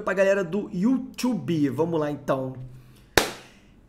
pra galera do YouTube. Vamos lá então.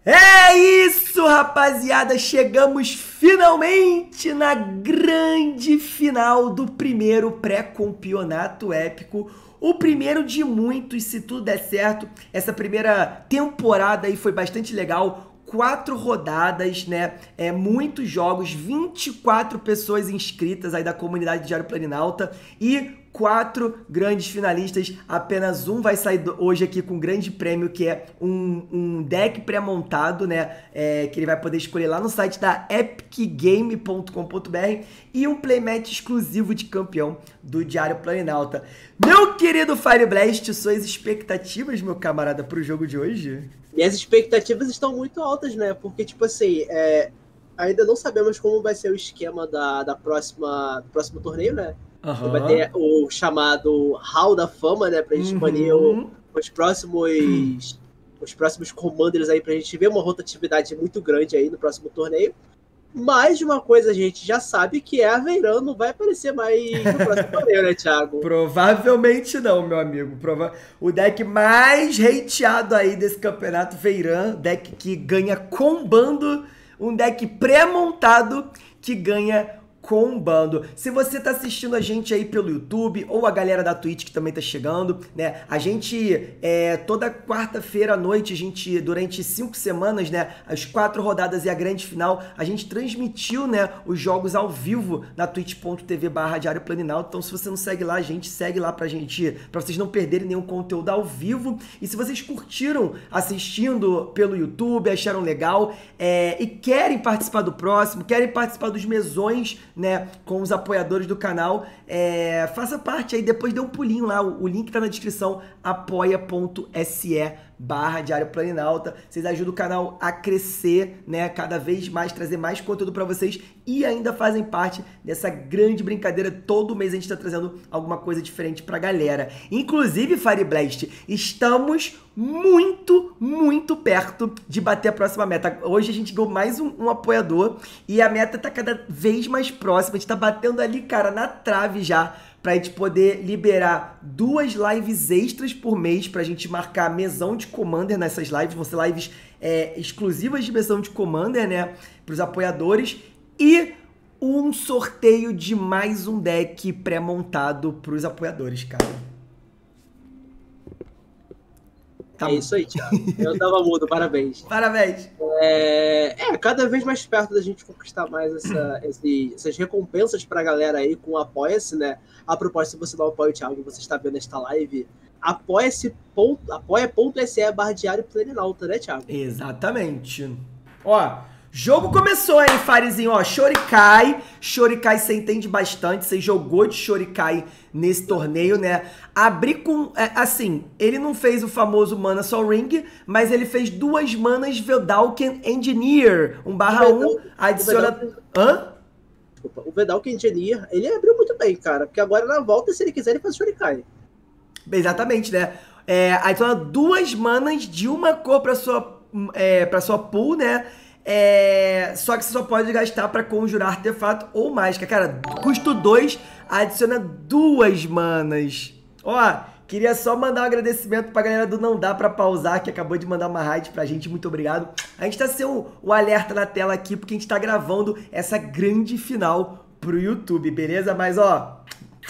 É isso, rapaziada! Chegamos finalmente na grande final do primeiro pré-campeonato épico. O primeiro de muitos, se tudo der certo. Essa primeira temporada aí foi bastante legal quatro rodadas, né? É, muitos jogos, 24 pessoas inscritas aí da comunidade Diário Planinalta e quatro grandes finalistas. Apenas um vai sair hoje aqui com um grande prêmio, que é um, um deck pré-montado, né? É, que ele vai poder escolher lá no site da epicgame.com.br e um playmatch exclusivo de campeão do Diário Planinalta. Meu querido Fireblast, suas expectativas, meu camarada, para o jogo de hoje? E as expectativas estão muito altas, né? Porque, tipo assim, é... ainda não sabemos como vai ser o esquema da, da próxima, do próximo torneio, né? Uhum. Vai ter o chamado Hall da Fama, né? Pra gente uhum. os próximos. Os próximos commanders aí pra gente ver uma rotatividade muito grande aí no próximo torneio. Mas de uma coisa a gente já sabe que é a Veiran não vai aparecer mais no próximo torneio, né, Thiago? Provavelmente não, meu amigo. Prova... O deck mais hateado aí desse campeonato, Veiran, deck que ganha combando, um deck pré-montado que ganha combando. Se você tá assistindo a gente aí pelo YouTube ou a galera da Twitch que também tá chegando, né? A gente, é, toda quarta-feira à noite, a gente, durante cinco semanas, né? As quatro rodadas e a grande final, a gente transmitiu, né? Os jogos ao vivo na twitch.tv barra Diário Planinalto. Então, se você não segue lá, a gente segue lá pra gente, pra vocês não perderem nenhum conteúdo ao vivo. E se vocês curtiram assistindo pelo YouTube, acharam legal é, e querem participar do próximo, querem participar dos mesões né, com os apoiadores do canal. É, faça parte aí, depois dê um pulinho lá, o, o link tá na descrição, apoia.se barra Diário Planinalta. Vocês ajudam o canal a crescer, né, cada vez mais, trazer mais conteúdo para vocês e ainda fazem parte dessa grande brincadeira. Todo mês a gente tá trazendo alguma coisa diferente pra galera. Inclusive, Fire Blast, estamos muito, muito perto de bater a próxima meta. Hoje a gente ganhou mais um, um, apoiador e a meta tá cada vez mais próxima. A gente tá batendo ali, cara, na trave já pra gente poder liberar duas lives extras por mês pra gente marcar mesão de Commander nessas lives. Vão ser lives é, exclusivas de mesão de Commander, né? Pros apoiadores. E um sorteio de mais um deck pré-montado pros apoiadores, cara. Tá é isso aí, Thiago. Eu tava mudo, parabéns. Parabéns. É, é, cada vez mais perto da gente conquistar mais essa, esse, essas recompensas pra galera aí com o Apoia-se, né? A propósito, se você não apoia o Thiago você está vendo esta live, apoia-se apoia.se barra diário Planinalta, né, Thiago? Exatamente. Ó, Jogo começou, hein, Farizinho? Ó, Shorikai. Shorikai você entende bastante. Você jogou de Shorikai nesse torneio, né? Abri com. É, assim, ele não fez o famoso Mana Soul Ring, mas ele fez duas manas Vedalken Engineer. Um barra um, adiciona. Vedalken... Hã? Desculpa. O Vedalken Engineer, ele abriu muito bem, cara. Porque agora na volta, se ele quiser, ele faz Shorikai. Exatamente, né? É, adiciona duas manas de uma cor pra sua, é, pra sua pool, né? É... Só que você só pode gastar para conjurar artefato ou mágica. Cara, custo 2, adiciona duas manas. Ó, queria só mandar um agradecimento pra galera do Não Dá Pra Pausar, que acabou de mandar uma raid pra gente. Muito obrigado. A gente tá sem o, o alerta na tela aqui, porque a gente tá gravando essa grande final pro YouTube, beleza? Mas, ó...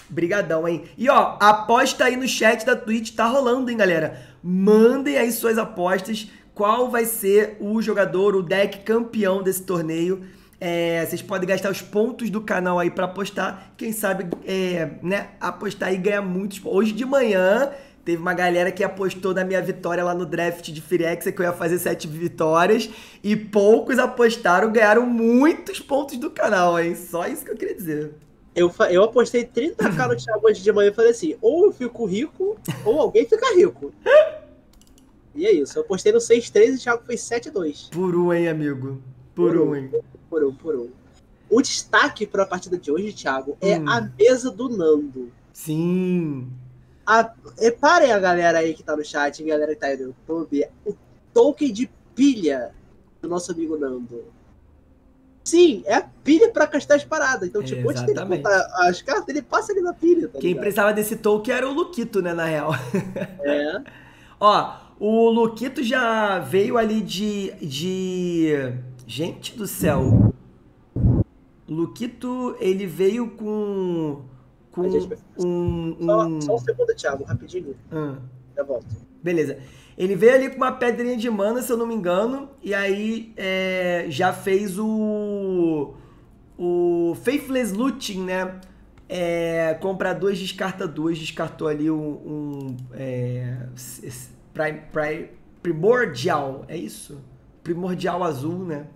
Brigadão, hein? E ó, aposta aí no chat da Twitch, tá rolando, hein, galera? Mandem aí suas apostas qual vai ser o jogador, o deck campeão desse torneio. É, vocês podem gastar os pontos do canal aí para apostar. Quem sabe, é, né, apostar e ganhar muitos. Hoje de manhã teve uma galera que apostou na minha vitória lá no draft de Firex, que eu ia fazer sete vitórias. E poucos apostaram, ganharam muitos pontos do canal, hein? Só isso que eu queria dizer. Eu, eu apostei 30k no Thiago hoje de manhã e falei assim: ou eu fico rico, ou alguém fica rico. E é isso. Eu postei no 6-3 e o Thiago fez 7-2. Por um, hein, amigo? Por, por um, um, hein? Por um, por um. O destaque para a partida de hoje, Thiago, é hum. a mesa do Nando. Sim. A, reparem a galera aí que tá no chat, a galera que tá aí no YouTube, o token de pilha do nosso amigo Nando. sim, é a pilha pra castar as paradas. Então, tipo, antes dele botar as cartas, ele passa ali na pilha. Tá Quem precisava desse token era o Luquito, né, na real. É. Ó, o Luquito já veio ali de. de. Gente do céu. Luquito, ele veio com. Com um, um... Só, só um segundo, Thiago, rapidinho. Hum. Já volto. Beleza. Ele veio ali com uma pedrinha de mana, se eu não me engano, e aí é, já fez o. O Faithless Looting, né? É, compra dois, descarta dois, descartou ali um. um é, prime, prime, primordial, é isso? Primordial azul, né?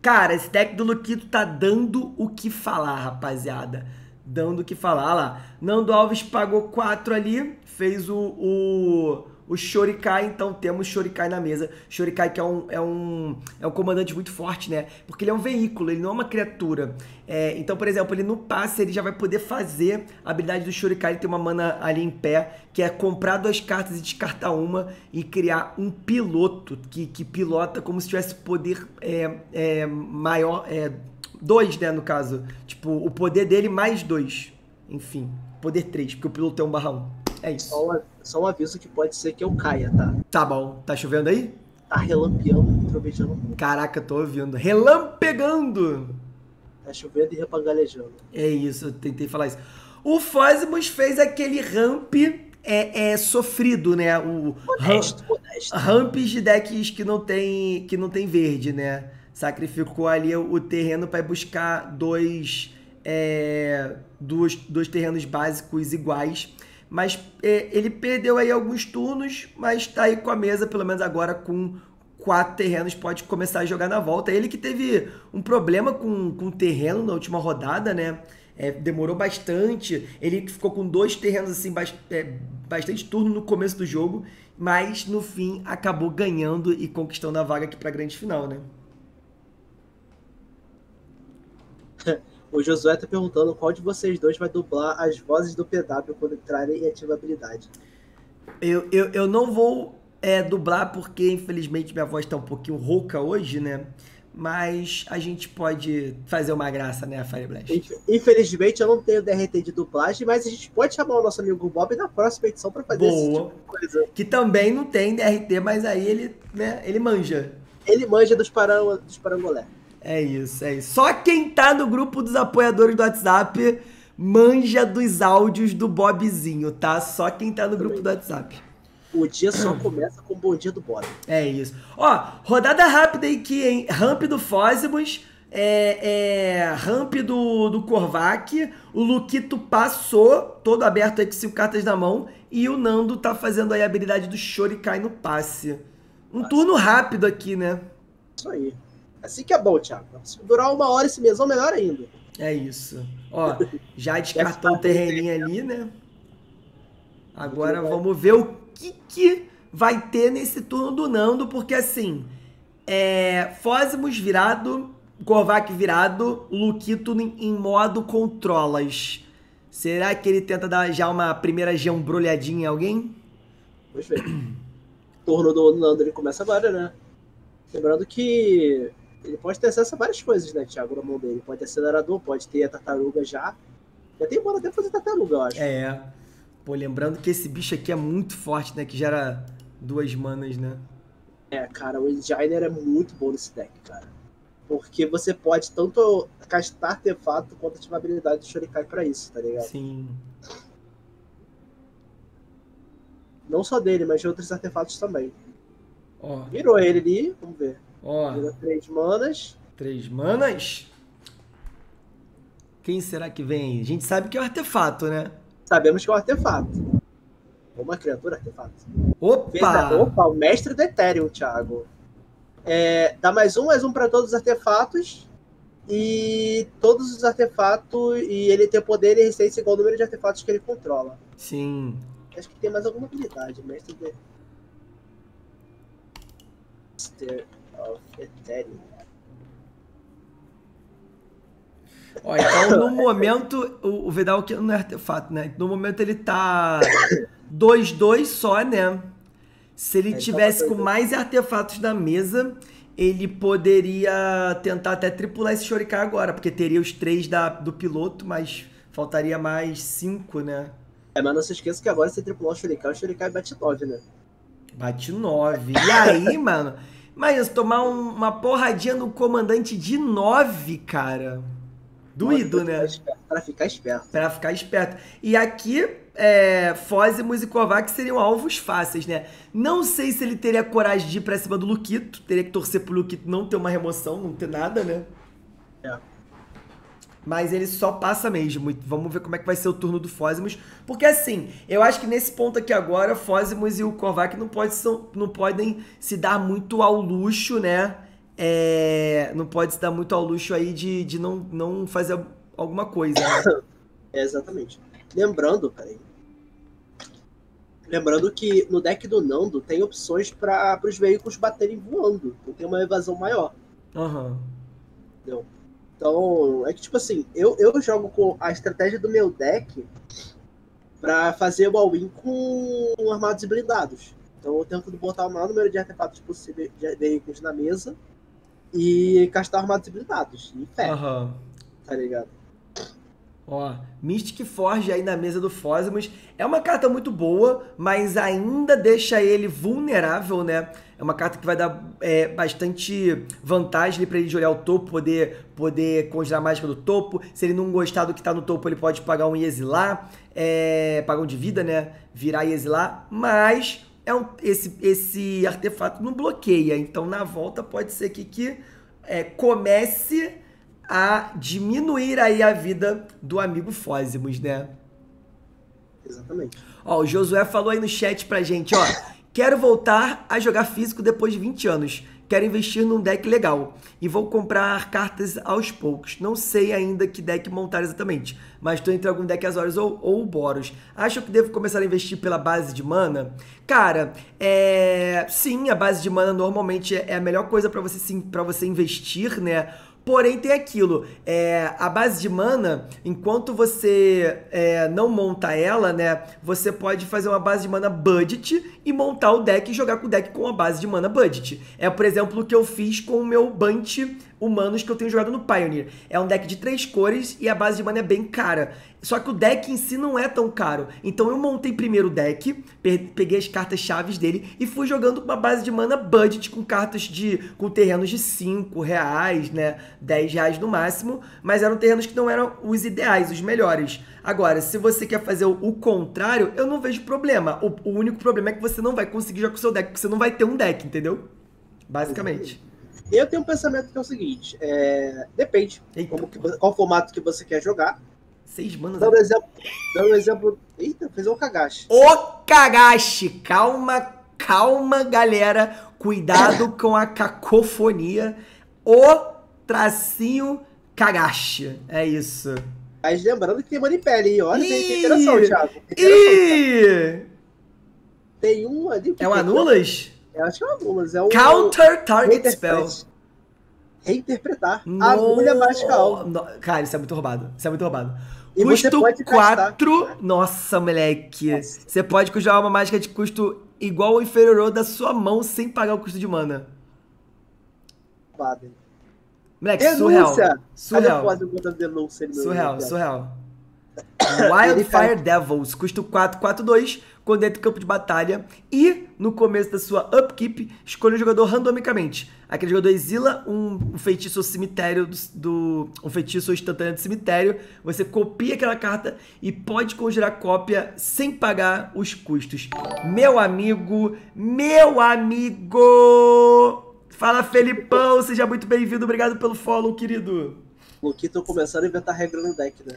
Cara, esse deck do Luquito tá dando o que falar, rapaziada. Dando o que falar. Olha lá. Nando Alves pagou 4 ali, fez o, o o Shorikai, então temos Shorikai na mesa. Shorikai que é um, é um, é um comandante muito forte, né? Porque ele é um veículo, ele não é uma criatura. É, então, por exemplo, ele no passe ele já vai poder fazer a habilidade do Shorikai, ele tem uma mana ali em pé, que é comprar duas cartas e descartar uma e criar um piloto que, que pilota como se tivesse poder é, é, maior, é, dois, né, no caso. Tipo, o poder dele mais dois. Enfim, poder três, porque o piloto é um barra um. É isso. Só um, só um aviso que pode ser que eu caia, tá? Tá bom. Tá chovendo aí? Tá relampeando, trovejando. Caraca, tô ouvindo. Relampegando! Tá chovendo e repangalejando. É isso, eu tentei falar isso. O Fosimus fez aquele ramp é, é sofrido, né? O modesto, ramp, modesto. ramps de decks que não tem que não tem verde, né? Sacrificou ali o terreno para buscar dois, é, dois, dois terrenos básicos iguais mas é, ele perdeu aí alguns turnos, mas tá aí com a mesa, pelo menos agora com quatro terrenos, pode começar a jogar na volta. Ele que teve um problema com, com terreno na última rodada, né? É, demorou bastante. Ele ficou com dois terrenos assim, bast é, bastante turno no começo do jogo, mas no fim acabou ganhando e conquistando a vaga aqui para a grande final, né? O Josué tá perguntando qual de vocês dois vai dublar as vozes do PW quando entrarem em ativabilidade. Eu, eu, eu não vou é, dublar porque, infelizmente, minha voz tá um pouquinho rouca hoje, né? Mas a gente pode fazer uma graça, né, Fire Blast? Infelizmente, eu não tenho DRT de dublagem, mas a gente pode chamar o nosso amigo Bob na próxima edição para fazer Boa. esse tipo de coisa. Que também não tem DRT, mas aí ele, né, ele manja. Ele manja dos, parang dos parangolé. É isso, é isso. Só quem tá no grupo dos apoiadores do WhatsApp manja dos áudios do Bobzinho, tá? Só quem tá no grupo do WhatsApp. O dia só começa com o bom dia do Bob. É isso. Ó, rodada rápida aqui, hein? Ramp do Fósimos, é, é, ramp do, do Korvac, o Luquito passou, todo aberto aí com cinco cartas na mão, e o Nando tá fazendo aí a habilidade do Shorikai no passe. Um passe. turno rápido aqui, né? Isso aí. Assim que é bom, Thiago. Se durar uma hora esse mesão, melhor ainda. É isso. Ó, já descartou o terreninho ali, né? Agora vamos ver o que, que vai ter nesse turno do Nando, porque assim, é Fósimos virado, Korvac virado, Luquito em modo controlas. Será que ele tenta dar já uma primeira jambrolhadinha em alguém? Vamos ver. Turno do Nando ele começa agora, né? Lembrando que ele pode ter acesso a várias coisas, né, Thiago, na mão dele. Pode ter acelerador, pode ter a tartaruga já. Já tem bora até fazer tartaruga, eu acho. É. Pô, lembrando que esse bicho aqui é muito forte, né? Que gera duas manas, né? É, cara, o Enginer é muito bom nesse deck, cara. Porque você pode tanto castar artefato quanto ativar a habilidade do Shurikai pra isso, tá ligado? Sim. Não só dele, mas de outros artefatos também. Ó. Virou ele ali, vamos ver. Ó. Vira três manas. Três manas. Quem será que vem? A gente sabe que é o artefato, né? Sabemos que é o artefato. Uma criatura artefato. Opa! Opa, o mestre do Ethereum, Thiago. É, dá mais um, mais um para todos os artefatos. E todos os artefatos. E ele tem poder e resistência igual ao número de artefatos que ele controla. Sim. Acho que tem mais alguma habilidade. Mestre. Master of Ethereum. Ó, então no momento, o, o Vidal que não é artefato, né? No momento ele tá 2-2 só, né? Se ele é, tivesse com mais artefatos na mesa, ele poderia tentar até tripular esse Shuriken agora, porque teria os três da, do piloto, mas faltaria mais cinco, né? É, mas não se esqueça que agora você tripular o Shuriken, o Shuriken bate 9, né? Bate 9. E aí, mano, mas tomar um, uma porradinha no comandante de 9, cara. Doído, né? Para ficar esperto. Para ficar esperto. E aqui, é, Fósimos e Kovac seriam alvos fáceis, né? Não sei se ele teria coragem de ir pra cima do Luquito. Teria que torcer pro Luquito não ter uma remoção, não ter nada, né? É. Mas ele só passa mesmo. Vamos ver como é que vai ser o turno do Fósimos. Porque assim, eu acho que nesse ponto aqui agora, Fósimos e o Kovac não, pode, não podem se dar muito ao luxo, né? É, não pode se dar muito ao luxo aí de, de não, não fazer alguma coisa. Né? É, exatamente. Lembrando, peraí. Lembrando que no deck do Nando tem opções para os veículos baterem voando. Então tem uma evasão maior. Aham. Uhum. Entendeu? Então, é que tipo assim, eu, eu jogo com a estratégia do meu deck para fazer o all-in com armados e blindados. Então eu tento botar o maior número de artefatos possível de veículos na mesa e castar armados e blindados. E fé. Uhum. Tá ligado? Ó, Mystic Forge aí na mesa do Fósimos é uma carta muito boa, mas ainda deixa ele vulnerável, né? É uma carta que vai dar é, bastante vantagem para ele de olhar o topo, poder, poder congelar a mágica do topo. Se ele não gostar do que tá no topo, ele pode pagar um e exilar, é, pagar um de vida, né? Virar e exilar, mas é um, esse, esse artefato não bloqueia, então na volta pode ser que, que é, comece a diminuir aí a vida do amigo Fósimos, né? Exatamente. Ó, o Josué falou aí no chat pra gente, ó. Quero voltar a jogar físico depois de 20 anos. Quero investir num deck legal e vou comprar cartas aos poucos. Não sei ainda que deck montar exatamente, mas estou entre algum deck Azorius ou, ou Boros. Acho que devo começar a investir pela base de mana? Cara, é... sim, a base de mana normalmente é a melhor coisa para você, você investir, né? Porém, tem aquilo, é, a base de mana, enquanto você é, não monta ela, né, você pode fazer uma base de mana budget e montar o deck e jogar com o deck com a base de mana budget. É, por exemplo, o que eu fiz com o meu Bunch humanos que eu tenho jogado no Pioneer. É um deck de três cores e a base de mana é bem cara. Só que o deck em si não é tão caro. Então eu montei primeiro o deck, peguei as cartas chaves dele e fui jogando uma base de mana budget com cartas de. com terrenos de 5 reais, né? 10 reais no máximo. Mas eram terrenos que não eram os ideais, os melhores. Agora, se você quer fazer o, o contrário, eu não vejo problema. O, o, único problema é que você não vai conseguir jogar com o seu deck, porque você não vai ter um deck, entendeu? Basicamente. Eu tenho um pensamento que é o seguinte: é... depende como que, qual formato que você quer jogar. Seis manas. Dando um exemplo. Dando um exemplo. Eita, fez o Kagashi. O Kagashi! Calma, calma, galera. Cuidado com a cacofonia. O tracinho Kagashi. É isso. Mas lembrando que tem Manipele, olha, Ih, tem interação, Thiago. Ih! Tem um ali. É o Anulas? Eu acho que é o Anulas. É o, Counter Target Spell. Reinterpretar. No... Agulha mágica alva. No... Cara, isso é muito roubado. Isso é muito roubado. E custo 4. Nossa, moleque. Nossa. Você pode conjurar uma mágica de custo igual ou inferior ao da sua mão sem pagar o custo de mana. Padre. Moleque, denúncia. surreal. Surreal. Denúncia surreal, surreal. Wildfire Devils, custo 4, 4, 2, quando dentro do campo de batalha. E no começo da sua upkeep, escolha um jogador randomicamente. Aquele jogador exila um, um feitiço ou cemitério do, do, um feitiço instantâneo do cemitério. Você copia aquela carta e pode conjurar cópia sem pagar os custos. Meu amigo, meu amigo! Fala, Felipão, seja muito bem-vindo. Obrigado pelo follow, querido. Aqui tô começando a inventar regra no deck, né?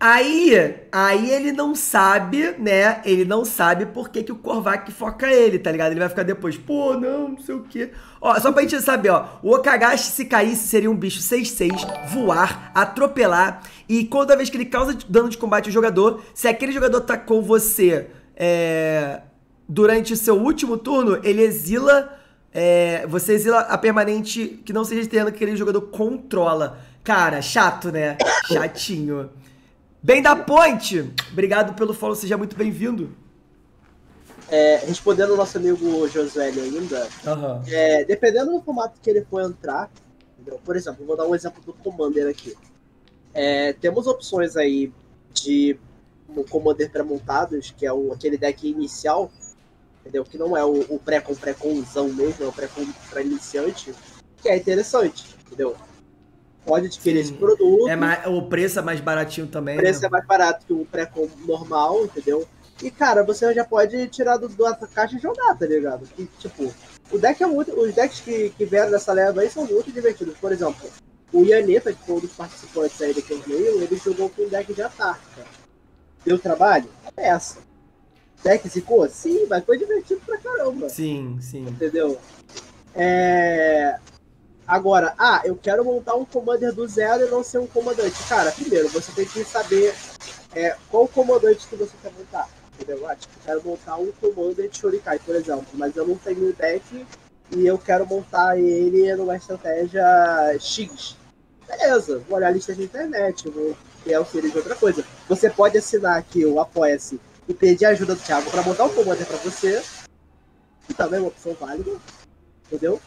Aí, aí ele não sabe, né? Ele não sabe por que, que o Korvac foca ele, tá ligado? Ele vai ficar depois, pô, não, não sei o quê. Ó, só pra gente saber, ó. O Okagashi, se caísse, seria um bicho 6-6, voar, atropelar. E toda vez que ele causa dano de combate ao jogador, se aquele jogador atacou você é, durante o seu último turno, ele exila é, você exila a permanente que não seja terreno que aquele jogador controla. Cara, chato, né? Chatinho. Bem da Ponte! Obrigado pelo follow, seja muito bem-vindo. é, respondendo ao nosso amigo Josué ainda, uhum. é, dependendo do formato que ele for entrar, entendeu? por exemplo, vou dar um exemplo do Commander aqui. É, temos opções aí de um Commander pré-montados, que é o, aquele deck inicial, entendeu? Que não é o, o pré com pré-conzão mesmo, é o pré com para iniciante, que é interessante, entendeu? Pode adquirir Sim. esse produto. É mais, o preço é mais baratinho também. O preço né? é mais barato que o pré-com normal, entendeu? E, cara, você já pode tirar do, do caixa e jogar, tá ligado? E, tipo, o deck é muito. Os decks que, que vieram dessa leva aí são muito divertidos. Por exemplo, o Yaneta, que foi um dos participantes aí do torneio, ele jogou com o deck de Antártica. Deu trabalho? É essa. Deck zicou? Sim, mas foi divertido pra caramba. Sim, sim. Entendeu? É... Agora, ah, eu quero montar um commander do zero e não ser um comandante. Cara, primeiro, você tem que saber é, qual comandante que você quer montar entendeu? Ah, tipo, quero montar um Commander de Shurikai, por exemplo, mas eu não tenho o deck e eu quero montar ele numa estratégia X. Beleza, vou olhar a lista de internet, vou ter auxílio de outra coisa. Você pode assinar aqui o Apoia-se e pedir a ajuda do Thiago para montar um Commander para você, que também é uma opção válida, entendeu?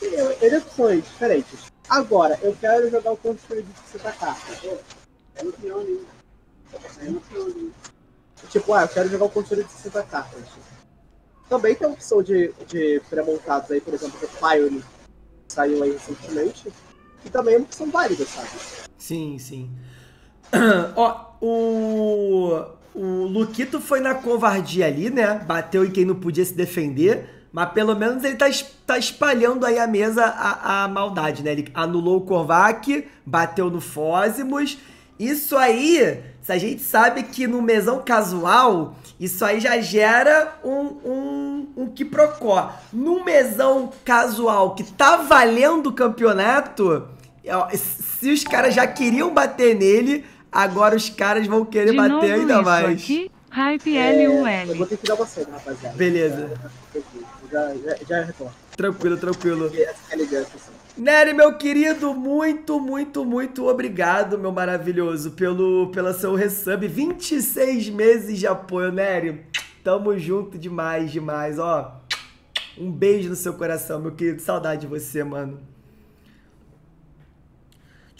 Ele opções diferentes. Agora, eu quero jogar o Construído de Santa Carta. É no pione. É no pione. Tipo, ah, eu quero jogar um controle de 60 cartas. Também tem a opção de, de pré-montados aí, por exemplo, o Pioneer, que saiu aí recentemente. E também é uma opção válida, sabe? Sim, sim. Ó, o. O Luquito foi na covardia ali, né? Bateu em quem não podia se defender. Mas pelo menos ele tá, tá espalhando aí a mesa a, a maldade, né? Ele anulou o Kovac, bateu no Fósimos. Isso aí se a gente sabe que no mesão casual, isso aí já gera um, um, um quiprocó. No mesão casual que tá valendo o campeonato, se os caras já queriam bater nele, agora os caras vão querer De bater ainda mais. Aqui, Hype é, LUL. Eu vou ter que dar uma cena, rapaziada. Beleza. Já, já, já retorno. Tranquilo, tranquilo. Essa é a assim. Nery, meu querido, muito, muito, muito obrigado, meu maravilhoso, pelo pela seu resub. 26 meses de apoio, Nery. Tamo junto demais, demais, ó. Um beijo no seu coração, meu querido. Saudade de você, mano.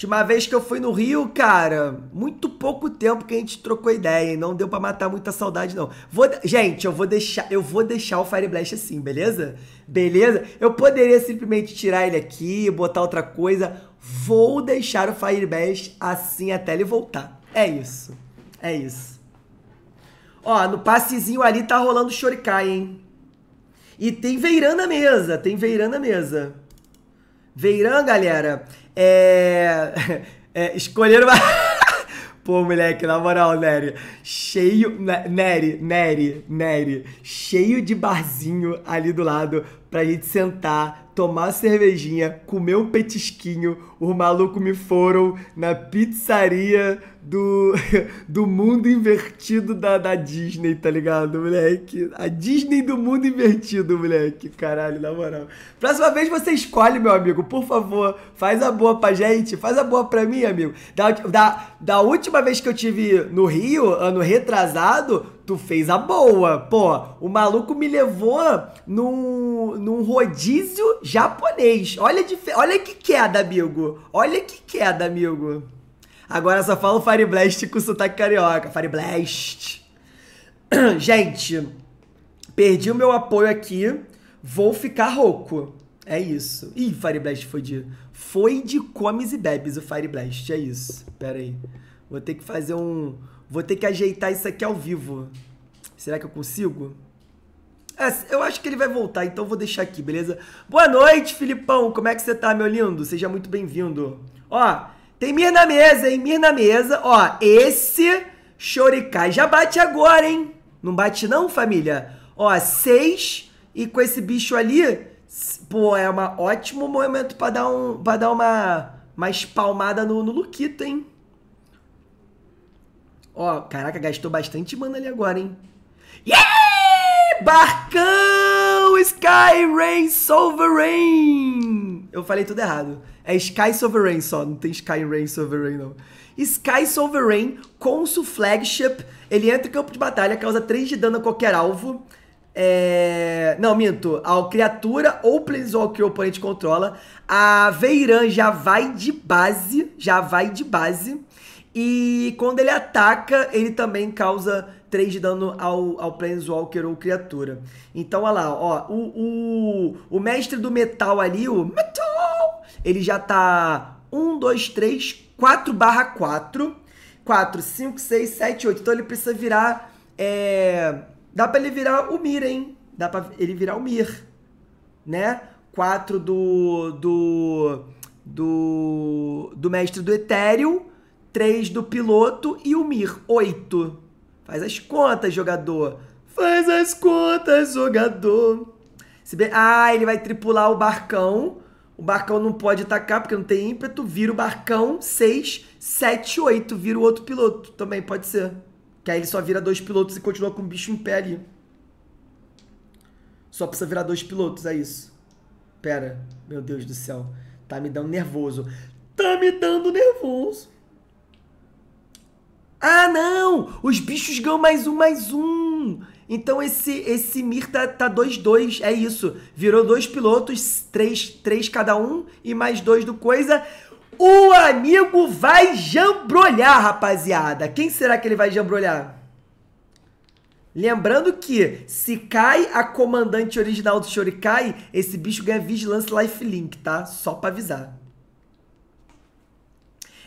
Última vez que eu fui no Rio, cara, muito pouco tempo que a gente trocou ideia, e não deu para matar muita saudade não. Vou, gente, eu vou deixar, eu vou deixar o Fire Blast assim, beleza? Beleza? Eu poderia simplesmente tirar ele aqui, botar outra coisa. Vou deixar o Fire Blast assim até ele voltar. É isso. É isso. Ó, no passezinho ali tá rolando Shorikai, hein? E tem Veiran na mesa, tem Veiran na mesa. Veiran, galera, é, é, escolheram uma... Pô, moleque, na moral, Nery, cheio, Nery, Nery, Nery, cheio de barzinho ali do lado pra gente sentar, tomar cervejinha, comer um petisquinho. Os malucos me foram na pizzaria do, do mundo invertido da, da Disney, tá ligado, moleque? A Disney do mundo invertido, moleque. Caralho, na moral. Próxima vez você escolhe, meu amigo, por favor. Faz a boa pra gente. Faz a boa pra mim, amigo. Da, da, da última vez que eu tive no Rio, ano retrasado, tu fez a boa. Pô, o maluco me levou num, num rodízio japonês. Olha, olha que queda, amigo. Olha que queda, amigo. Agora só fala o Fire Blast com sotaque carioca. Fire Blast. Gente, perdi o meu apoio aqui. Vou ficar rouco. É isso. Ih, Fire Blast foi de. Foi de comes e bebes o Fire Blast. É isso. Pera aí. Vou ter que fazer um. Vou ter que ajeitar isso aqui ao vivo. Será que eu consigo? É, eu acho que ele vai voltar, então vou deixar aqui, beleza? Boa noite, Filipão. Como é que você tá, meu lindo? Seja muito bem-vindo. Ó, tem Mir na mesa, hein? Mir na mesa. Ó, esse Shorikai já bate agora, hein? Não bate não, família? Ó, seis e com esse bicho ali, pô, é um ótimo momento pra dar, um, pra dar uma, uma espalmada no, no Luquito, hein? Ó, caraca, gastou bastante mana ali agora, hein? Yeah! Barcão! Sky Rain Sovereign! Eu falei tudo errado. É Sky Sovereign só, não tem Sky Rain Sovereign não. Sky Sovereign, Consul Flagship, ele entra em campo de batalha, causa 3 de dano a qualquer alvo. É... Não, minto. A criatura ou Planeswalker que o oponente controla. A Veiran já vai de base. Já vai de base. E quando ele ataca, ele também causa 3 de dano ao, ao Planeswalker ou criatura. Então, olha lá, ó. O, o, o mestre do metal ali, o Metal, ele já tá 1, 2, 3, 4 barra 4. 4, 5, 6, 7, 8. Então ele precisa virar. É... Dá pra ele virar o Mir, hein? Dá pra ele virar o Mir. Né? 4 do. Do. Do. Do mestre do Etéreo. 3 do piloto e o Mir. 8. Faz as contas, jogador. Faz as contas, jogador. Bem... Ah, ele vai tripular o barcão. O barcão não pode atacar porque não tem ímpeto. Vira o barcão 6, 7, 8. Vira o outro piloto. Também pode ser. Que aí ele só vira dois pilotos e continua com o bicho em pé ali. Só precisa virar dois pilotos, é isso. Pera, meu Deus do céu. Tá me dando nervoso. Tá me dando nervoso. Ah, não! Os bichos ganham mais um, mais um. Então esse esse Mir tá 2-2, tá dois, dois, é isso. Virou dois pilotos, três, três cada um e mais dois do coisa. O amigo vai jambrolhar, rapaziada. Quem será que ele vai jambrolhar? Lembrando que se cai a comandante original do Shorikai, esse bicho ganha Vigilance Lifelink, tá? Só pra avisar.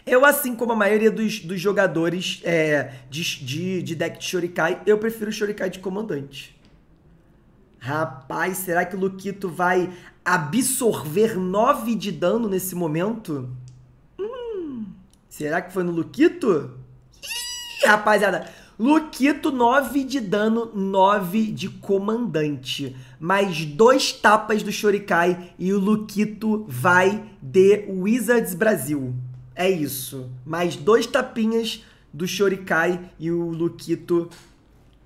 Eu, assim como a maioria dos, dos jogadores é, de, de, de deck de Shurikai, eu prefiro Shurikai de comandante. Rapaz, será que o Luquito vai absorver 9 de dano nesse momento? Hum, será que foi no Luquito? Ih, rapaziada, Luquito 9 de dano, 9 de comandante. Mais dois tapas do Shurikai e o Luquito vai de Wizards Brasil. É isso. Mais dois tapinhas do Shorikai e o Luquito.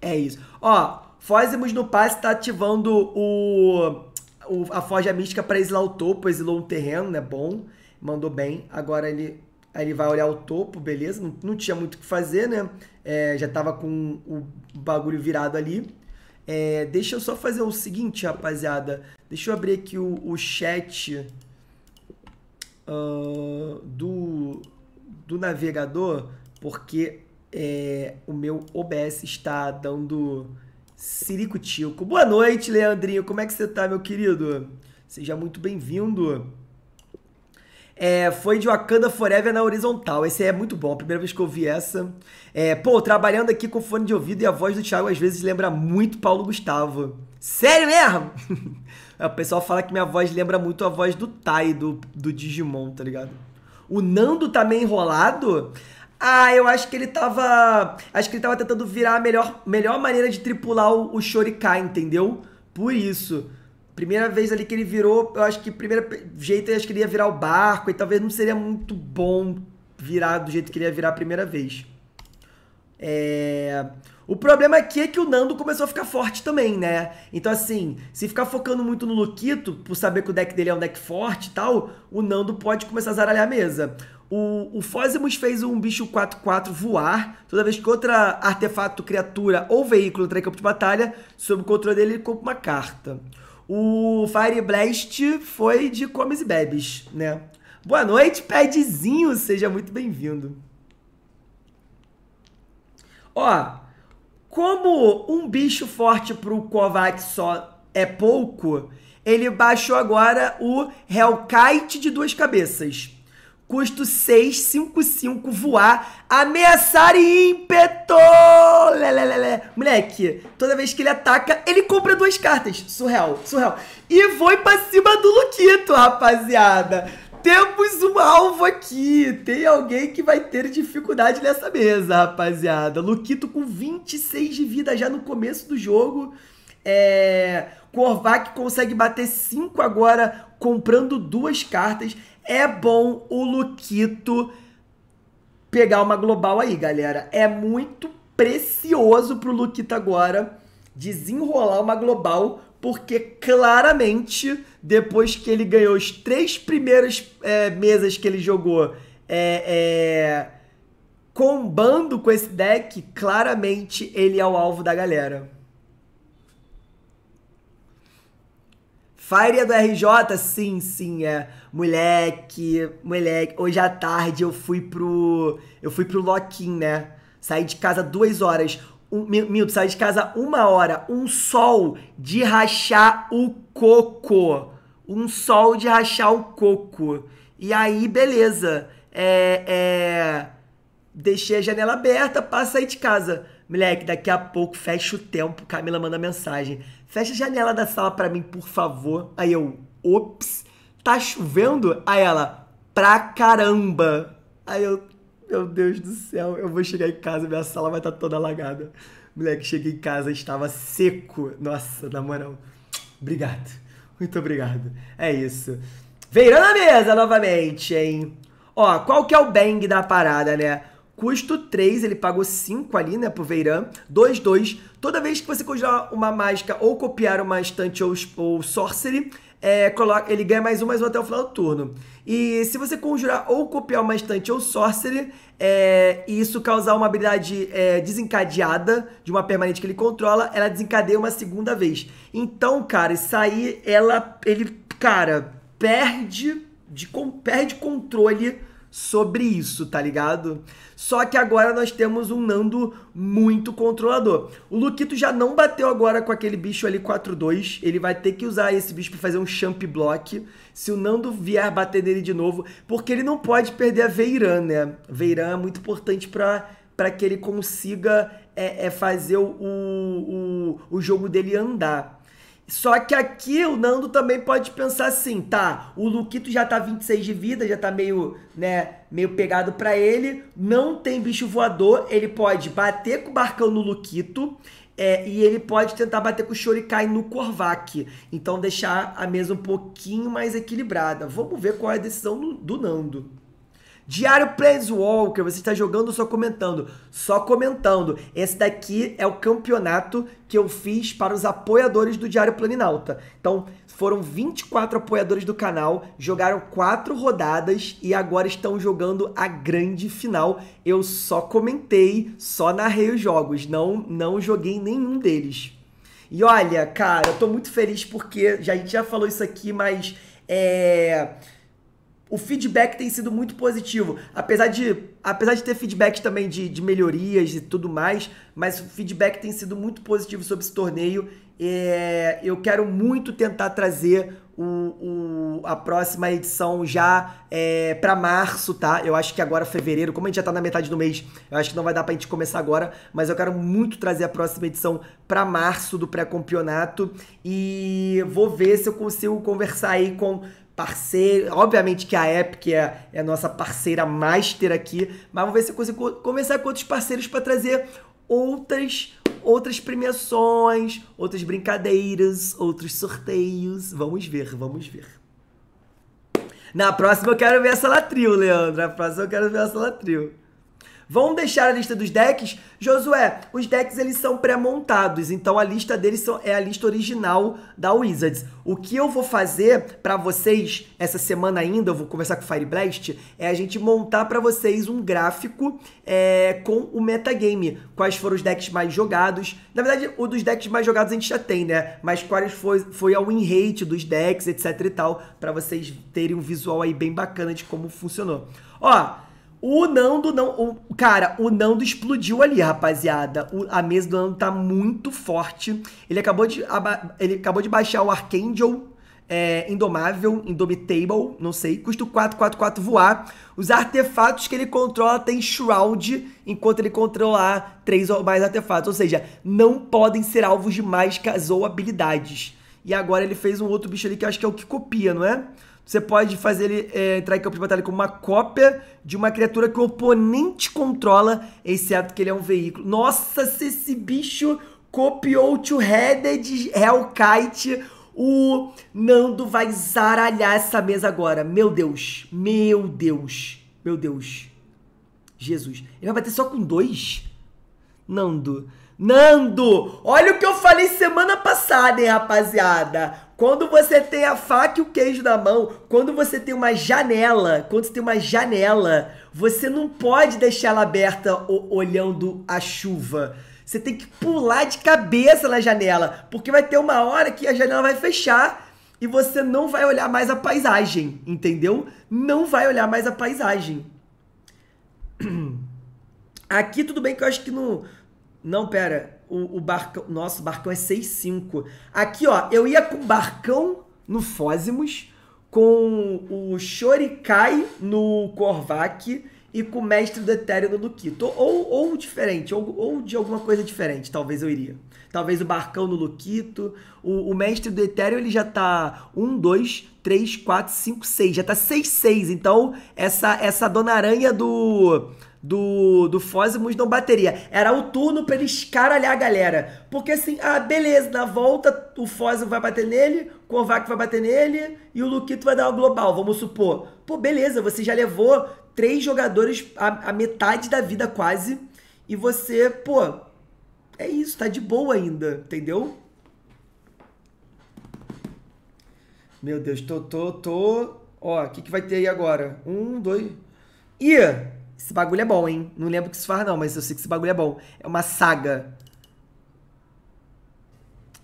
É isso. Ó, Fósimos no passe tá ativando o, o a Forja Mística para exilar o topo. Exilou um terreno, né? Bom. Mandou bem. Agora ele, ele vai olhar o topo, beleza. Não, não tinha muito o que fazer, né? É, já tava com o bagulho virado ali. É, deixa eu só fazer o seguinte, rapaziada. Deixa eu abrir aqui o, o chat uh, do, do navegador, porque é, o meu OBS está dando ciricutico. Boa noite, Leandrinho. Como é que você tá, meu querido? Seja muito bem-vindo. É, foi de Wakanda Forever na horizontal. Esse é muito bom. A primeira vez que eu vi essa. É, pô, trabalhando aqui com fone de ouvido e a voz do Thiago às vezes lembra muito Paulo Gustavo. Sério mesmo? o pessoal fala que minha voz lembra muito a voz do Tai, do, do Digimon, tá ligado? O Nando tá meio enrolado. Ah, eu acho que ele tava. Acho que ele tava tentando virar a melhor, melhor maneira de tripular o, o Shorikai, entendeu? Por isso. Primeira vez ali que ele virou, eu acho que primeiro jeito ele ia virar o barco e talvez não seria muito bom virar do jeito que ele ia virar a primeira vez. É... O problema aqui é que o Nando começou a ficar forte também, né? Então, assim, se ficar focando muito no Luquito, por saber que o deck dele é um deck forte e tal, o Nando pode começar a zaralhar a mesa. O, o Fósimos fez um bicho 4-4 voar, toda vez que outra artefato, criatura ou veículo entrar em campo de batalha, sob o controle dele, ele compra uma carta. O Fire Blast foi de comes e bebes, né? Boa noite, Pedzinho, seja muito bem-vindo. Ó, como um bicho forte pro Kovac só é pouco, ele baixou agora o Hellkite de duas cabeças. Custo 6, 5, 5, voar, ameaçar e ímpeto! Lelelele. Moleque, toda vez que ele ataca, ele compra duas cartas. Surreal, surreal. E foi pra cima do Luquito, rapaziada. Temos um alvo aqui. Tem alguém que vai ter dificuldade nessa mesa, rapaziada. Luquito com 26 de vida já no começo do jogo. É... Korvac consegue bater 5 agora, comprando duas cartas. É bom o Luquito pegar uma global aí, galera. É muito precioso pro Luquito agora desenrolar uma global porque claramente, depois que ele ganhou os três primeiras é, mesas que ele jogou é, é, combando com esse deck, claramente ele é o alvo da galera. Fire é do RJ? Sim, sim, é. Moleque, moleque, hoje à tarde eu fui pro. Eu fui pro Loquim, né? Saí de casa duas horas. Um, Milton, saí de casa uma hora. Um sol de rachar o coco. Um sol de rachar o coco. E aí, beleza. É. é deixei a janela aberta para sair de casa. Moleque, daqui a pouco fecha o tempo. Camila manda mensagem. Fecha a janela da sala para mim, por favor. Aí eu, ops, tá chovendo? Aí ela, pra caramba. Aí eu, meu Deus do céu, eu vou chegar em casa, minha sala vai estar tá toda alagada. Moleque, cheguei em casa, estava seco. Nossa, na moral. Obrigado. Muito obrigado. É isso. Veirando a mesa novamente, hein? Ó, qual que é o bang da parada, né? Custo 3, ele pagou 5 ali, né, pro Veiran. 2, 2. Toda vez que você conjurar uma mágica ou copiar uma estante ou, ou sorcery, é, coloca, ele ganha mais um, mais um até o final do turno. E se você conjurar ou copiar uma estante ou sorcery, é, e isso causar uma habilidade é, desencadeada de uma permanente que ele controla, ela desencadeia uma segunda vez. Então, cara, isso aí, ela, ele, cara, perde, de, perde controle sobre isso, tá ligado? Só que agora nós temos um Nando muito controlador. O Luquito já não bateu agora com aquele bicho ali 4-2. Ele vai ter que usar esse bicho para fazer um champ block. Se o Nando vier bater nele de novo, porque ele não pode perder a Veiran, né? Veiran é muito importante para para que ele consiga é, é fazer o, o, o jogo dele andar. Só que aqui o Nando também pode pensar assim, tá? O Luquito já tá 26 de vida, já tá meio, né, meio pegado para ele. Não tem bicho voador, ele pode bater com o barcão no Luquito. É, e ele pode tentar bater com o Shurikai no Korvac. Então deixar a mesa um pouquinho mais equilibrada. Vamos ver qual é a decisão do, do Nando. Diário Planeswalker, você está jogando só comentando? Só comentando. Esse daqui é o campeonato que eu fiz para os apoiadores do Diário Planinalta. Então, foram 24 apoiadores do canal, jogaram quatro rodadas e agora estão jogando a grande final. Eu só comentei, só narrei os jogos, não, não joguei nenhum deles. E olha, cara, eu tô muito feliz porque já, a gente já falou isso aqui, mas é o feedback tem sido muito positivo. Apesar de, apesar de ter feedback também de, de melhorias e tudo mais, mas o feedback tem sido muito positivo sobre esse torneio. É, eu quero muito tentar trazer o, o, a próxima edição já é, para março, tá? Eu acho que agora, fevereiro, como a gente já tá na metade do mês, eu acho que não vai dar pra gente começar agora, mas eu quero muito trazer a próxima edição para março do pré-campeonato e vou ver se eu consigo conversar aí com parceiro. Obviamente que a Epic é, é a nossa parceira master aqui, mas vamos ver se eu consigo conversar com outros parceiros para trazer outras outras premiações, outras brincadeiras, outros sorteios. Vamos ver, vamos ver. Na próxima eu quero ver essa Latril, Leandro. Na próxima eu quero ver essa Latril. Vamos deixar a lista dos decks? Josué, os decks eles são pré-montados, então a lista deles são, é a lista original da Wizards. O que eu vou fazer para vocês essa semana ainda, eu vou conversar com o Fire Blast, é a gente montar para vocês um gráfico é, com o metagame. Quais foram os decks mais jogados. Na verdade, o dos decks mais jogados a gente já tem, né? Mas quais foi, foi a win rate dos decks, etc e tal, para vocês terem um visual aí bem bacana de como funcionou. Ó, o Nando não. O, cara, o Nando explodiu ali, rapaziada. O, a mesa do Nando tá muito forte. Ele acabou de, ele acabou de baixar o Archangel é, Indomável, Indomitable, não sei. Custa 444 voar. Os artefatos que ele controla tem Shroud, enquanto ele controlar três ou mais artefatos. Ou seja, não podem ser alvos de mágicas ou habilidades. E agora ele fez um outro bicho ali que eu acho que é o que copia, não é? Você pode fazer ele é, entrar em campo de batalha como uma cópia de uma criatura que o oponente controla, exceto que ele é um veículo. Nossa, se esse bicho copiou o Two-Headed Hellkite, o Nando vai zaralhar essa mesa agora. Meu Deus, meu Deus, meu Deus. Jesus. Ele vai bater só com dois? Nando. Nando, olha o que eu falei semana passada, hein, rapaziada. Quando você tem a faca e o queijo na mão, quando você tem uma janela, quando você tem uma janela, você não pode deixar ela aberta olhando a chuva. Você tem que pular de cabeça na janela, porque vai ter uma hora que a janela vai fechar e você não vai olhar mais a paisagem, entendeu? Não vai olhar mais a paisagem. Aqui tudo bem que eu acho que no. Não, pera. O, o barcão. Nossa, o barcão é 6,5. Aqui, ó, eu ia com o barcão no Fósimos, com o Shorikai no Korvac e com o Mestre do Etéreo no Luquito. Ou, ou diferente, ou, ou de alguma coisa diferente, talvez eu iria. Talvez o Barcão no Luquito. O, o Mestre do Etéreo, ele já tá 1, 2, 3, 4, 5, 6. Já tá 6, 6. Então, essa, essa Dona Aranha do do, do Fósimos não bateria. Era o turno pra ele escaralhar a galera. Porque assim, ah, beleza, na volta o Fósimo vai bater nele, o Kovac vai bater nele e o Luquito vai dar uma global, vamos supor. Pô, beleza, você já levou três jogadores a, a metade da vida quase e você, pô, é isso, tá de boa ainda, entendeu? Meu Deus, tô, tô, tô. Ó, o que, que vai ter aí agora? Um, dois. Ih! Esse bagulho é bom, hein? Não lembro o que se faz, não, mas eu sei que esse bagulho é bom. É uma saga.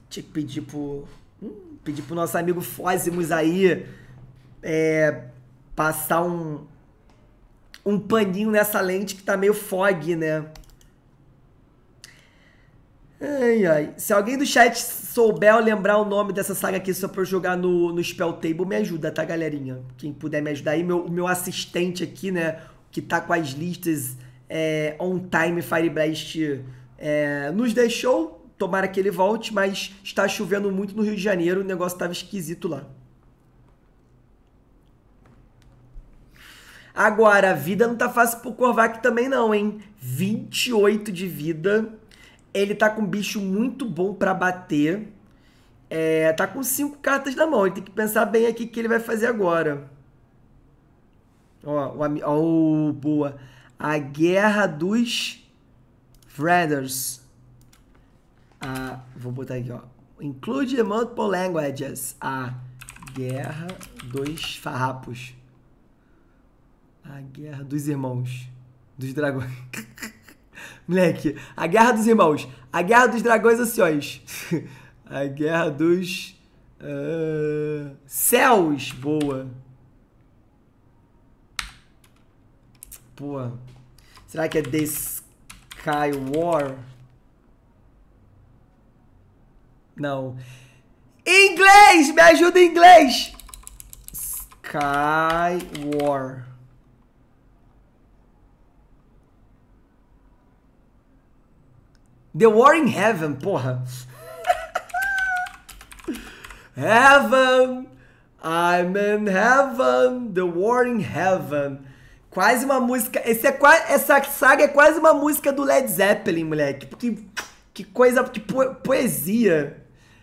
Tinha que pedir pro. Hum, pedir pro nosso amigo Fósimos aí. É, passar um. Um paninho nessa lente que tá meio fog, né? Ai, ai. Se alguém do chat souber ou lembrar o nome dessa saga aqui só pra eu jogar no, no Spell Table, me ajuda, tá, galerinha? Quem puder me ajudar aí, meu, meu assistente aqui, né? Que tá com as listas é, on time Fire Blast é, nos deixou. Tomara que ele volte, mas está chovendo muito no Rio de Janeiro, o negócio estava esquisito lá. Agora, a vida não tá fácil pro Korvac também não, hein? 28 de vida. Ele tá com um bicho muito bom para bater. É, tá com cinco cartas na mão. Ele tem que pensar bem aqui o que ele vai fazer agora. Ó, o, boa. A Guerra dos Brothers. A, vou botar aqui, ó. Include multiple languages. A Guerra dos Farrapos. A Guerra dos Irmãos. Dos Dragões. Moleque, a Guerra dos Irmãos. A Guerra dos Dragões Anciões. a Guerra dos... Uh, céus. Boa. Pô. Será que é The Sky War? Não. Inglês! Me ajuda em inglês! Sky War. The War in Heaven, porra. heaven! I'm in heaven! The War in Heaven. Quase uma música. Esse é, essa saga é quase uma música do Led Zeppelin, moleque. Que, que coisa. Que po, poesia.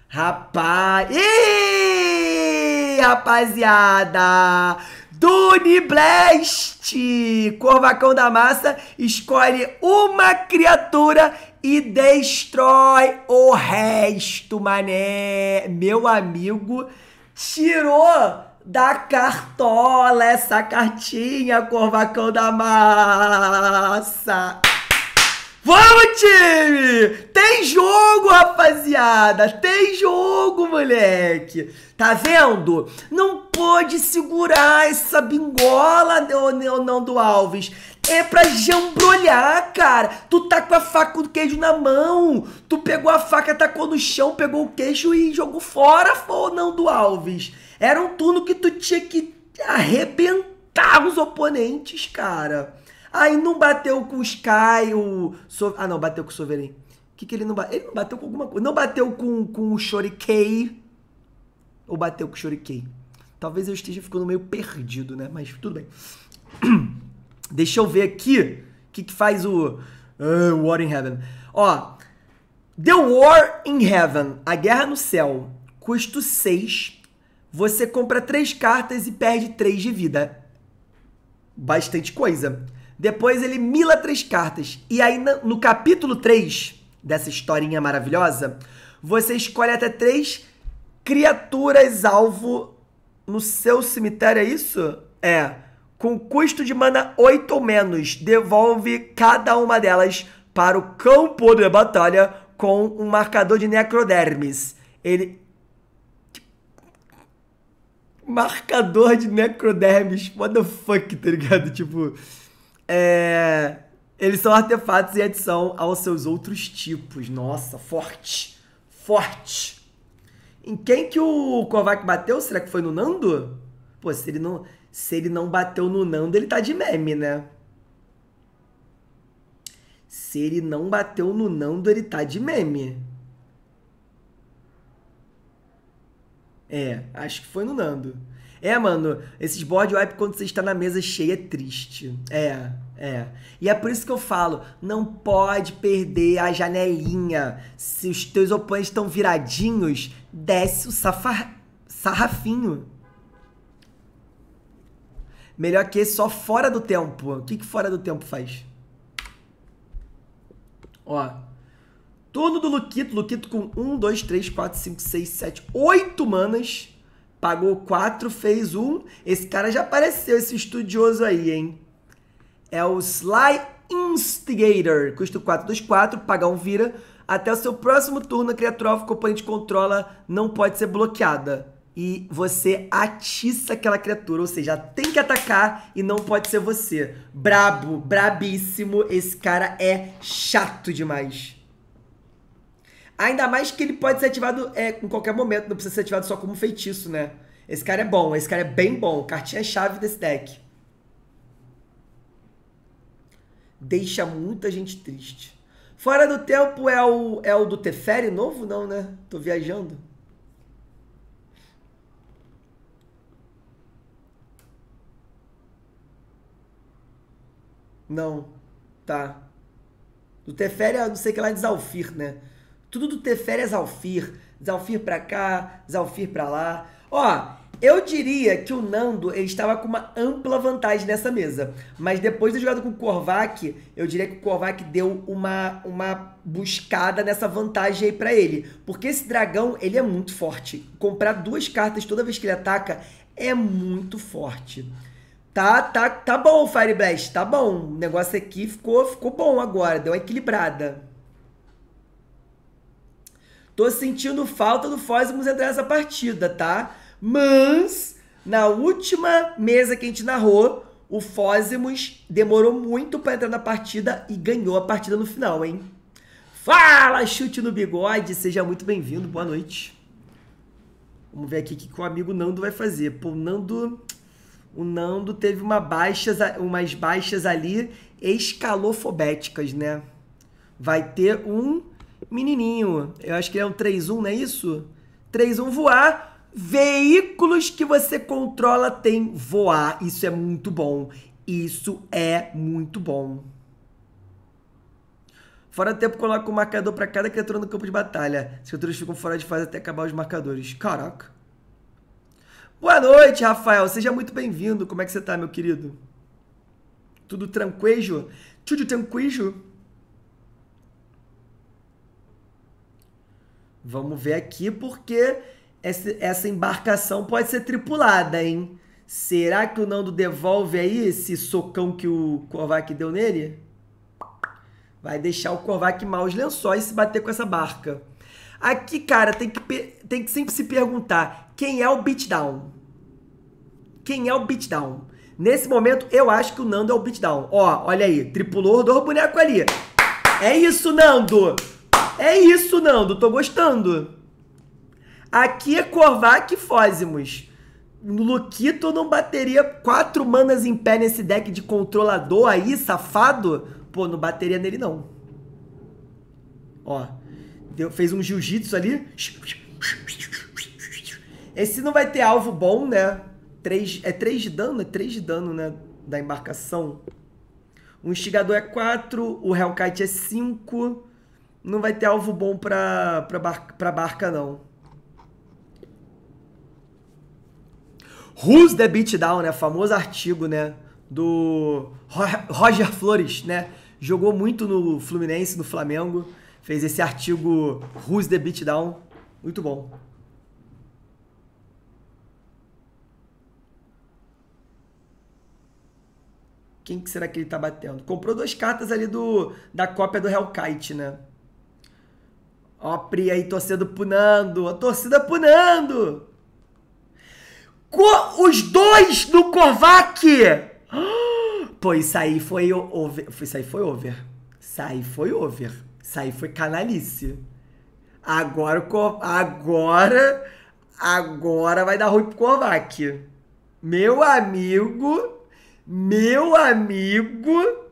Rapaz. Ih, rapaziada! Duni Blast! Corvacão da Massa escolhe uma criatura e destrói o resto, mané. Meu amigo tirou da cartola essa cartinha, Corvacão da Massa. Vamos, time! Tem jogo, rapaziada! Tem jogo, moleque! Tá vendo? Não pode segurar essa bingola, não, não do Alves. É pra jambrolhar, cara. Tu tá com a faca com o queijo na mão. Tu pegou a faca, tacou no chão, pegou o queijo e jogou fora, ou não do Alves. Era um turno que tu tinha que arrebentar os oponentes, cara. Aí não bateu com o Sky, o. So... Ah, não, bateu com o Sovereign. O que, que ele não bateu? Ele não bateu com alguma coisa. Não bateu com, com o Shorikei. Ou bateu com o Shorikei? Talvez eu esteja ficando meio perdido, né? Mas tudo bem. Deixa eu ver aqui o que, que faz o uh, War in Heaven. Ó, The War in Heaven, a Guerra no Céu, custo 6 você compra três cartas e perde três de vida. Bastante coisa. Depois ele mila três cartas. E aí no capítulo 3 dessa historinha maravilhosa, você escolhe até três criaturas alvo no seu cemitério, é isso? É. Com custo de mana 8 ou menos, devolve cada uma delas para o campo de batalha com um marcador de necrodermis. Ele marcador de necrodermis. What the fuck, tá ligado? Tipo. É. Eles são artefatos em adição aos seus outros tipos. Nossa, forte. Forte. Em quem que o Kovac bateu? Será que foi no Nando? Pô, se ele não, se ele não bateu no Nando, ele tá de meme, né? Se ele não bateu no Nando, ele tá de meme. É, acho que foi no Nando. É, mano, esses board wipe quando você está na mesa cheia é triste. É, é. E é por isso que eu falo, não pode perder a janelinha. Se os teus oponentes estão viradinhos, desce o safar... sarrafinho. Melhor que só fora do tempo. O que, que fora do tempo faz? Ó. Turno do Luquito. Luquito com 1, 2, 3, 4, 5, 6, 7, 8 manas. Pagou 4, fez 1. Esse cara já apareceu, esse estudioso aí, hein? É o Sly Instigator. Custa 4, 2, 4. Pagar um vira. Até o seu próximo turno, a criatura que o oponente controla não pode ser bloqueada. E você atiça aquela criatura, ou seja, tem que atacar e não pode ser você. Brabo, brabíssimo. Esse cara é chato demais. Ainda mais que ele pode ser ativado é, em qualquer momento, não precisa ser ativado só como feitiço, né? Esse cara é bom, esse cara é bem bom. Cartinha-chave desse deck. Deixa muita gente triste. Fora do tempo é o, é o do Teferi novo? Não, né? Tô viajando. Não. Tá. Do Teferi é não sei que lá de Zalfir, né? Tudo do Teferi é Zalfir. Zalfir pra cá, Zalfir pra lá. Ó, eu diria que o Nando ele estava com uma ampla vantagem nessa mesa. Mas depois de jogado com o Korvac, eu diria que o Korvac deu uma, uma buscada nessa vantagem aí pra ele. Porque esse dragão, ele é muito forte. Comprar duas cartas toda vez que ele ataca é muito forte. Tá, tá, tá bom, Fire Blast, tá bom. O negócio aqui ficou, ficou bom agora, deu uma equilibrada. Tô sentindo falta do Fósimos entrar nessa partida, tá? Mas, na última mesa que a gente narrou, o Fósimos demorou muito para entrar na partida e ganhou a partida no final, hein? Fala, chute no bigode, seja muito bem-vindo, boa noite. Vamos ver aqui o que o amigo Nando vai fazer. Pô, o Nando, o Nando teve uma baixas, umas baixas ali escalofobéticas, né? Vai ter um menininho. Eu acho que é um 3-1, não é isso? 3-1 voar. Veículos que você controla tem voar. Isso é muito bom. Isso é muito bom. Fora do tempo, coloca um marcador para cada criatura no campo de batalha. As criaturas ficam fora de fase até acabar os marcadores. Caraca. Boa noite, Rafael. Seja muito bem-vindo. Como é que você tá, meu querido? Tudo tranquilo? Tudo tranquilo? Vamos ver aqui porque essa embarcação pode ser tripulada, hein? Será que o Nando devolve aí esse socão que o Kovac deu nele? Vai deixar o Kovac mal os lençóis se bater com essa barca. Aqui, cara, tem que, tem que sempre se perguntar quem é o beatdown. Quem é o beatdown? Nesse momento, eu acho que o Nando é o beatdown. Ó, olha aí, tripulou dois bonecos ali. É isso, Nando! É isso, Nando. Tô gostando. Aqui é Korvac e Fósimos. Luquito não bateria quatro manas em pé nesse deck de controlador aí, safado? Pô, não bateria nele não. Ó, deu, fez um jiu-jitsu ali. Esse não vai ter alvo bom, né? Três, é 3 de dano? É 3 de dano, né? Da embarcação. O instigador é 4, o Hellkite é 5 não vai ter alvo bom pra, pra, barca, pra barca, não. Who's the Beatdown, né? Famoso artigo, né? Do Roger Flores, né? Jogou muito no Fluminense, no Flamengo. Fez esse artigo Who's the Beatdown. Muito bom. Quem que será que ele tá batendo? Comprou duas cartas ali do, da cópia do Hellkite, né? Ó, Pri aí torcendo pro Nando. A torcida pro Nando. Os dois no Korvac! Pô, isso aí foi over. Isso aí foi over. Isso aí foi over. Isso aí foi canalice. Agora, agora, agora vai dar ruim pro Kovac. Meu amigo, meu amigo.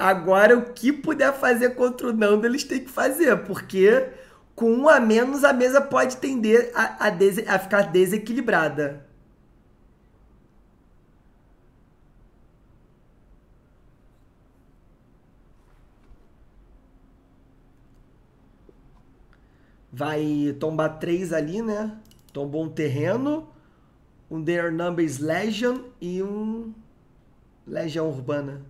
Agora, o que puder fazer contra o Nando, eles têm que fazer, porque com um a menos a mesa pode tender a, a, a ficar desequilibrada. vai tombar três ali, né? Tombou um terreno, um Their Numbers Legion e um Legião Urbana.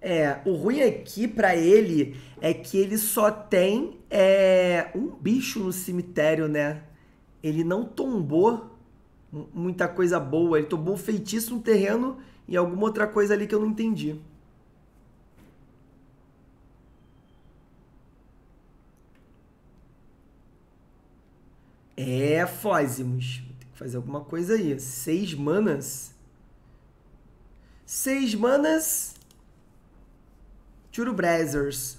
É, o ruim aqui para ele é que ele só tem é, um bicho no cemitério, né? Ele não tombou muita coisa boa. Ele tombou um feitiço no terreno e alguma outra coisa ali que eu não entendi. É, Fósimos. Tem que fazer alguma coisa aí. Seis manas. Seis manas. Turo Brazzers.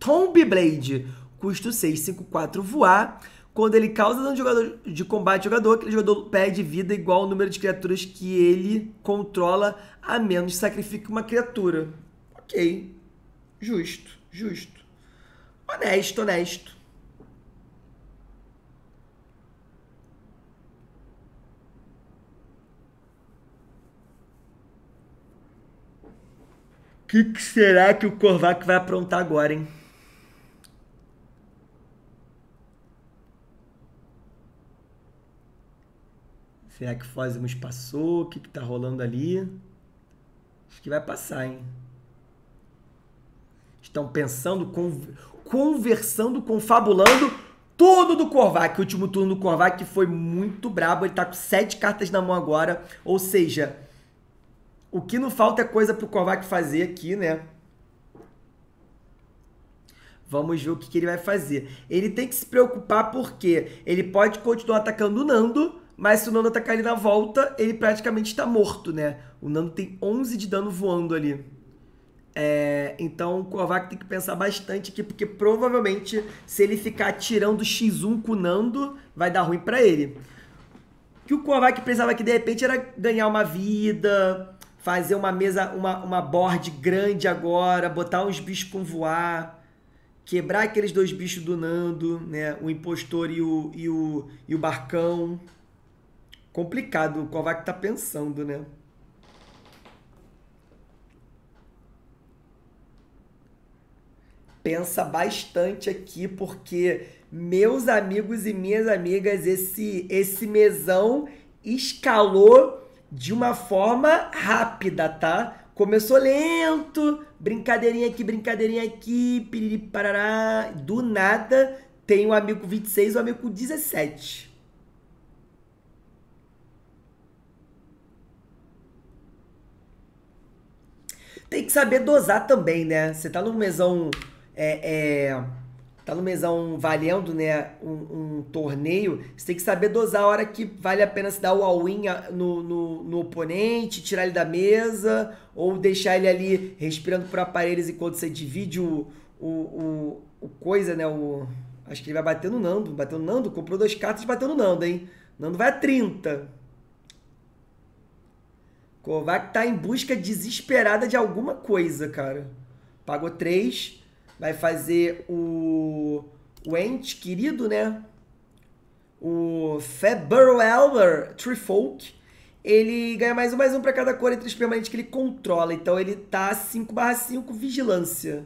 Tomb Blade. Custo 6, 5, 4 voar. Quando ele causa dano de, jogador, de combate ao jogador, aquele jogador perde vida igual ao número de criaturas que ele controla, a menos que sacrifique uma criatura. Ok. Justo, justo. Honesto, honesto. Que, que será que o Korvac vai aprontar agora, hein? Será que Fósimos passou? O que, que tá rolando ali? Acho que vai passar, hein? Estão pensando, conversando, confabulando tudo do Korvac. O último turno do Korvac foi muito brabo. Ele tá com sete cartas na mão agora. Ou seja, o que não falta é coisa pro Kovac fazer aqui, né? Vamos ver o que, que, ele vai fazer. Ele tem que se preocupar porque ele pode continuar atacando o Nando, mas se o Nando atacar ele na volta, ele praticamente está morto, né? O Nando tem 11 de dano voando ali. É, então o Kovac tem que pensar bastante aqui, porque provavelmente se ele ficar tirando X1 com o Nando, vai dar ruim para ele. O que o Kovac precisava aqui de repente era ganhar uma vida, fazer uma mesa, uma, uma board grande agora, botar uns bichos com voar, quebrar aqueles dois bichos do Nando, né? O impostor e o, e o, e o barcão. Complicado, o Kovac tá pensando, né? Pensa bastante aqui, porque meus amigos e minhas amigas, esse, esse mesão escalou de uma forma rápida, tá? Começou lento, brincadeirinha aqui, brincadeirinha aqui, piriri parará. Do nada tem um amigo 26 e um amigo 17. Tem que saber dosar também, né? Você tá num mesão é, é tá no mesão valendo, né, um, um, torneio, você tem que saber dosar a hora que vale a pena se dar o all-in no, no, no, oponente, tirar ele da mesa, ou deixar ele ali respirando por aparelhos enquanto você divide o, o, o, o coisa, né, o... Acho que ele vai bater no Nando, bateu no Nando, comprou duas cartas e bateu no Nando, hein? Nando vai a 30. Kovac tá em busca desesperada de alguma coisa, cara. Pagou 3 vai fazer o, o ente querido, né? O February Elder Trifolk. Ele ganha mais um, mais um para cada cor entre os permanentes que ele controla. Então ele tá 5 5 vigilância.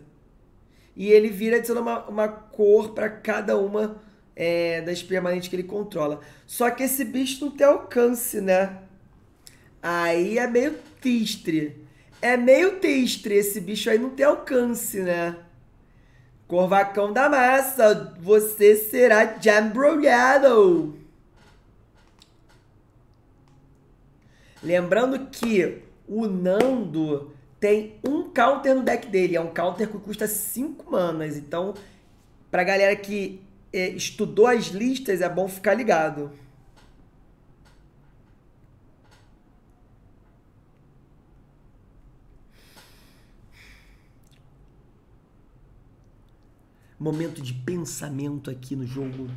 E ele vira adicionando uma, uma cor para cada uma é, das permanentes que ele controla. Só que esse bicho não tem alcance, né? Aí é meio triste. É meio triste esse bicho aí não tem alcance, né? Corvacão da massa, você será jambrolhado. Lembrando que o Nando tem um counter no deck dele. É um counter que custa 5 manas. Então, pra galera que é, estudou as listas, é bom ficar ligado. Momento de pensamento aqui no jogo.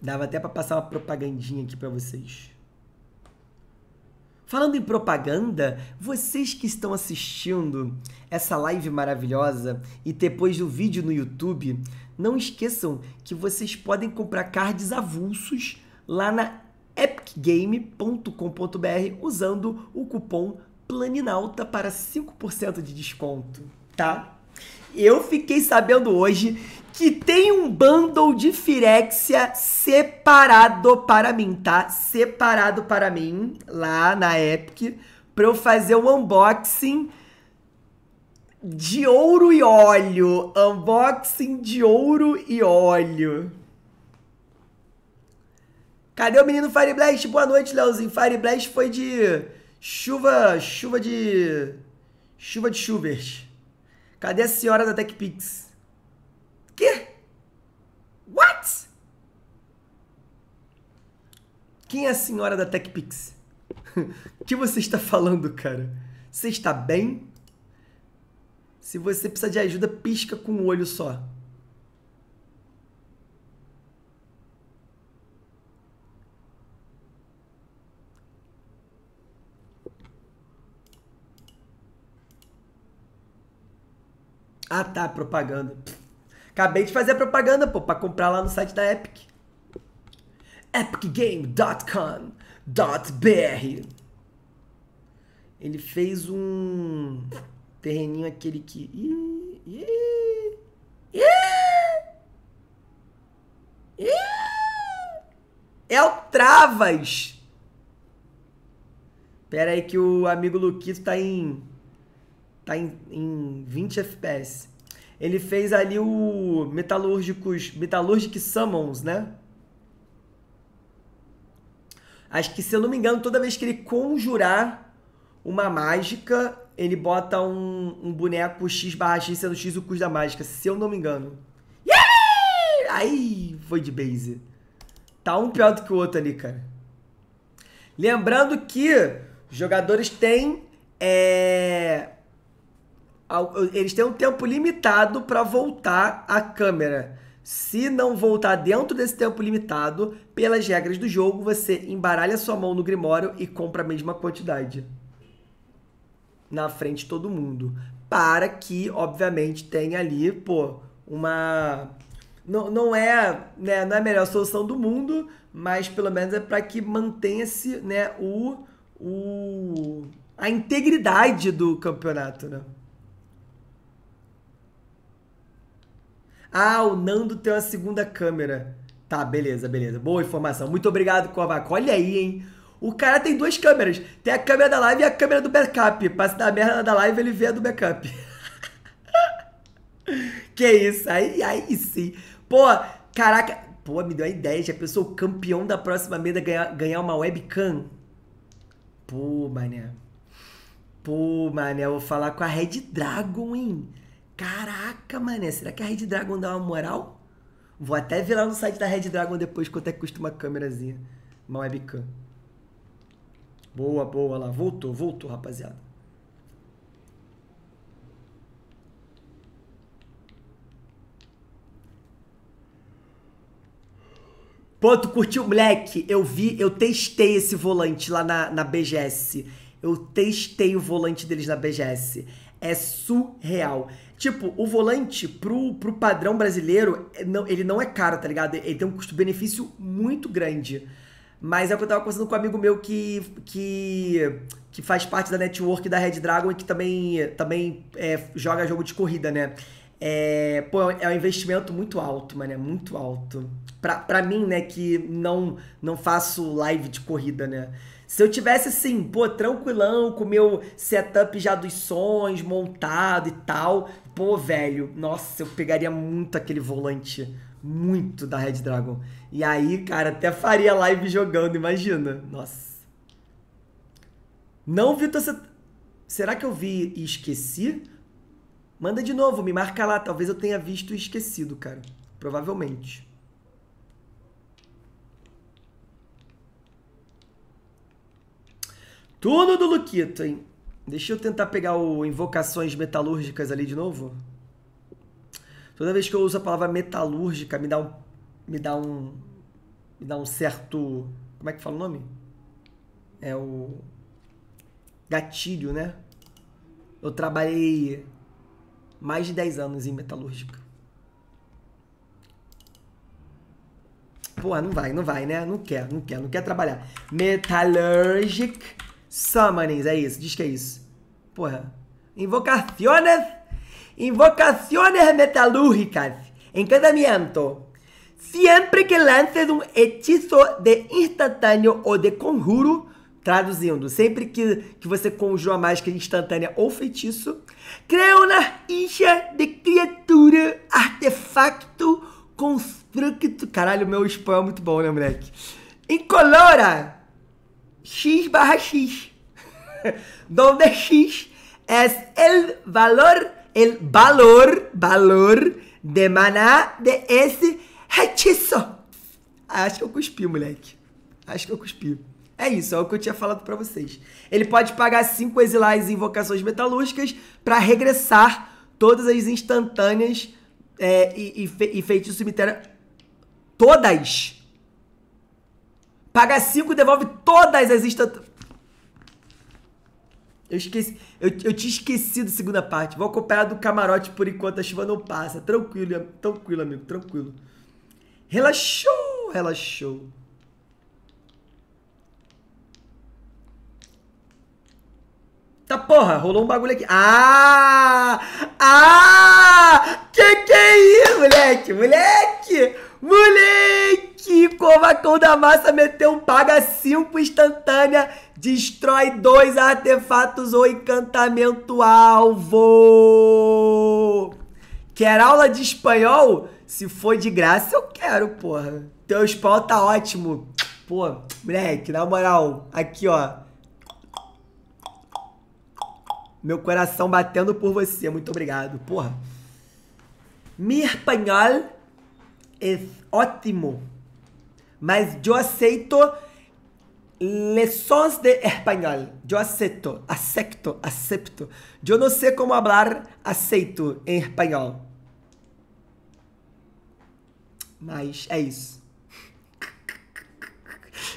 Dava até para passar uma propagandinha aqui para vocês. Falando em propaganda, vocês que estão assistindo essa live maravilhosa e depois do vídeo no YouTube, não esqueçam que vocês podem comprar cards avulsos lá na epicgame.com.br usando o cupom PLANINAUTA para 5% de desconto, tá? Eu fiquei sabendo hoje que tem um bundle de Firexia separado para mim, tá? Separado para mim, lá na Epic, para eu fazer o unboxing de ouro e óleo. Unboxing de ouro e óleo. Cadê o menino Fire Blast? Boa noite, Leozinho. Fire Blast foi de chuva, chuva de chuva de chuvers. Cadê a senhora da TechPix? Quê? What? Quem é a senhora da TechPix? O que você está falando, cara? Você está bem? Se você precisa de ajuda, pisca com o olho só. Ah, tá, propaganda. Acabei de fazer a propaganda, pô, pra comprar lá no site da Epic. epicgame.com.br Ele fez um terreninho aquele que... É o Travas! Pera aí que o amigo Luquito tá em... Tá em, em 20 FPS. Ele fez ali o Metalúrgicos, Metalurgic Summons, né? Acho que, se eu não me engano, toda vez que ele conjurar uma mágica, ele bota um, um boneco X barra X sendo X o custo da mágica, se eu não me engano. Yeah! Aí foi de base. Tá um pior do que o outro ali, cara. Lembrando que jogadores têm é, eles têm um tempo limitado para voltar a câmera. Se não voltar dentro desse tempo limitado, pelas regras do jogo, você embaralha sua mão no Grimório e compra a mesma quantidade. Na frente de todo mundo. Para que, obviamente, tenha ali, pô, uma. Não, não, é, né, não é a melhor solução do mundo, mas pelo menos é para que mantenha-se né, o, o, a integridade do campeonato, né? Ah, o Nando tem uma segunda câmera. Tá, beleza, beleza. Boa informação. Muito obrigado, Kovac. Olha aí, hein? O cara tem duas câmeras. Tem a câmera da live e a câmera do backup. Pra se dar merda da live, ele vê a do backup. que isso? Aí, aí sim. Pô, caraca. Pô, me deu a ideia. Já pensou o campeão da próxima mesa ganhar, ganhar uma webcam? Pô, mané. Pô, mané, eu vou falar com a Red Dragon, hein? Caraca, mané, será que a Red Dragon dá uma moral? Vou até ver lá no site da Red Dragon depois quanto é que custa uma câmerazinha. Uma webcam. Boa, boa lá. Voltou, voltou, rapaziada. Pô, tu curtiu? Moleque, eu vi, eu testei esse volante lá na, na BGS. Eu testei o volante deles na BGS. É surreal. Tipo, o volante pro, pro padrão brasileiro, é, não, ele não é caro, tá ligado? Ele tem um custo-benefício muito grande. Mas é o que eu tava conversando com um amigo meu que, que, que faz parte da network da Red Dragon e que também, também é, joga jogo de corrida, né? É, pô, é um investimento muito alto, mano, é muito alto. Pra, pra mim, né, que não, não faço live de corrida, né? Se eu tivesse assim, pô, tranquilão, com meu setup já dos sons montado e tal, pô, velho, nossa, eu pegaria muito aquele volante, muito da Red Dragon. E aí, cara, até faria live jogando, imagina. Nossa. Não, Vitor, você... será que eu vi e esqueci? Manda de novo, me marca lá, talvez eu tenha visto e esquecido, cara. Provavelmente. Tudo do Luquito, hein? Deixa eu tentar pegar o invocações metalúrgicas ali de novo. Toda vez que eu uso a palavra metalúrgica, me dá um. Me dá um. Me dá um certo. Como é que fala o nome? É o. Gatilho, né? Eu trabalhei mais de 10 anos em metalúrgica. Pô, não vai, não vai, né? Não quer, não quer, não quer trabalhar. Metallurgic Summonings, é isso, diz que é isso. Porra. Invocaciones, invocaciones metalúrgicas, encantamiento. Siempre que lances um hechizo de instantâneo ou de conjuro, traduzindo, sempre que, que você conjura mágica instantânea ou feitiço, cria uma isha de criatura, artefacto, constructo. Caralho, meu espanhol é muito bom, né, moleque? Incolora x barra x, donde x es el valor, el valor, valor de maná de esse hechizo. Acho que eu cuspi, moleque. Acho que eu cuspi. É isso, é o que eu tinha falado para vocês. Ele pode pagar 5 exilais e invocações metalúrgicas para regressar todas as instantâneas é, e, e, fe, e feitiço cemitério. Todas! Paga 5, devolve todas as instantâneas. Eu esqueci. Eu, eu tinha esquecido a segunda parte. Vou acompanhar do camarote por enquanto a chuva não passa. Tranquilo, tranquilo, amigo, tranquilo. Relaxou, relaxou. Tá porra, rolou um bagulho aqui. Ah! Ah! Que que é isso, moleque? Moleque! Moleque! Covacão da Massa meteu um paga 5 instantânea, destrói dois artefatos ou encantamento alvo. Quer aula de espanhol? Se for de graça, eu quero, porra. Teu espanhol tá ótimo. Pô, moleque, na moral, aqui ó. Meu coração batendo por você, muito obrigado, porra. Mi espanhol é ótimo, mas eu aceito lições de espanhol. Eu aceito, aceito, acepto. Eu não sei como falar aceito em espanhol. Mas é isso.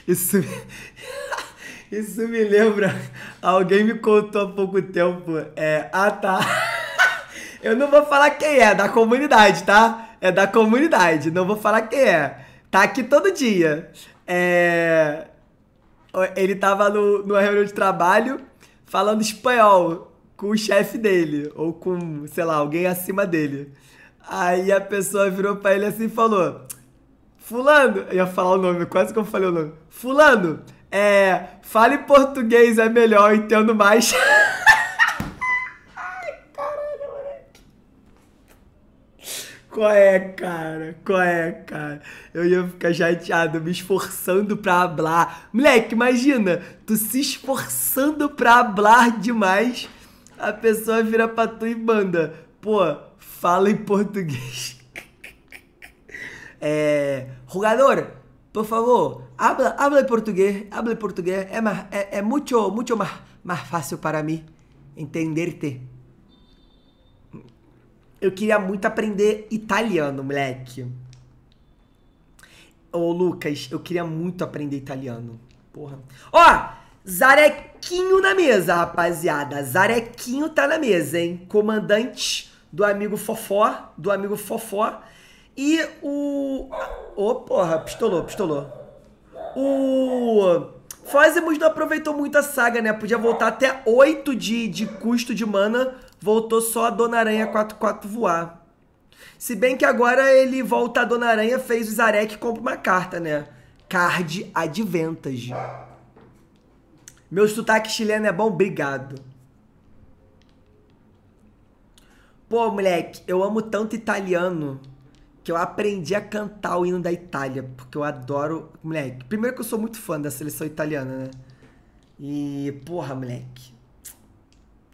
Isso, isso me lembra. Alguém me contou há pouco tempo. É, ah, tá. Eu não vou falar quem é, da comunidade, tá? É da comunidade, não vou falar quem é. Tá aqui todo dia. É... Ele tava no, numa reunião de trabalho falando espanhol com o chefe dele, ou com, sei lá, alguém acima dele. Aí a pessoa virou pra ele assim e falou: Fulano, eu ia falar o nome, quase que eu falei o nome. Fulano, é. Fale português, é melhor, entendo mais. Qual é, cara? Qual é, cara? Eu ia ficar chateado, me esforçando pra hablar. Moleque, imagina, tu se esforçando pra hablar demais, a pessoa vira pra tu e manda, pô, fala em português. É, jogador, por favor, habla, habla em português, habla em português, é, mais, é, é muito, muito mais, mais fácil para mim entender-te. Eu queria muito aprender italiano, moleque. Ô, Lucas, eu queria muito aprender italiano. Porra. Ó, Zarequinho na mesa, rapaziada. Zarequinho tá na mesa, hein? Comandante do amigo Fofó, do amigo Fofó. E o... Ô, oh, porra, pistolou, pistolou. O... Fósimos não aproveitou muito a saga, né? Podia voltar até 8 de, de custo de mana voltou só a Dona Aranha 4-4 voar. Se bem que agora ele volta a Dona Aranha, fez o Zarek e compra uma carta, né? Card Advantage. Meu sotaque chileno é bom? Obrigado. Pô, moleque, eu amo tanto italiano que eu aprendi a cantar o hino da Itália, porque eu adoro. Moleque, primeiro que eu sou muito fã da seleção italiana, né? E, porra, moleque.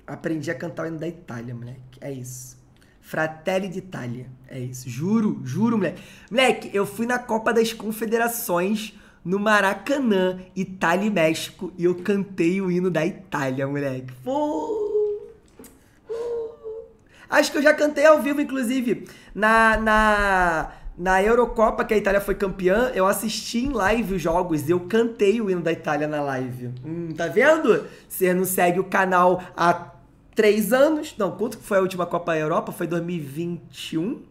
Aprendi a cantar o hino da Itália, moleque. É isso. Fratelli d'Italia. É isso. Juro, juro, moleque. Moleque, eu fui na Copa das Confederações no Maracanã, Itália e México, e eu cantei o hino da Itália, moleque. Pô! Acho que eu já cantei ao vivo, inclusive, na, na, na Eurocopa, que a Itália foi campeã, eu assisti em live os jogos e eu cantei o hino da Itália na live. Hum, tá vendo? Você não segue o canal há três anos. Não, quanto foi a última Copa Europa? Foi 2021?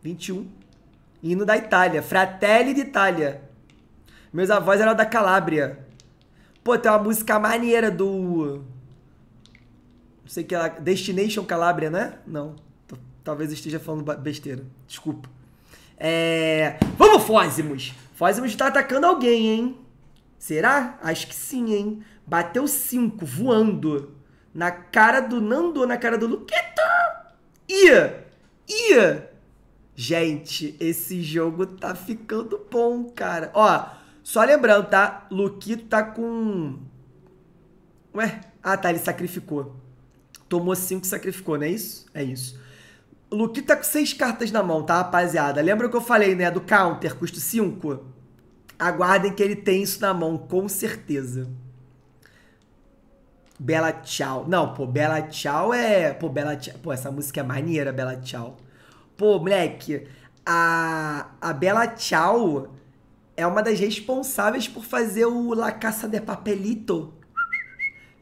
21. Hino da Itália. Fratelli d'Italia. Meus avós eram da Calábria. Pô, tem uma música maneira do. Não sei que é. Destination Calabria, né? Não. Talvez eu esteja falando besteira. Desculpa. É. Vamos, Fósimos! Fósimos tá atacando alguém, hein? Será? Acho que sim, hein? Bateu cinco voando na cara do Nando na cara do Luquito? Ia! Ia! Gente, esse jogo tá ficando bom, cara. Ó, só lembrando, tá? Luquito tá com. Ué? Ah, tá, ele sacrificou. Tomou cinco e sacrificou, não é isso? É isso. Luquito tá com seis cartas na mão, tá, rapaziada? Lembra que eu falei, né? Do counter, custo 5? Aguardem que ele tem isso na mão, com certeza. Bela Tchau. Não, pô, Bela Tchau é. Pô, Bela Tchau. Pô, essa música é maneira, Bela Tchau. Pô, moleque, a, a Bela Tchau é uma das responsáveis por fazer o La Caça de Papelito.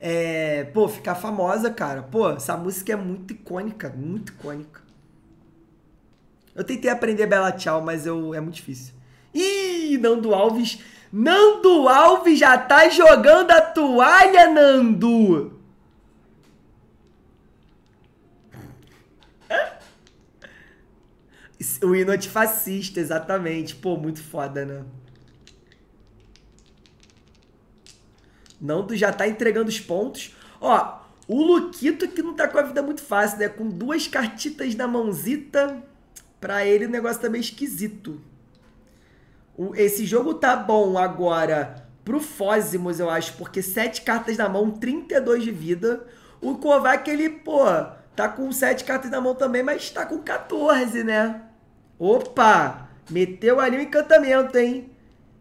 É, pô, ficar famosa, cara. Pô, essa música é muito icônica, muito icônica. Eu tentei aprender Bela Tchau, mas eu, é muito difícil. Ih, Nando Alves Nando Alves já tá jogando a toalha, Nando! O hino antifascista, exatamente. Pô, muito foda, né? Nando já tá entregando os pontos. Ó, o Luquito que não tá com a vida muito fácil, né? Com duas cartitas na mãozita, pra ele o negócio tá meio esquisito. Esse jogo tá bom agora pro Fósimos, eu acho, porque 7 cartas na mão, 32 de vida. O Kovac, ele, pô, tá com 7 cartas na mão também, mas tá com 14, né? Opa! Meteu ali o um encantamento, hein?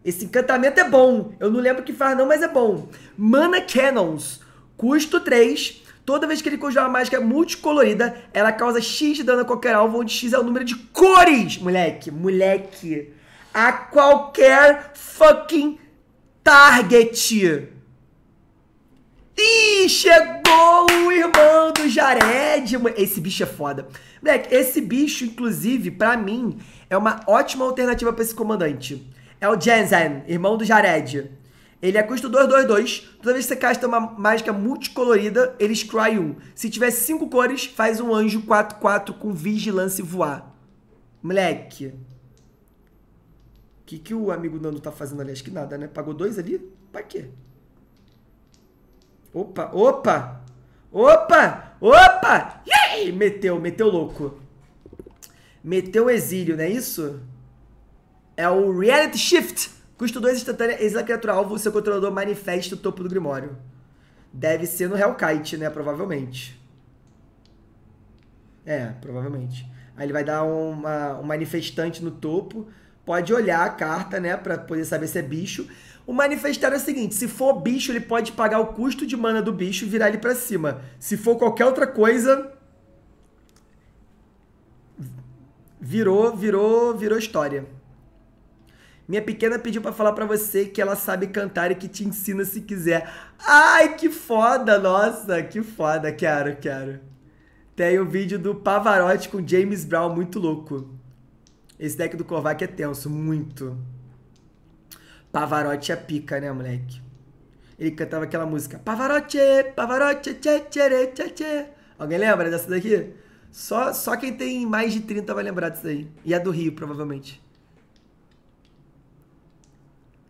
Esse encantamento é bom. Eu não lembro o que faz não, mas é bom. Mana Cannons. Custo 3. Toda vez que ele conjura uma mágica multicolorida, ela causa X de dano a qualquer alvo, onde X é o número de cores. Moleque, moleque a qualquer fucking target. Ih, chegou o irmão do Jared. Esse bicho é foda. Moleque, esse bicho, inclusive, para mim, é uma ótima alternativa para esse comandante. É o Jensen, irmão do Jared. Ele é custo 222. Toda vez que você casta uma mágica multicolorida, ele scry 1. Se tiver 5 cores, faz um anjo 4-4 com vigilância e voar. Moleque, que, que o amigo Nando tá fazendo ali? Acho que nada, né? Pagou dois ali? Pra quê? Opa, opa! Opa! Opa! Yay! Meteu, meteu louco. Meteu exílio, não é isso? É o Reality Shift. Custo 2 instantânea, exila criatura alvo, seu controlador manifesta o topo do Grimório. Deve ser no Hellkite, né? Provavelmente. É, provavelmente. Aí ele vai dar uma, um manifestante no topo pode olhar a carta, né, para poder saber se é bicho. O manifestar é o seguinte: se for bicho, ele pode pagar o custo de mana do bicho e virar ele para cima. Se for qualquer outra coisa, virou, virou, virou história. Minha pequena pediu para falar para você que ela sabe cantar e que te ensina se quiser. Ai, que foda, nossa, que foda, quero, quero. Tem um vídeo do Pavarotti com James Brown muito louco. Esse deck do Kovac é tenso, muito. Pavarotti é pica, né, moleque? Ele cantava aquela música. Pavarotti, Pavarotti, tchê, tchê, tchê, tchê. Alguém lembra dessa daqui? Só, só quem tem mais de 30 vai lembrar disso daí. E é do Rio, provavelmente.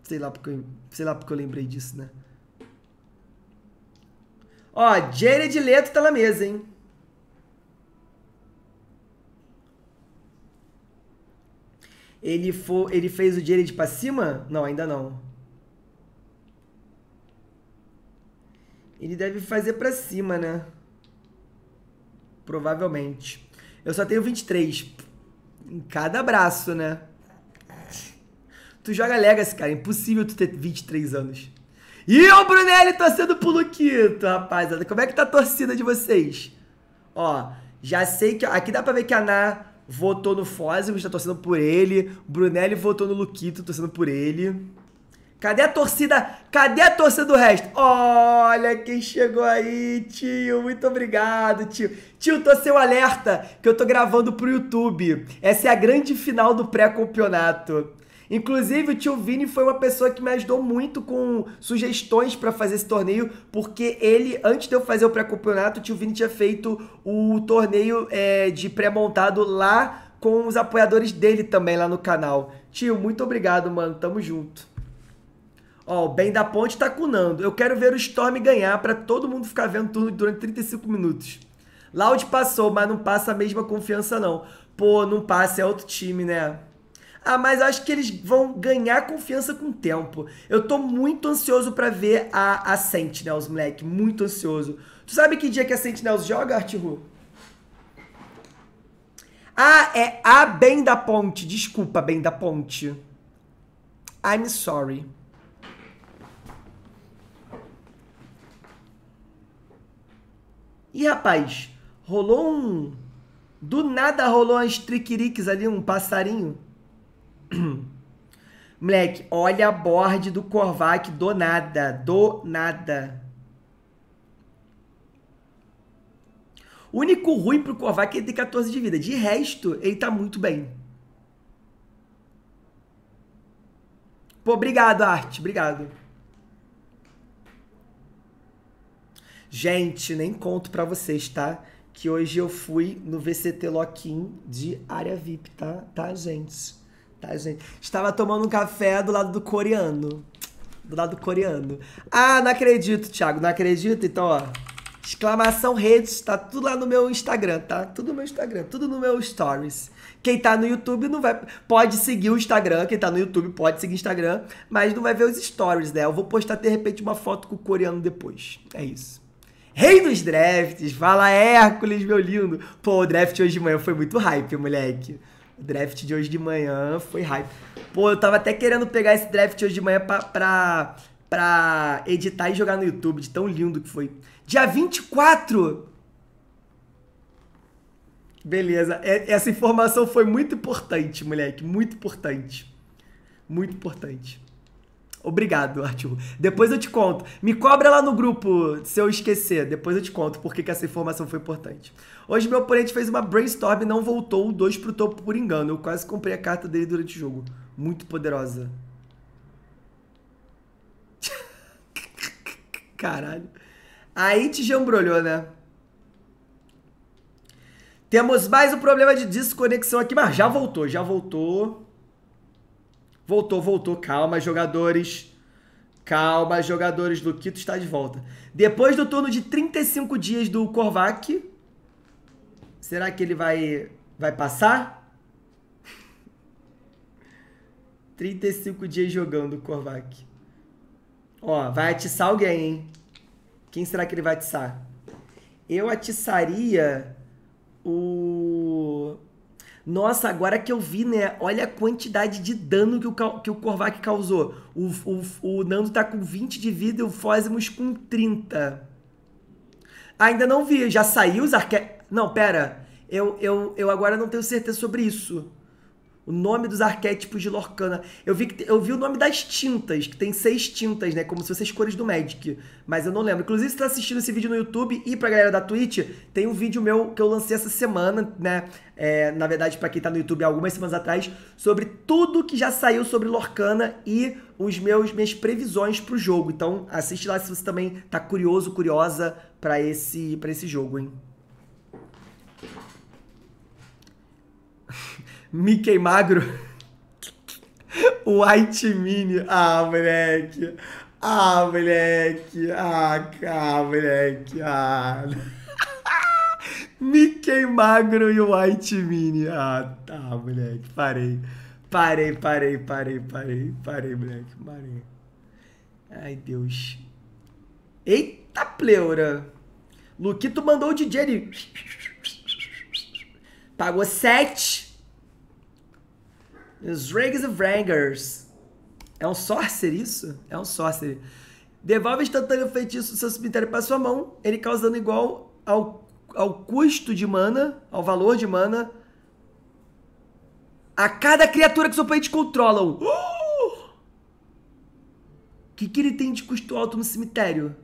Sei lá porque, sei lá porque eu lembrei disso, né? Ó, Jared Leto tá na mesa, hein? Ele, for, ele fez o Jared pra cima? Não, ainda não. Ele deve fazer pra cima, né? Provavelmente. Eu só tenho 23. Em cada braço, né? Tu joga Legacy, cara. Impossível tu ter 23 anos. E o Brunelli torcendo pro Luquito, rapaziada. Como é que tá a torcida de vocês? Ó, já sei que. Aqui dá pra ver que a Ná votou no Fóssil, está torcendo por ele. Brunelli votou no Luquito, torcendo por ele. Cadê a torcida? Cadê a torcida do resto? Olha quem chegou aí, tio. Muito obrigado, tio. Tio, tô seu alerta que eu tô gravando pro YouTube. Essa é a grande final do pré-campeonato. Inclusive, o tio Vini foi uma pessoa que me ajudou muito com sugestões para fazer esse torneio, porque ele, antes de eu fazer o pré-campeonato, o tio Vini tinha feito o torneio é, de pré-montado lá com os apoiadores dele também lá no canal. Tio, muito obrigado, mano. Tamo junto. Ó, o Ben da Ponte tá cunando. Eu quero ver o Storm ganhar para todo mundo ficar vendo turno durante 35 minutos. Loud passou, mas não passa a mesma confiança, não. Pô, não passa, é outro time, né? Ah, mas acho que eles vão ganhar confiança com o tempo. Eu tô muito ansioso para ver a, a Sentinels, moleque. Muito ansioso. Tu sabe que dia que a Sentinels joga, Artiru? Ah, é a Bem da Ponte. Desculpa, Bem da Ponte. I'm sorry. E rapaz, rolou um. Do nada rolou umas triquiriques ali, um passarinho. Moleque, olha a board do Korvac do nada. Do nada. O único ruim pro Korvac é ele ter 14 de vida. De resto, ele tá muito bem. Pô, obrigado, Arte. Obrigado. Gente, nem conto pra vocês, tá? Que hoje eu fui no VCT Lock-in de área VIP, tá? Tá, gente? Tá, gente? Estava tomando um café do lado do coreano. Do lado do coreano. Ah, não acredito, Thiago. Não acredito? Então, ó. Exclamação redes, tá tudo lá no meu Instagram, tá? Tudo no meu Instagram, tudo no meu stories. Quem tá no YouTube não vai. Pode seguir o Instagram. Quem tá no YouTube pode seguir o Instagram, mas não vai ver os stories, né? Eu vou postar de repente uma foto com o coreano depois. É isso. Rei dos drafts, fala Hércules, meu lindo. Pô, o draft hoje de manhã foi muito hype, moleque. O draft de hoje de manhã foi hype. Pô, eu tava até querendo pegar esse draft hoje de manhã pra, pra, pra editar e jogar no YouTube, de tão lindo que foi. Dia 24! Beleza, essa informação foi muito importante, moleque. Muito importante. Muito importante. Obrigado, Arthur. Depois eu te conto. Me cobra lá no grupo se eu esquecer. Depois eu te conto porque que essa informação foi importante. Hoje meu oponente fez uma brainstorm e não voltou o 2 pro topo por engano. Eu quase comprei a carta dele durante o jogo. Muito poderosa. Caralho. Aí te jambrolhou, né? Temos mais um problema de desconexão aqui, mas já voltou, já voltou. Voltou, voltou. Calma, jogadores. Calma, jogadores. Luquito está de volta. Depois do turno de 35 dias do Korvac, será que ele vai, vai passar? 35 dias jogando o Korvac. Ó, vai atiçar alguém, hein? Quem será que ele vai atiçar? Eu atiçaria o nossa, agora que eu vi, né? Olha a quantidade de dano que o, que o Korvac causou. O, o, o Nando tá com 20 de vida e o Fósimos com 30. Ainda não vi. Já saiu os arquétipos. Não, pera. Eu, eu, eu agora não tenho certeza sobre isso. O nome dos arquétipos de Lorcana. Eu vi, que, eu vi o nome das tintas, que tem seis tintas, né? Como se fossem as cores do Magic. Mas eu não lembro. Inclusive, se tá assistindo esse vídeo no YouTube e pra galera da Twitch, tem um vídeo meu que eu lancei essa semana, né? É, na verdade, para quem tá no YouTube algumas semanas atrás, sobre tudo que já saiu sobre Lorcana e os meus minhas previsões pro jogo. Então, assiste lá se você também tá curioso, curiosa para esse, esse jogo, hein? Mickey magro. White Mini. Ah, moleque. Ah, moleque. Ah, ah moleque. Ah. Mickey magro e White Mini. Ah, tá, moleque. Parei. Parei, parei, parei, parei. Parei, moleque. Parei. Ai, Deus. Eita pleura. Luquito mandou o DJ. Pagou 7. Os Regs of Rangers. É um sorcerer isso? É um sorcerer. Devolve instantâneo feitiço do seu cemitério para sua mão, ele causando igual ao, ao custo de mana, ao valor de mana, a cada criatura que seu oponente controla. O uh! que, que ele tem de custo alto no cemitério?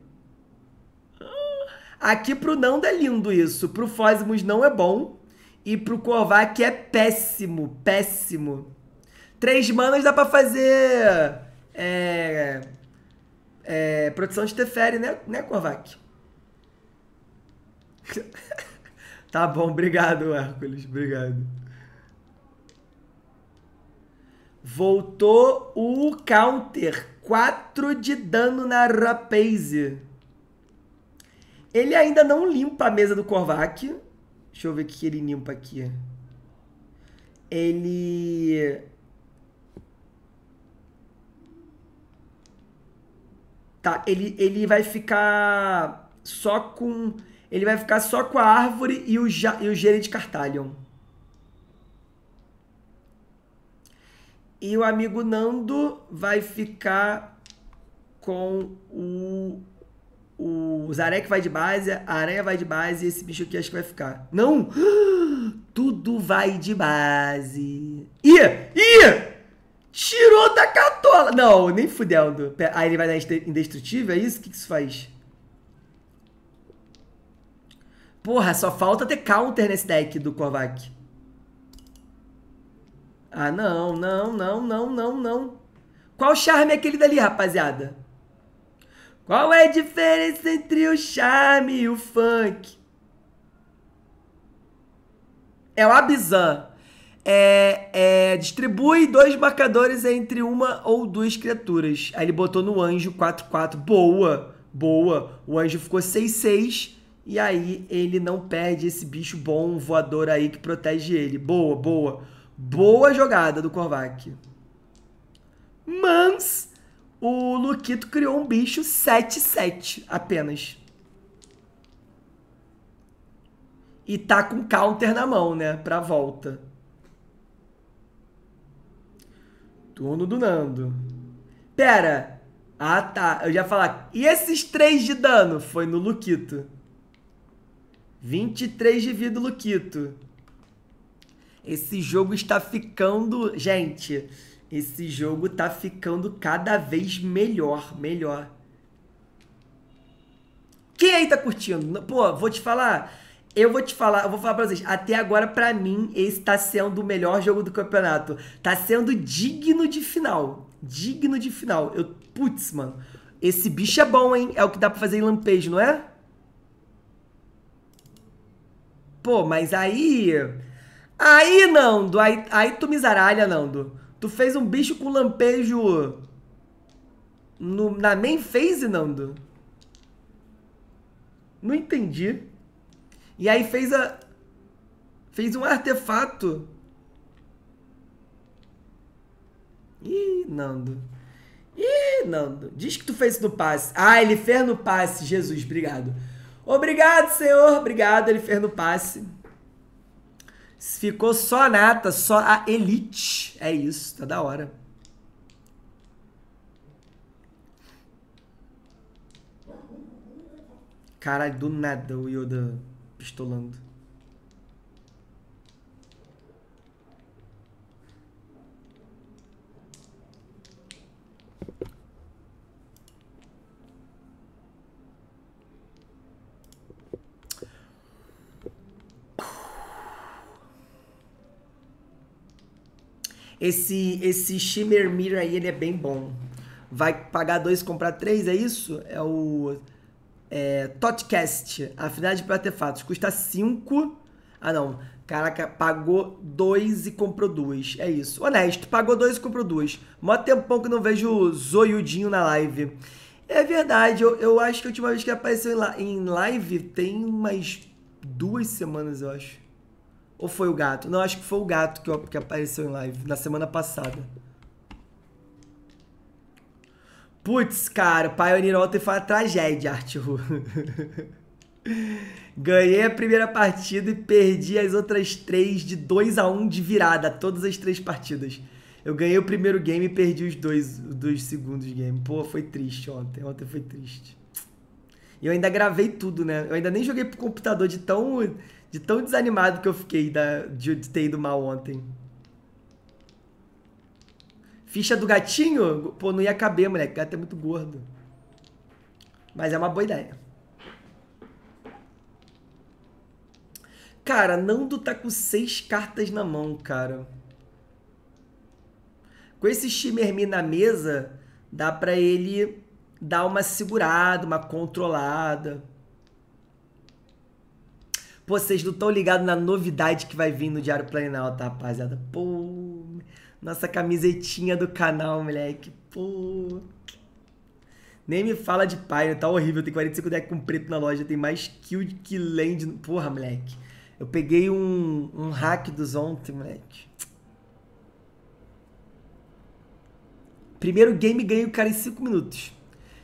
Aqui pro Nando é lindo isso. Pro Fosmos não é bom. E pro Korvac é péssimo. Péssimo. Três manas dá pra fazer. É. É, produção de Teferi, né, né Korvac? tá bom, obrigado, Hércules. Obrigado. Voltou o counter. 4 de dano na Rapaze. Ele ainda não limpa a mesa do Korvac. Deixa eu ver o que ele limpa aqui. Ele. Tá, ele, ele vai ficar só com. Ele vai ficar só com a árvore e o, e o Gerard Cartalion. E o amigo Nando vai ficar com o o Zarek vai de base, a Aranha vai de base e esse bicho aqui acho que vai ficar. Não! Tudo vai de base. Ih! Ih! Tirou da catola! Não, nem fudendo. Aí ele vai dar indestrutível, é isso? O que, que isso faz? Porra, só falta ter counter nesse deck do Korvac. Ah, não, não, não, não, não, não. Qual charme é aquele dali, rapaziada? Qual é a diferença entre o charme e o funk? É o Abizan. É, é, distribui dois marcadores entre uma ou duas criaturas. Aí ele botou no anjo 4-4. Boa, boa. O anjo ficou 6-6. E aí ele não perde esse bicho bom voador aí que protege ele. Boa, boa. Boa jogada do Korvac. Mas o Luquito criou um bicho 7-7 apenas. E tá com counter na mão, né? Pra volta. Turno do Nando. Pera. Ah, tá. Eu já falar. E esses 3 de dano? Foi no Luquito. 23 de vida, Luquito. Esse jogo está ficando... Gente esse jogo tá ficando cada vez melhor, melhor. Quem aí tá curtindo? Pô, vou te falar, eu vou te falar, eu vou falar pra vocês, até agora para mim esse tá sendo o melhor jogo do campeonato. Tá sendo digno de final. Digno de final. Eu, putz, mano. Esse bicho é bom, hein? É o que dá pra fazer em lampejo, não é? Pô, mas aí. Aí, Nando. Aí, aí tu me zaralha, Nando. Tu fez um bicho com lampejo no, na main phase, Nando? Não entendi. E aí fez a... Fez um artefato. Ih, Nando. Ih, Nando. Diz que tu fez no passe. Ah, ele fez no passe. Jesus, obrigado. Obrigado, senhor. Obrigado, ele fez no passe. Ficou só a nata, só a elite. É isso, tá da hora. Caralho, do nada o Yoda pistolando. Esse, esse Shimmer Mirror aí, ele é bem bom. Vai pagar dois comprar três, é isso? É o é, Totcast, afinidade para artefatos. Custa 5. Ah, não. Caraca, pagou dois e comprou duas. É isso. Honesto, pagou dois e comprou duas. Mó tempão que não vejo Zoiudinho na live. É verdade, eu, eu acho que a última vez que apareceu em live tem umas duas semanas, eu acho. Ou foi o gato? Não, acho que foi o gato que, que apareceu em live na semana passada. Putz, cara, Pioneer Alter foi uma tragédia, Arthur. Ganhei a primeira partida e perdi as outras três de 2 a 1 um de virada, todas as três partidas. Eu ganhei o primeiro game e perdi os dois, os dois segundos game. Pô, foi triste ontem. Ontem foi triste. E eu ainda gravei tudo, né? Eu ainda nem joguei pro computador de tão, de tão desanimado que eu fiquei da, de, de ter ido mal ontem. Ficha do gatinho? Pô, não ia caber, moleque. O gato é muito gordo. Mas é uma boa ideia. Cara, Nando tá com seis cartas na mão, cara. Com esse Shimermi na mesa, dá pra ele dar uma segurada, uma controlada. Pô, vocês não estão ligados na novidade que vai vir no Diário Planalto, tá, rapaziada? Pô, nossa camisetinha do canal, moleque. Pô. Nem me fala de pai, tá horrível. Tem 45 decks com preto na loja, tem mais kill que land. Porra, moleque. Eu peguei um, um hack dos ontem, moleque. Primeiro game ganhei o cara em 5 minutos.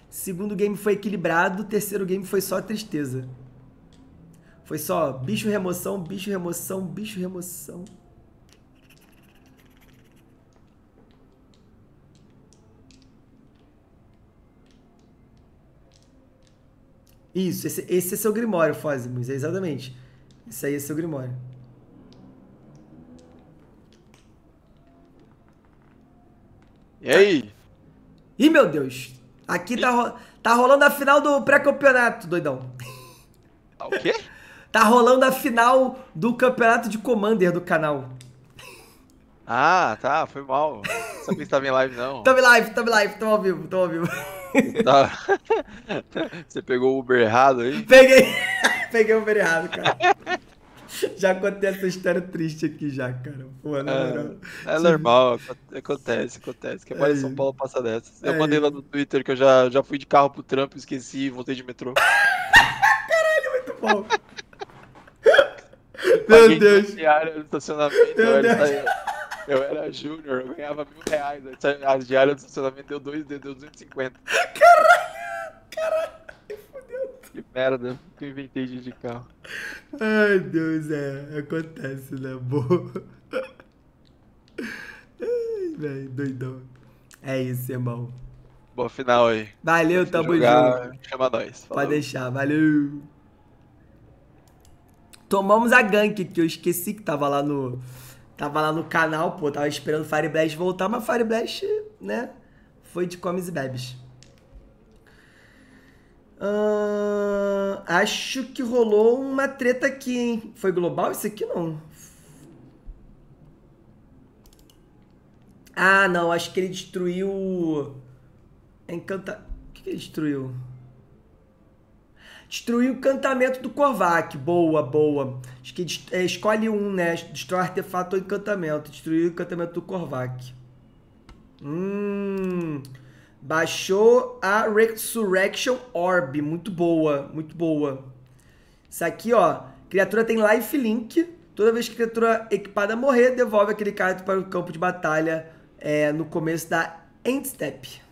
Segundo game foi equilibrado. Terceiro game foi só tristeza. Foi só bicho remoção, bicho remoção, bicho remoção. Isso, esse, esse é seu Grimório, Fósimos, exatamente. Isso aí é seu Grimório. E aí? Ih, meu Deus. Aqui tá, ro tá rolando a final do pré-campeonato, doidão. Ah, o quê? Tá rolando a final do campeonato de Commander do canal. Ah, tá, foi mal. Não sabia que tava em live, não. Tamo em live, tamo em live, tamo ao vivo, tamo ao vivo. Tá. Você pegou o Uber errado aí? Peguei, peguei o Uber errado, cara. Já contei essa história triste aqui já, cara. Pô, na moral. É, é normal, acontece, acontece. Que a maioria de São Paulo passa dessas. Eu É mandei lá no Twitter que eu já, já fui de carro pro trampo, esqueci e voltei de metrô. Muito bom. Meu Deus. no estacionamento. Meu eu, Deus. era, eu era júnior, eu ganhava mil reais. A diária do estacionamento deu, dois, deu 250. Que merda, que eu inventei de carro. Ai, Deus, é. Acontece, né? Boa. Ai, velho, doidão. É isso, irmão. Boa final aí. Valeu, tamo jogar, junto. Chama nós. Falou. Pode deixar, valeu. Tomamos a gank, que eu esqueci que tava lá no. Tava lá no canal, pô. Tava esperando Fire Blast voltar, mas Fire Blast, né? Foi de comes e bebes. Ahn, acho que rolou uma treta aqui, hein? Foi global isso aqui não? Ah, não. Acho que ele destruiu. Encanta. O que, que ele destruiu? Destruiu o encantamento do Korvac. Boa, boa. Acho que é, escolhe um, né? Destrói artefato ou encantamento. Destruiu o encantamento do Korvac. Hum. Baixou a Resurrection Orb. Muito boa, muito boa. Isso aqui, ó. Criatura tem life link. Toda vez que a criatura equipada morrer, devolve aquele card para o campo de batalha é, no começo da end step.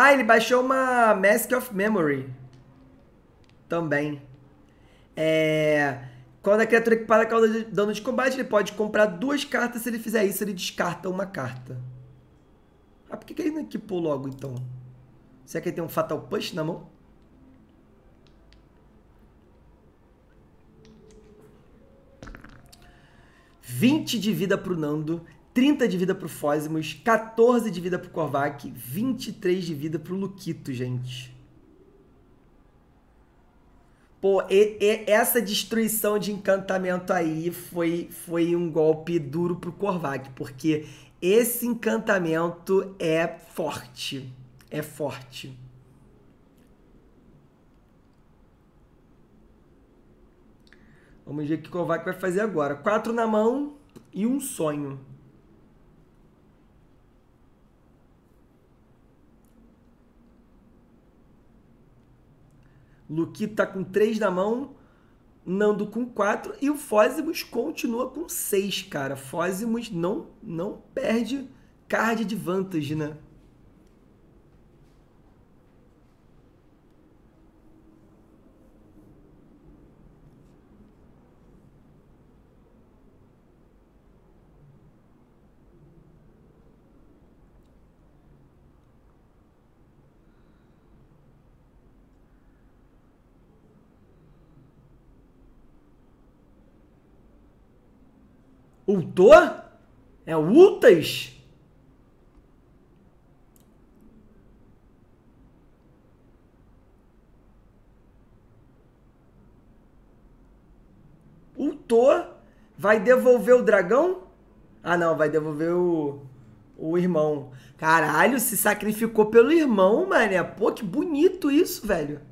Ah, ele baixou uma Mask of Memory. Também. É... Quando a criatura equipada causa dano de combate, ele pode comprar duas cartas. Se ele fizer isso, ele descarta uma carta. Ah, por que, que ele não equipou logo, então? Será que ele tem um Fatal Push na mão? Vinte de vida pro Nando, 30 de vida pro Fósimos, 14 de vida pro Korvac, 23 de vida pro Luquito, gente. Pô, e- e- essa destruição de encantamento aí foi, foi um golpe duro pro Korvac, porque esse encantamento é forte. É forte. Vamos ver o que o Korvac vai fazer agora. Quatro na mão e um sonho. Luquito tá com 3 na mão, Nando com 4 e o Fósimos continua com 6, cara. Fósimos não, não perde card de vantagem, né? Ultou? É Ultas? Ultou? Vai devolver o dragão? Ah, não, vai devolver o, o irmão. Caralho, se sacrificou pelo irmão, mané. Pô, que bonito isso, velho.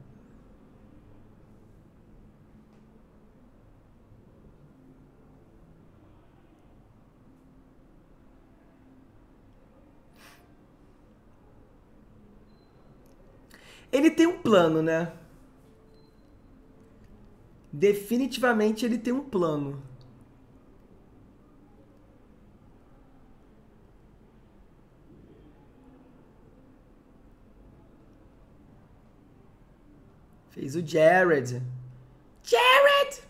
Ele tem um plano, né? Definitivamente ele tem um plano. Fez o Jared. Jared!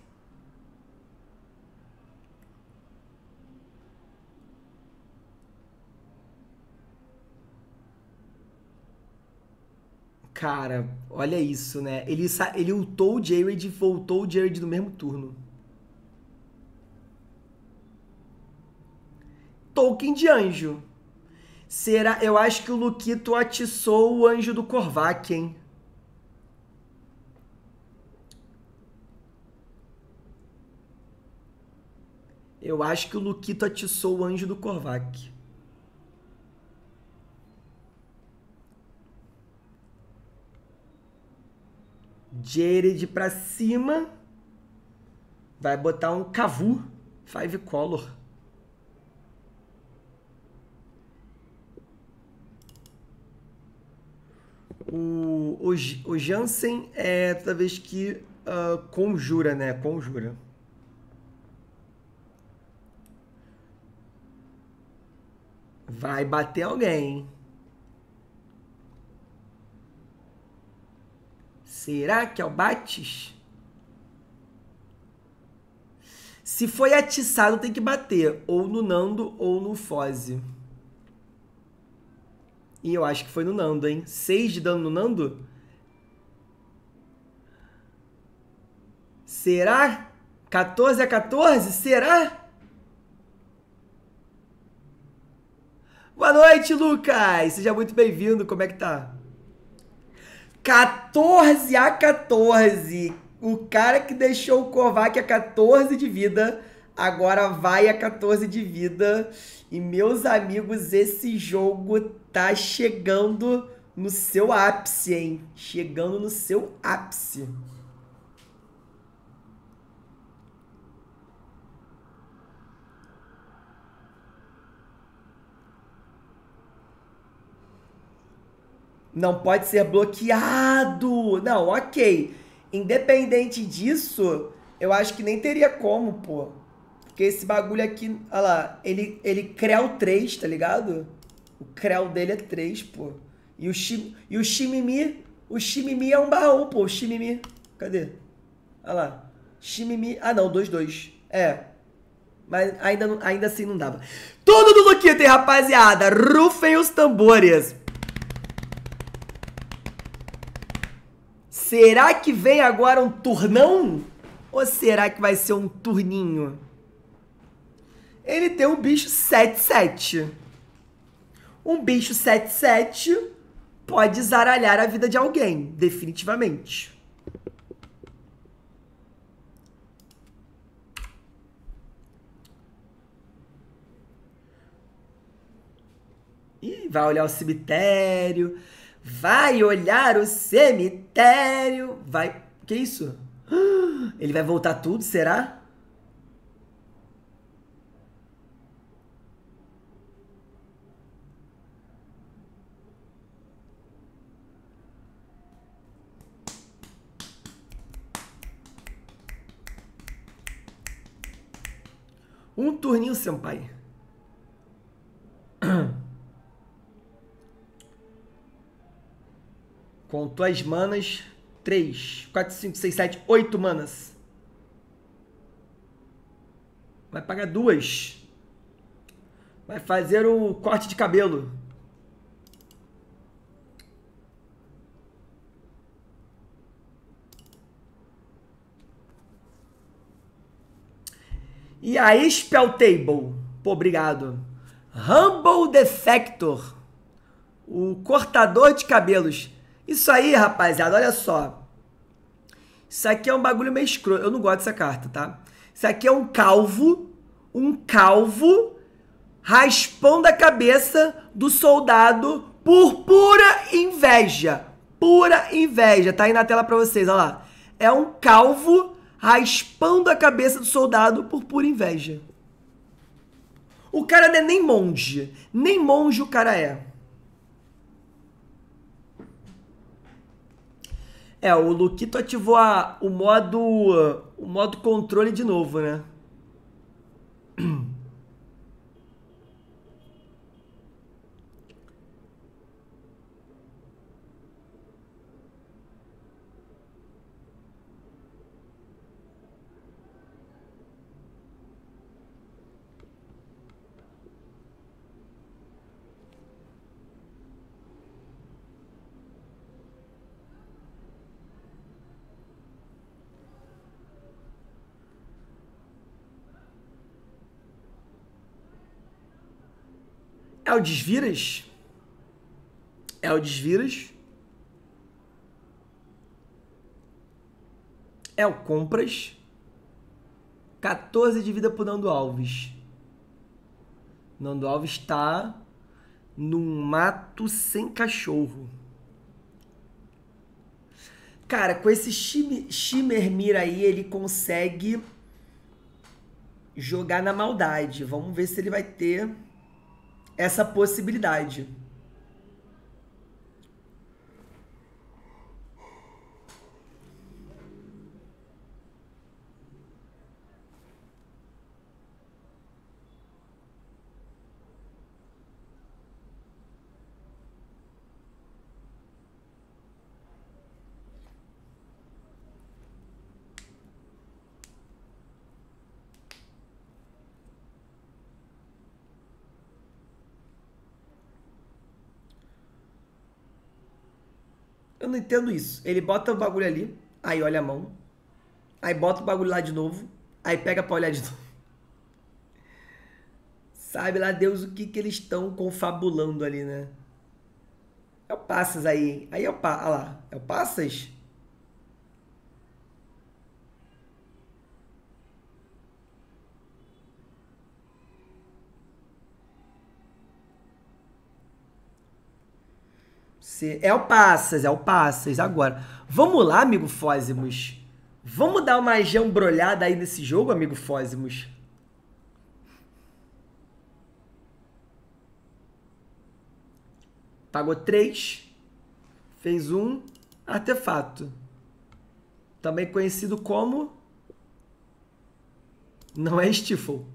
Cara, olha isso, né? Ele, ele ultou o Jared e voltou o Jared no mesmo turno. Token de anjo. Será? Eu acho que o Luquito atiçou o anjo do Korvac, hein? Eu acho que o Luquito atiçou o anjo do Korvac. Jared pra cima. Vai botar um Cavu. Five Color. O, o, o Jansen é toda vez que uh, conjura, né? Conjura. Vai bater alguém. Será que é o Bates? Se foi atiçado, tem que bater. Ou no Nando ou no Foze. E eu acho que foi no Nando, hein? 6 de dano no Nando? Será? 14 a 14? Será? Boa noite, Lucas! Seja muito bem-vindo, como é que tá? 14 a 14. O cara que deixou o Kovac a 14 de vida, agora vai a 14 de vida. E meus amigos, esse jogo tá chegando no seu ápice, hein? Chegando no seu ápice. Não pode ser bloqueado. Não, ok. Independente disso, eu acho que nem teria como, pô. Porque esse bagulho aqui, olha lá, ele, ele creu 3, tá ligado? O creu dele é 3, pô. E o, shim, e o Shimimi, o Shimimi é um barrão, pô. O Shimimi, cadê? Olha lá. Shimimi, ah não, 2-2. É. Mas ainda, ainda assim não dava. Tudo do Luquito, hein, rapaziada? Rufem os tambores. Será que vem agora um turnão? Ou será que vai ser um turninho? Ele tem um bicho 7-7. Um bicho 7-7 pode zaralhar a vida de alguém, definitivamente. Ih, vai olhar o cemitério vai olhar o cemitério, vai. Que isso? Ele vai voltar tudo, será? Um turninho, senpai. Com tuas manas, 3, 4, 5, 6, 7, 8 manas. Vai pagar duas. Vai fazer o corte de cabelo. E aí, Spell Table? Pô, obrigado. Humble Defector. O cortador de cabelos. Isso aí, rapaziada, olha só. Isso aqui é um bagulho meio escroto. Eu não gosto dessa carta, tá? Isso aqui é um calvo. Um calvo raspando a cabeça do soldado por pura inveja. Pura inveja. Tá aí na tela pra vocês, olha lá. É um calvo raspando a cabeça do soldado por pura inveja. O cara não é nem monge. Nem monge o cara é. É, o Luquito ativou a, o modo o modo controle de novo, né? É o Desviras? É o Desviras? É o Compras? 14 de vida pro Nando Alves. Nando Alves tá num mato sem cachorro. Cara, com esse Shimmermir aí, ele consegue jogar na maldade. Vamos ver se ele vai ter essa possibilidade. Não entendo isso. Ele bota o bagulho ali, aí olha a mão, aí bota o bagulho lá de novo, aí pega pra olhar de novo. Sabe lá Deus o que, que eles estão confabulando ali, né? É o Passas aí. Aí é o Passas. Olha lá. É o Passas? É o Passas, é o Passas. Agora, vamos lá, amigo Fósimos. Vamos dar uma jambrolhada aí nesse jogo, amigo Fósimos. Pagou 3. Fez um artefato. Também conhecido como... Não é Stifle.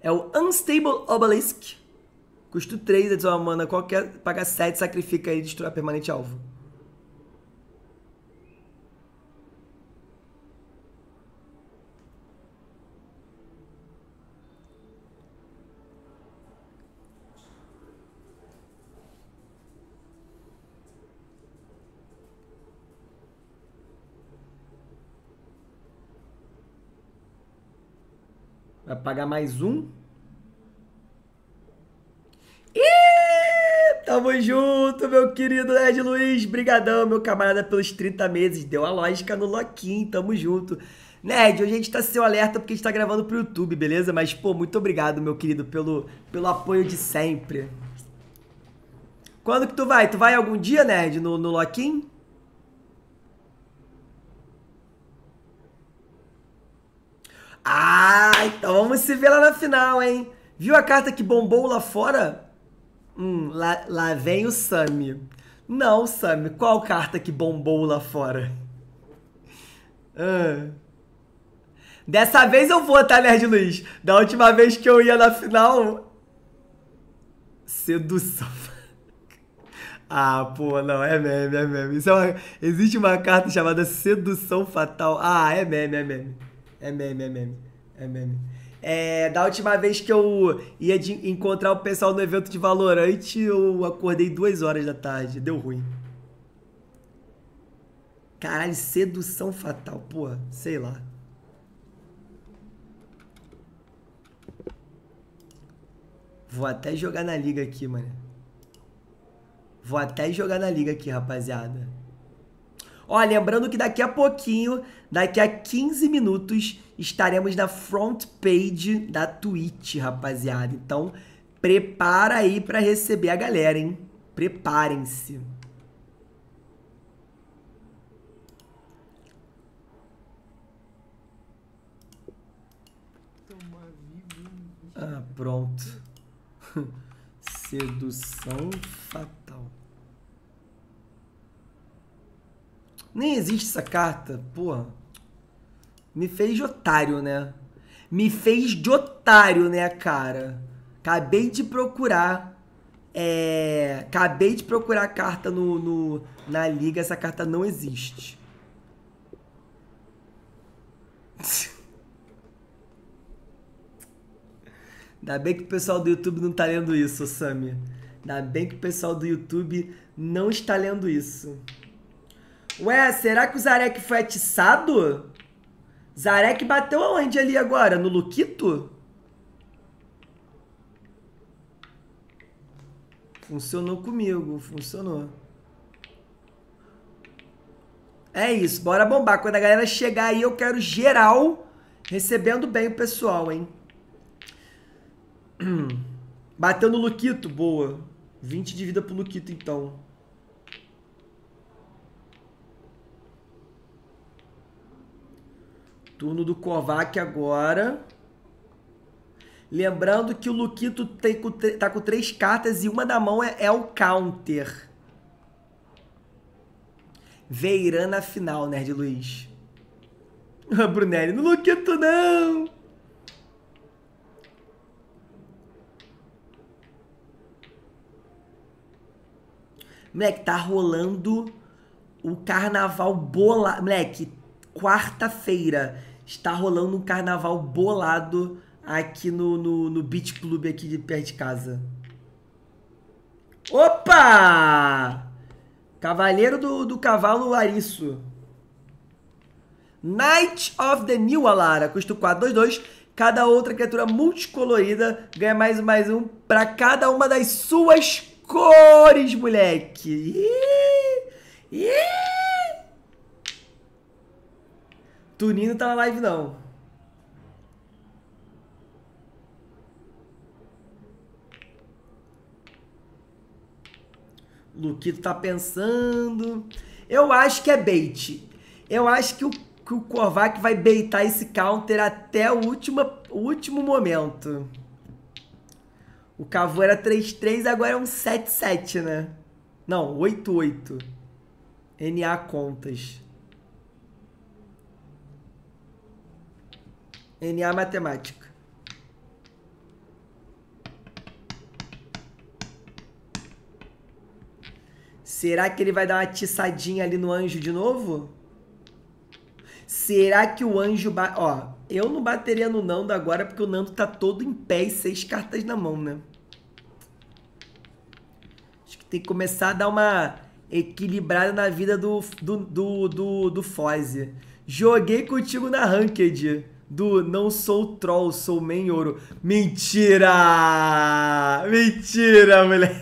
É o Unstable Obelisk. Custo 3, adiciona uma mana qualquer, paga 7, sacrifica e destrói permanente alvo. Vai pagar mais um. Tamo junto, meu querido Ed Luiz. Brigadão, meu camarada, pelos 30 meses. Deu a lógica no Loquim, tamo junto. Ned, hoje a gente tá seu alerta porque a gente tá gravando pro YouTube, beleza? Mas, pô, muito obrigado, meu querido, pelo, pelo apoio de sempre. Quando que tu vai? Tu vai algum dia, Ned, no, no Loquim? Ah, então vamos se ver lá na final, hein? Viu a carta que bombou lá fora? Hum, lá, lá vem o Sammy. Não, Sammy, qual carta que bombou lá fora? Ah. Dessa vez eu vou, tá, Nerd Luiz? Da última vez que eu ia na final. Sedução. Ah, pô, não, é meme, é meme. Isso é uma... Existe uma carta chamada Sedução Fatal. Ah, é meme, é meme. É meme, é meme. É meme. É, da última vez que eu ia encontrar o pessoal no evento de Valorant, eu acordei duas horas da tarde. Deu ruim. Caralho, sedução fatal. Pô, sei lá. Vou até jogar na liga aqui, mano. Vou até jogar na liga aqui, rapaziada. Ó, lembrando que daqui a pouquinho, daqui a 15 minutos, estaremos na front page da Twitch, rapaziada. Então, prepara aí para receber a galera, hein? Preparem-se. Ah, pronto. Sedução fatal. Nem existe essa carta, porra. Me fez de otário, né? Me fez de otário, né, cara? Acabei de procurar. É... Acabei de procurar a carta no, no, na liga. Essa carta não existe. Ainda bem que o pessoal do YouTube não tá lendo isso, Sami. Ainda bem que o pessoal do YouTube não está lendo isso. Ué, será que o Zarek foi atiçado? Zarek bateu aonde ali agora? No Luquito? Funcionou comigo, funcionou. É isso, bora bombar. Quando a galera chegar aí, eu quero geral recebendo bem o pessoal, hein? Bateu no Luquito, boa. 20 de vida pro Luquito, então. Turno do Kovac agora. Lembrando que o Luquito tem, tá com três cartas e uma da mão é, é o counter. Veiran na final, Nerd Luiz. Brunelli, no Luquito não! Moleque, tá rolando o carnaval bola. Moleque, quarta-feira está rolando um carnaval bolado aqui no, no, no Beach Club aqui de perto de casa. Opa! Cavaleiro do, do Cavalo Ariço. Knight of the New Alara. Custa 422. Cada outra criatura multicolorida ganha mais um mais um para cada uma das suas cores, moleque. Ih, ih. Tuninho tá na live, não. Luquito tá pensando. Eu acho que é bait. Eu acho que o, que o Kovac vai baitar esse counter até o último, último momento. O Cavu era 3-3, agora é um 7-7, né? Não, 8-8. NA contas. NA matemática. Será que ele vai dar uma tiçadinha ali no anjo de novo? Será que o anjo... Ba... Ó, eu não bateria no Nando agora porque o Nando tá todo em pé e seis cartas na mão, né? tem que começar a dar uma equilibrada na vida do, do, do, do, do Foz. Joguei contigo na Ranked. Do não sou troll, sou main ouro. Mentira! Mentira, moleque!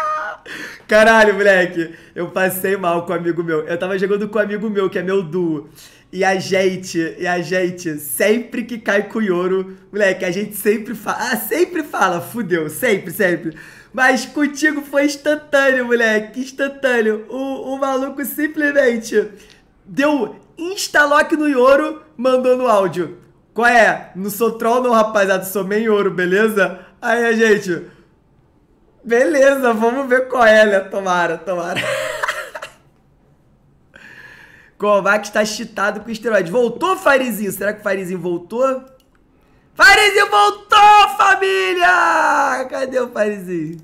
Caralho, moleque! Eu passei mal com um amigo meu. Eu tava jogando com um amigo meu, que é meu duo. E a gente, e a gente, sempre que cai com o Yoro, moleque, a gente sempre fala, ah, sempre fala, fudeu, sempre, sempre. Mas contigo foi instantâneo, moleque. Instantâneo. O, o maluco simplesmente deu insta-lock no Yoro, mandou no áudio. Qual é? Não sou troll não, rapaziada. Sou main ouro, beleza? Aí gente... Beleza, vamos ver qual é, né? Tomara, tomara. Kovac está cheatado com esteroide. Voltou, Farizinho? Será que o Farizinho voltou? Farizinho voltou, família! Cadê o Farizinho?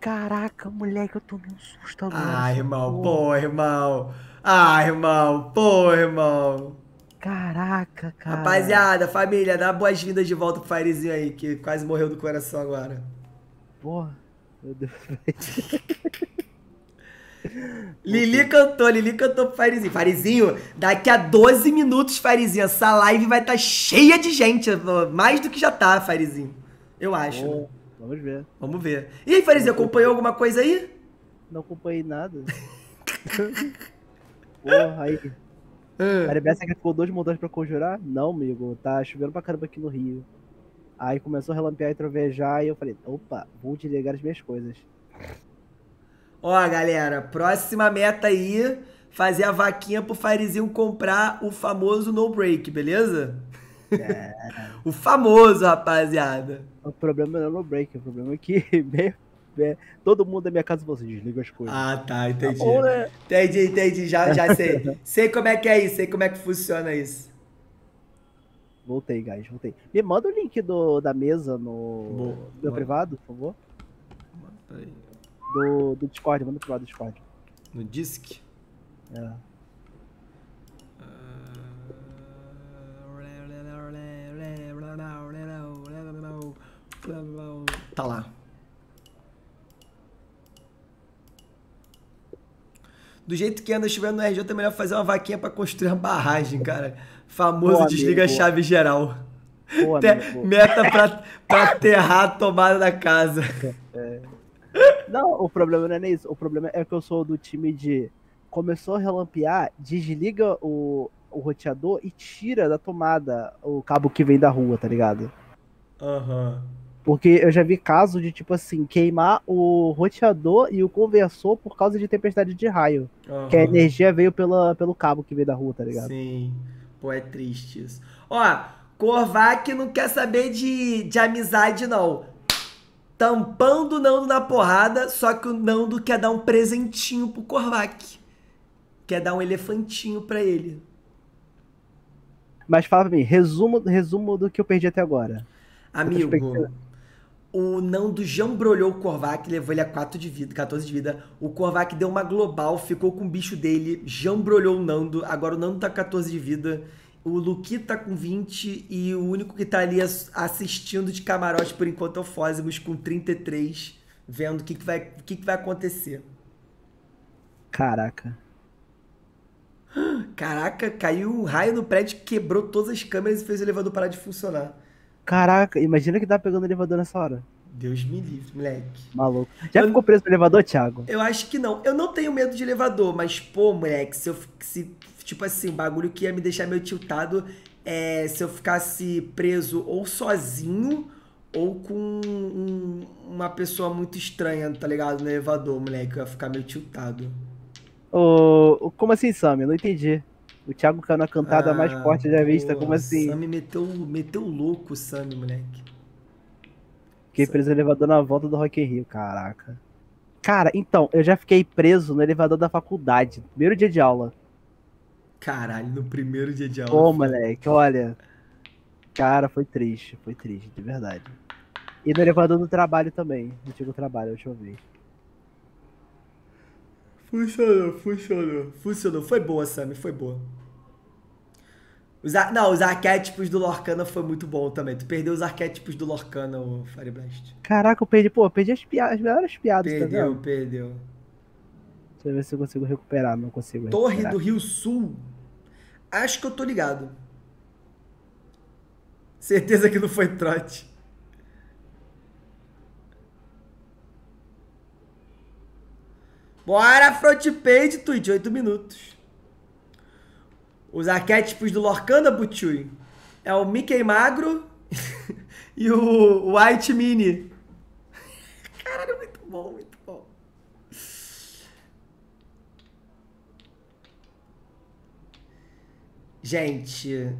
Caraca, moleque, eu tomei um susto agora. Ah, irmão, pô, irmão. Ah, irmão, pô, irmão. Caraca, cara. Rapaziada, família, dá boas-vindas de volta pro Farizinho aí, que quase morreu do coração agora. Porra, meu Deus. Lili cantou, Lili cantou pro Farizinho. Farizinho, daqui a 12 minutos, Farizinho, essa live vai estar tá cheia de gente. Mais do que já tá, Farizinho. Eu acho. Oh, né? Vamos ver. Vamos ver. E aí, Farizinho, acompanhou alguma coisa aí? Não acompanhei nada. Porra, aí. Ah, Parece que ficou dois montanhas pra conjurar? Não, amigo. Tá chovendo pra caramba aqui no Rio. Aí começou a relampear e trovejar e eu falei, opa, vou desligar as minhas coisas. Ó, galera, próxima meta aí, fazer a vaquinha pro Farizinho comprar o famoso no break, beleza? o famoso, rapaziada. O problema não é no break, o problema é que meio- é, todo mundo da minha casa falou assim, desliga as coisas. Ah, tá, entendi. Ou, né? Entendi, entendi, já, já sei. sei como é que é isso, sei como é que funciona isso. Voltei, guys, voltei. Me manda o link do, da mesa no Boa, meu privado, por favor. Peraí. Do, do Discord, manda pro lado do Discord. No disc? É. Tá lá. Do jeito que anda chovendo no RJ, é melhor fazer uma vaquinha pra construir uma barragem, cara. Famoso Boa, desliga a amigo. chave geral. Pô, Te- amigo. meta pra, pra aterrar a tomada da casa. Não, o problema não é nem isso. O problema é que eu sou do time de. Começou a relampear, desliga o, o roteador e tira da tomada o cabo que vem da rua, tá ligado? Aham. Porque eu já vi caso de, tipo assim, queimar o roteador e o conversor por causa de tempestade de raio. aham. Que a energia veio pela, pelo cabo que veio da rua, tá ligado? Sim. Pô, é triste isso. Ó, Korvac não quer saber de, de amizade, não. Tampando o Nando na porrada, só que o Nando quer dar um presentinho pro Korvac. Quer dar um elefantinho pra ele. Mas fala pra mim, resumo, resumo do que eu perdi até agora. Amigo. O Nando jambrolhou o Korvac, levou ele a 4 de vida, 14 de vida. O Korvac deu uma global, ficou com o bicho dele, jambrolhou o Nando. Agora o Nando tá com 14 de vida. O Luki tá com 20 e o único que tá ali ass- assistindo de camarote por enquanto é o Fósimos com 33, vendo o que, que, vai, o que, que vai acontecer. Caraca. Caraca, caiu um raio no prédio, quebrou todas as câmeras e fez o elevador parar de funcionar. Caraca, imagina que tá pegando o elevador nessa hora. Deus me livre, moleque. Maluco. Já Eu- ficou preso no elevador, Thiago? Eu acho que não. Eu não tenho medo de elevador, mas, pô, moleque, se eu. Se, tipo assim, bagulho que ia me deixar meio tiltado é se eu ficasse preso ou sozinho ou com um- uma pessoa muito estranha, tá ligado? No elevador, moleque. Eu ia ficar meio tiltado. Ô, como assim, Sam? Eu não entendi. O Thiago caiu na cantada mais Ah, forte já vista. Como assim? Sammy meteu, meteu louco, o Sammy, moleque. Fiquei preso no elevador na volta do Rock in Rio, caraca. Cara, então, eu já fiquei preso no elevador da faculdade, primeiro dia de aula. Caralho, no primeiro dia de aula. Pô, moleque, olha. Cara, foi triste, foi triste, de verdade. E no elevador do trabalho também. No antigo trabalho, deixa eu ver. Funcionou, funcionou, funcionou. Foi boa, Sammy, foi boa. Os ar- Não, os arquétipos do Lorcana foi muito bom também. Tu perdeu os arquétipos do Lorcana, o Fire Blast. Caraca, eu perdi, pô, eu perdi as, pia- as melhores piadas, tá Perdeu, vendo? perdeu. Deixa eu ver se eu consigo recuperar, não consigo Torre recuperar. do Rio Sul. Acho que eu tô ligado. Certeza que não foi trote. Bora, frontpage, Twitch, 8 minutos. Os arquétipos do Lorcana, Butchui, é o Mickey Magro e o White Mini. Caralho, muito bom, muito bom. Gente,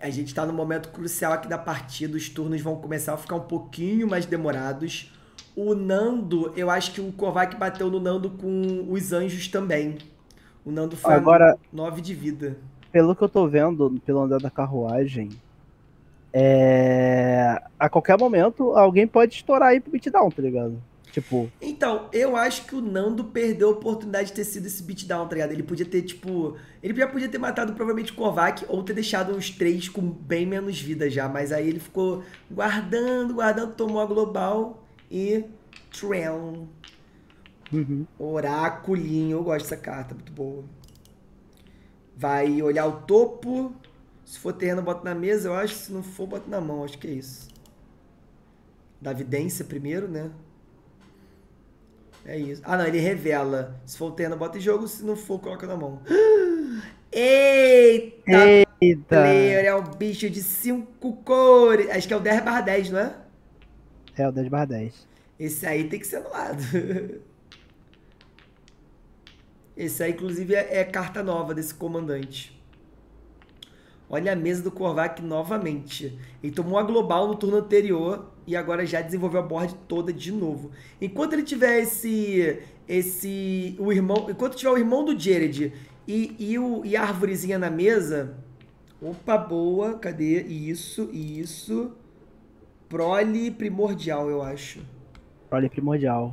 a gente tá num momento crucial aqui da partida. Os turnos vão começar a ficar um pouquinho mais demorados. O Nando, eu acho que o Kovac bateu no Nando com os anjos também. O Nando foi Agora- 9 de vida. Pelo que eu tô vendo, pelo andar da carruagem, é... a qualquer momento alguém pode estourar aí pro beatdown, tá ligado? Tipo, Então, eu acho que o Nando perdeu a oportunidade de ter sido esse beatdown, tá ligado? Ele podia ter, tipo. Ele já podia ter matado provavelmente o Kovac ou ter deixado os três com bem menos vida já. Mas aí ele ficou guardando, guardando, tomou a global e. Trell. uhum. Oraculinho. Eu gosto dessa carta, muito boa. Vai olhar o topo. Se for terreno, bota na mesa, eu acho. Se não for, bota na mão. Acho que é isso. da vidência primeiro, né? É isso. Ah, não, ele revela. Se for o terno, bota em jogo. Se não for, coloca na mão. Eita! Eita! Player é um bicho de cinco cores. Acho que é o 10 barra 10, não é? É o 10 barra 10. Esse aí tem que ser anulado. Esse aí, inclusive, é, é carta nova desse comandante. Olha a mesa do Korvac novamente. Ele tomou a global no turno anterior e agora já desenvolveu a board toda de novo. Enquanto ele tiver esse. esse o irmão, enquanto tiver o irmão do Jared e, e, o, e a árvorezinha na mesa. Opa, boa. Cadê? Isso, isso. Prole primordial, eu acho. Prole primordial.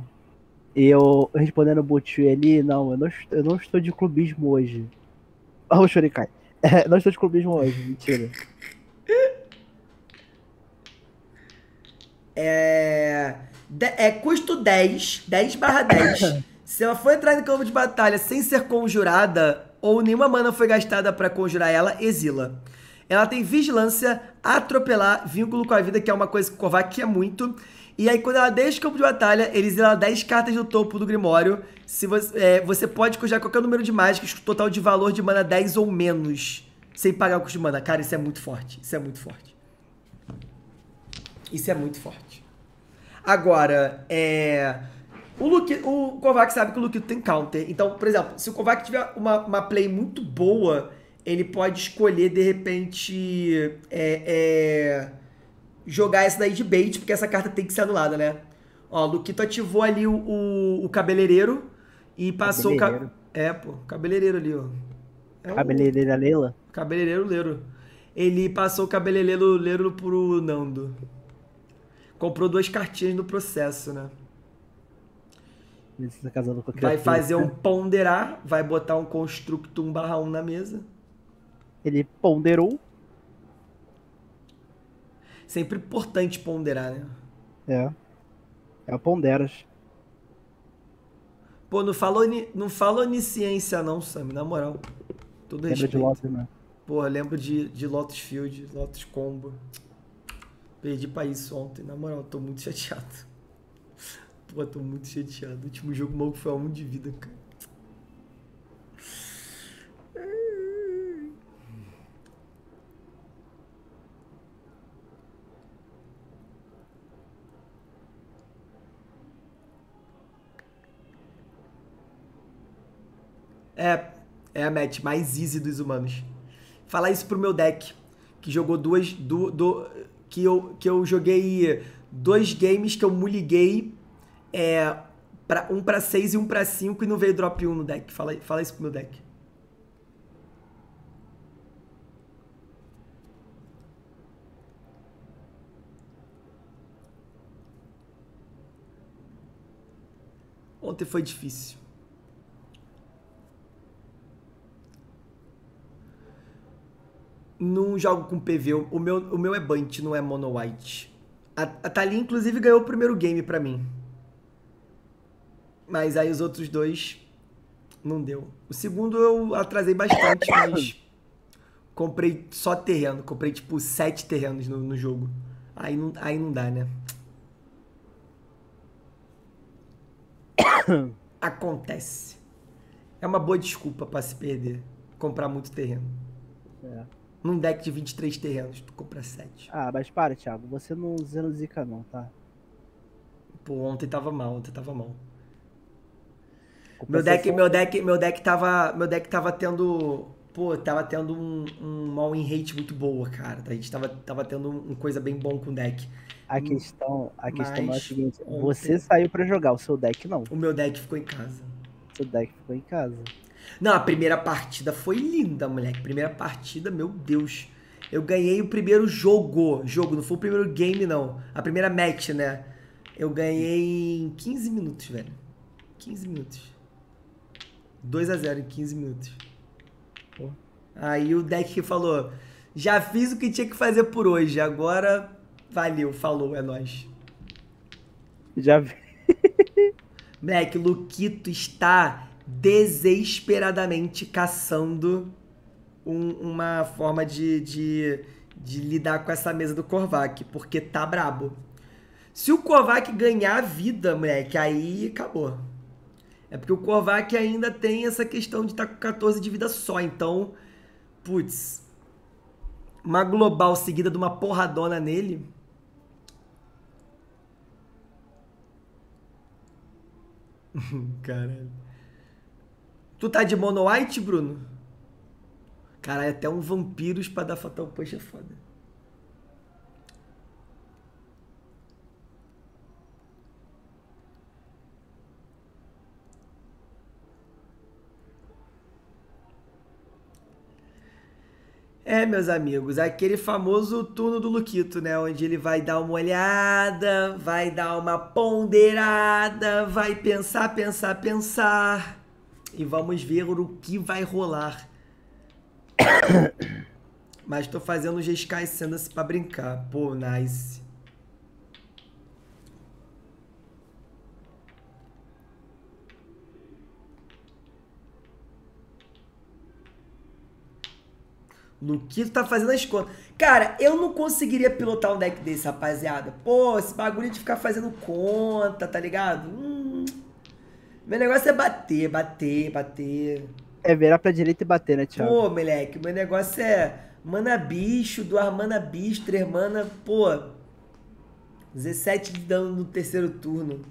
E eu respondendo o Butchu ali, não eu, não, eu não estou de clubismo hoje. Olha o Shurikai. É, não estou de clubismo hoje, mentira. É, é custo 10, 10 barra 10. Se ela for entrar no campo de batalha sem ser conjurada, ou nenhuma mana foi gastada para conjurar ela, exila. Ela tem vigilância, atropelar, vínculo com a vida, que é uma coisa que o Kovac quer muito. E aí, quando ela deixa o campo de batalha, ele exila 10 cartas do topo do Grimório. Se você, é, você pode conjurar qualquer número de mágicas, total de valor de mana 10 ou menos, sem pagar o custo de mana. Cara, isso é muito forte. Isso é muito forte. Isso é muito forte. Agora, é. O, Luke, o Kovac sabe que o Luquito tem counter. Então, por exemplo, se o Kovac tiver uma, uma play muito boa, ele pode escolher, de repente, é, é, jogar essa daí de bait, porque essa carta tem que ser anulada, né? Ó, o Luquito ativou ali o, o, o cabeleireiro e passou Cabeleireiro. o... Ca... É, pô, cabeleireiro ali, ó. É Cabeleireira Leila? Cabeleireiro Leiro. Ele passou o cabeleireiro Leiro pro Nando. Comprou duas cartinhas no processo, né? Tá Vai fazer um ponderar, vai botar um constructo 1 barra 1 na mesa. Ele ponderou. Sempre importante ponderar, né? É. É o Ponderas. Pô, não falou, não falou onisciência não, Sam, na moral. Todo Lembra de. Lotus, né? Pô, lembro de, de Lotus Field, Lotus Combo. Perdi pra isso ontem, na moral, tô muito chateado. Pô, tô muito chateado. O último jogo maluco foi a 1 de vida, cara. É, é a match mais easy dos humanos. Falar isso pro meu deck, que jogou duas. Du, du- que, eu, que eu joguei dois games que eu muliguei. É, pra, um pra 6 e um pra 5 e não veio drop 1 no deck. Fala, fala isso pro meu deck. Ontem foi difícil. Não jogo com PV. O meu, o meu é Bunt, não é Mono White. A, a Thalia, inclusive, ganhou o primeiro game pra mim. Mas aí os outros dois não deu. O segundo eu atrasei bastante, mas comprei só terreno. Comprei tipo sete terrenos no, no jogo. Aí não, aí não dá, né? Acontece. É uma boa desculpa pra se perder. Comprar muito terreno. É. Num deck de 23 terrenos, tu compra 7. Ah, mas para, Thiago. Você não zica não, tá? Pô, ontem tava mal, ontem tava mal. Meu deck, meu deck, meu deck tava, meu deck tava tendo, pô, tava tendo um, um all in rate muito boa, cara. A gente tava, tava tendo um coisa bem bom com o deck. A questão, a questão é a Mas seguinte: ontem- você saiu pra jogar, o seu deck não. O meu deck ficou em casa. O seu deck ficou em casa. Não, a primeira partida foi linda, moleque. Primeira partida, meu Deus. Eu ganhei o primeiro jogo. Jogo, não foi o primeiro game, não. A primeira match, né? Eu ganhei em 15 minutos, velho. 15 minutos. 2 a 0 em 15 minutos. Pô. Aí o deck falou: já fiz o que tinha que fazer por hoje. Agora, valeu, falou, é nóis. Já vi. Moleque, Luquito está desesperadamente caçando um- uma forma de, de, de lidar com essa mesa do Korvac, porque tá brabo. Se o Kovac ganhar vida, moleque, aí acabou. É porque o Kovac ainda tem essa questão de estar tá com 14 de vida só. Então, putz, uma global seguida de uma porradona nele. Caralho. Tu tá de mono white, Bruno? Caralho, até um vampiro pra dar fatal push é foda. É, meus amigos, aquele famoso turno do Luquito, né? Onde ele vai dar uma olhada, vai dar uma ponderada, vai pensar, pensar, pensar. E vamos ver o que vai rolar. Mas tô fazendo o G-Sky Sanders pra brincar. Pô, nice. Luquito tá fazendo as contas. Cara, eu não conseguiria pilotar um deck desse, rapaziada. Pô, esse bagulho de ficar fazendo conta, tá ligado? Hum. Meu negócio é bater, bater, bater. É virar pra direita e bater, né, Thiago? Pô, moleque, meu negócio é mana bicho, duas mana bicho, três mana, pô. 17 de dano no terceiro turno.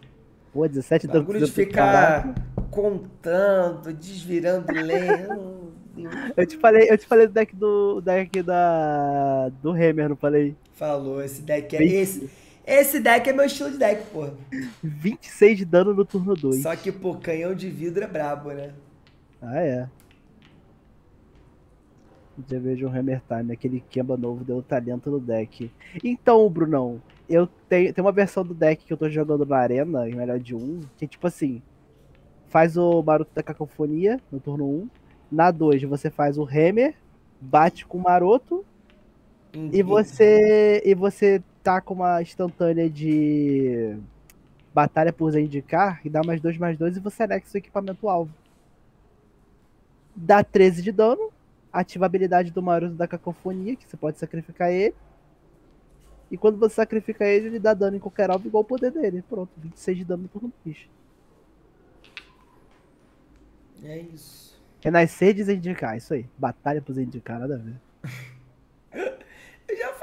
Pô, 17 de dano. Bagulho de ficar contando, desvirando lento. Eu te falei, eu te falei do deck do deck da do Hammer, não falei? Falou, esse deck é esse. Esse deck é meu estilo de deck, pô. 26 de dano no turno 2. Só que, pô, canhão de vidro é brabo, né? Ah, é. Já vejo um Hammer Time, aquele Kemba novo deu talento no deck. Então, Brunão, eu tenho, tem uma versão do deck que eu tô jogando na arena, em melhor de um, que tipo assim, faz o Maroto da Cacofonia no turno 1, na 2 você faz o Hammer, bate com o Maroto e você e você tá com uma instantânea de batalha por Zendikar e dá mais 2 mais 2 e você anexa o equipamento alvo. Dá 13 de dano, ativa a habilidade do Maroto da Cacofonia, que você pode sacrificar ele. E quando você sacrifica ele, ele dá dano em qualquer alvo igual o poder dele. Pronto, 26 de dano no turno bicho. É isso. Renascer de Zendikar, isso aí. Batalha pro Zendikar, nada a ver.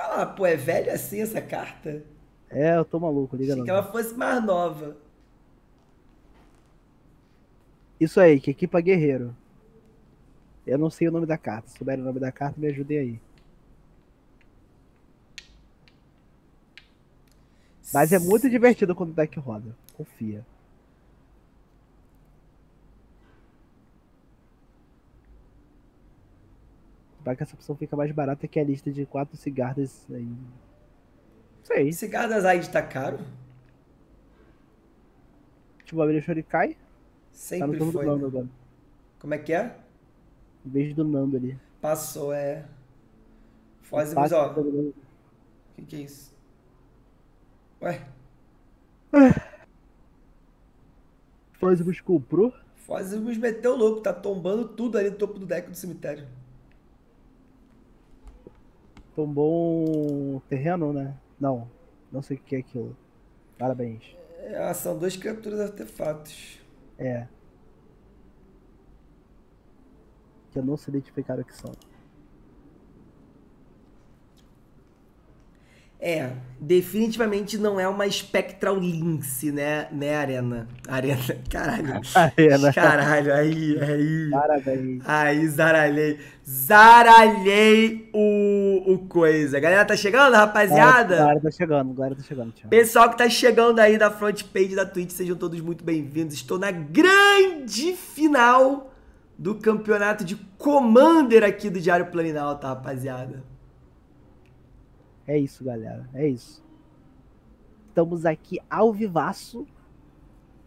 Falar, pô, é velha assim essa carta? É, eu tô maluco, liga Achei não. que ela fosse mais nova. Isso aí, que equipa guerreiro. Eu não sei o nome da carta. Se souber o nome da carta, me ajudem aí. Mas é muito divertido quando o deck roda. Confia. Que essa opção fica mais barata que a lista de quatro cigarras aí. Sei. Cigarras aí tá caro? Tipo, abrir o Shorikai. Sempre tá no foi. Do Nando né? agora. Como é que é? Em vez do Nando ali. Passou, é. Fazemos, ó. O que, que é isso? Ué? Fazemos comprou? Fazemos meteu louco, tá tombando tudo ali no topo do deck do cemitério tombou um terreno, né? Não, não sei o que é aquilo. Parabéns. É, são duas criaturas artefatos. É. Que eu não sei identificar o que são. É, definitivamente não é uma Spectral Lynx, né, né, Arena? Arena, caralho. Arena. Caralho, aí, aí. Parabéns. Aí, zaralhei. Zaralhei o, o coisa. Galera tá chegando, rapaziada? Galera tá chegando, galera tá chegando. Tchau. Pessoal que tá chegando aí da front page da Twitch, sejam todos muito bem-vindos. Estou na grande final do campeonato de Commander aqui do Diário Planinal, tá, rapaziada? É isso, galera. É isso. Estamos aqui ao vivaço,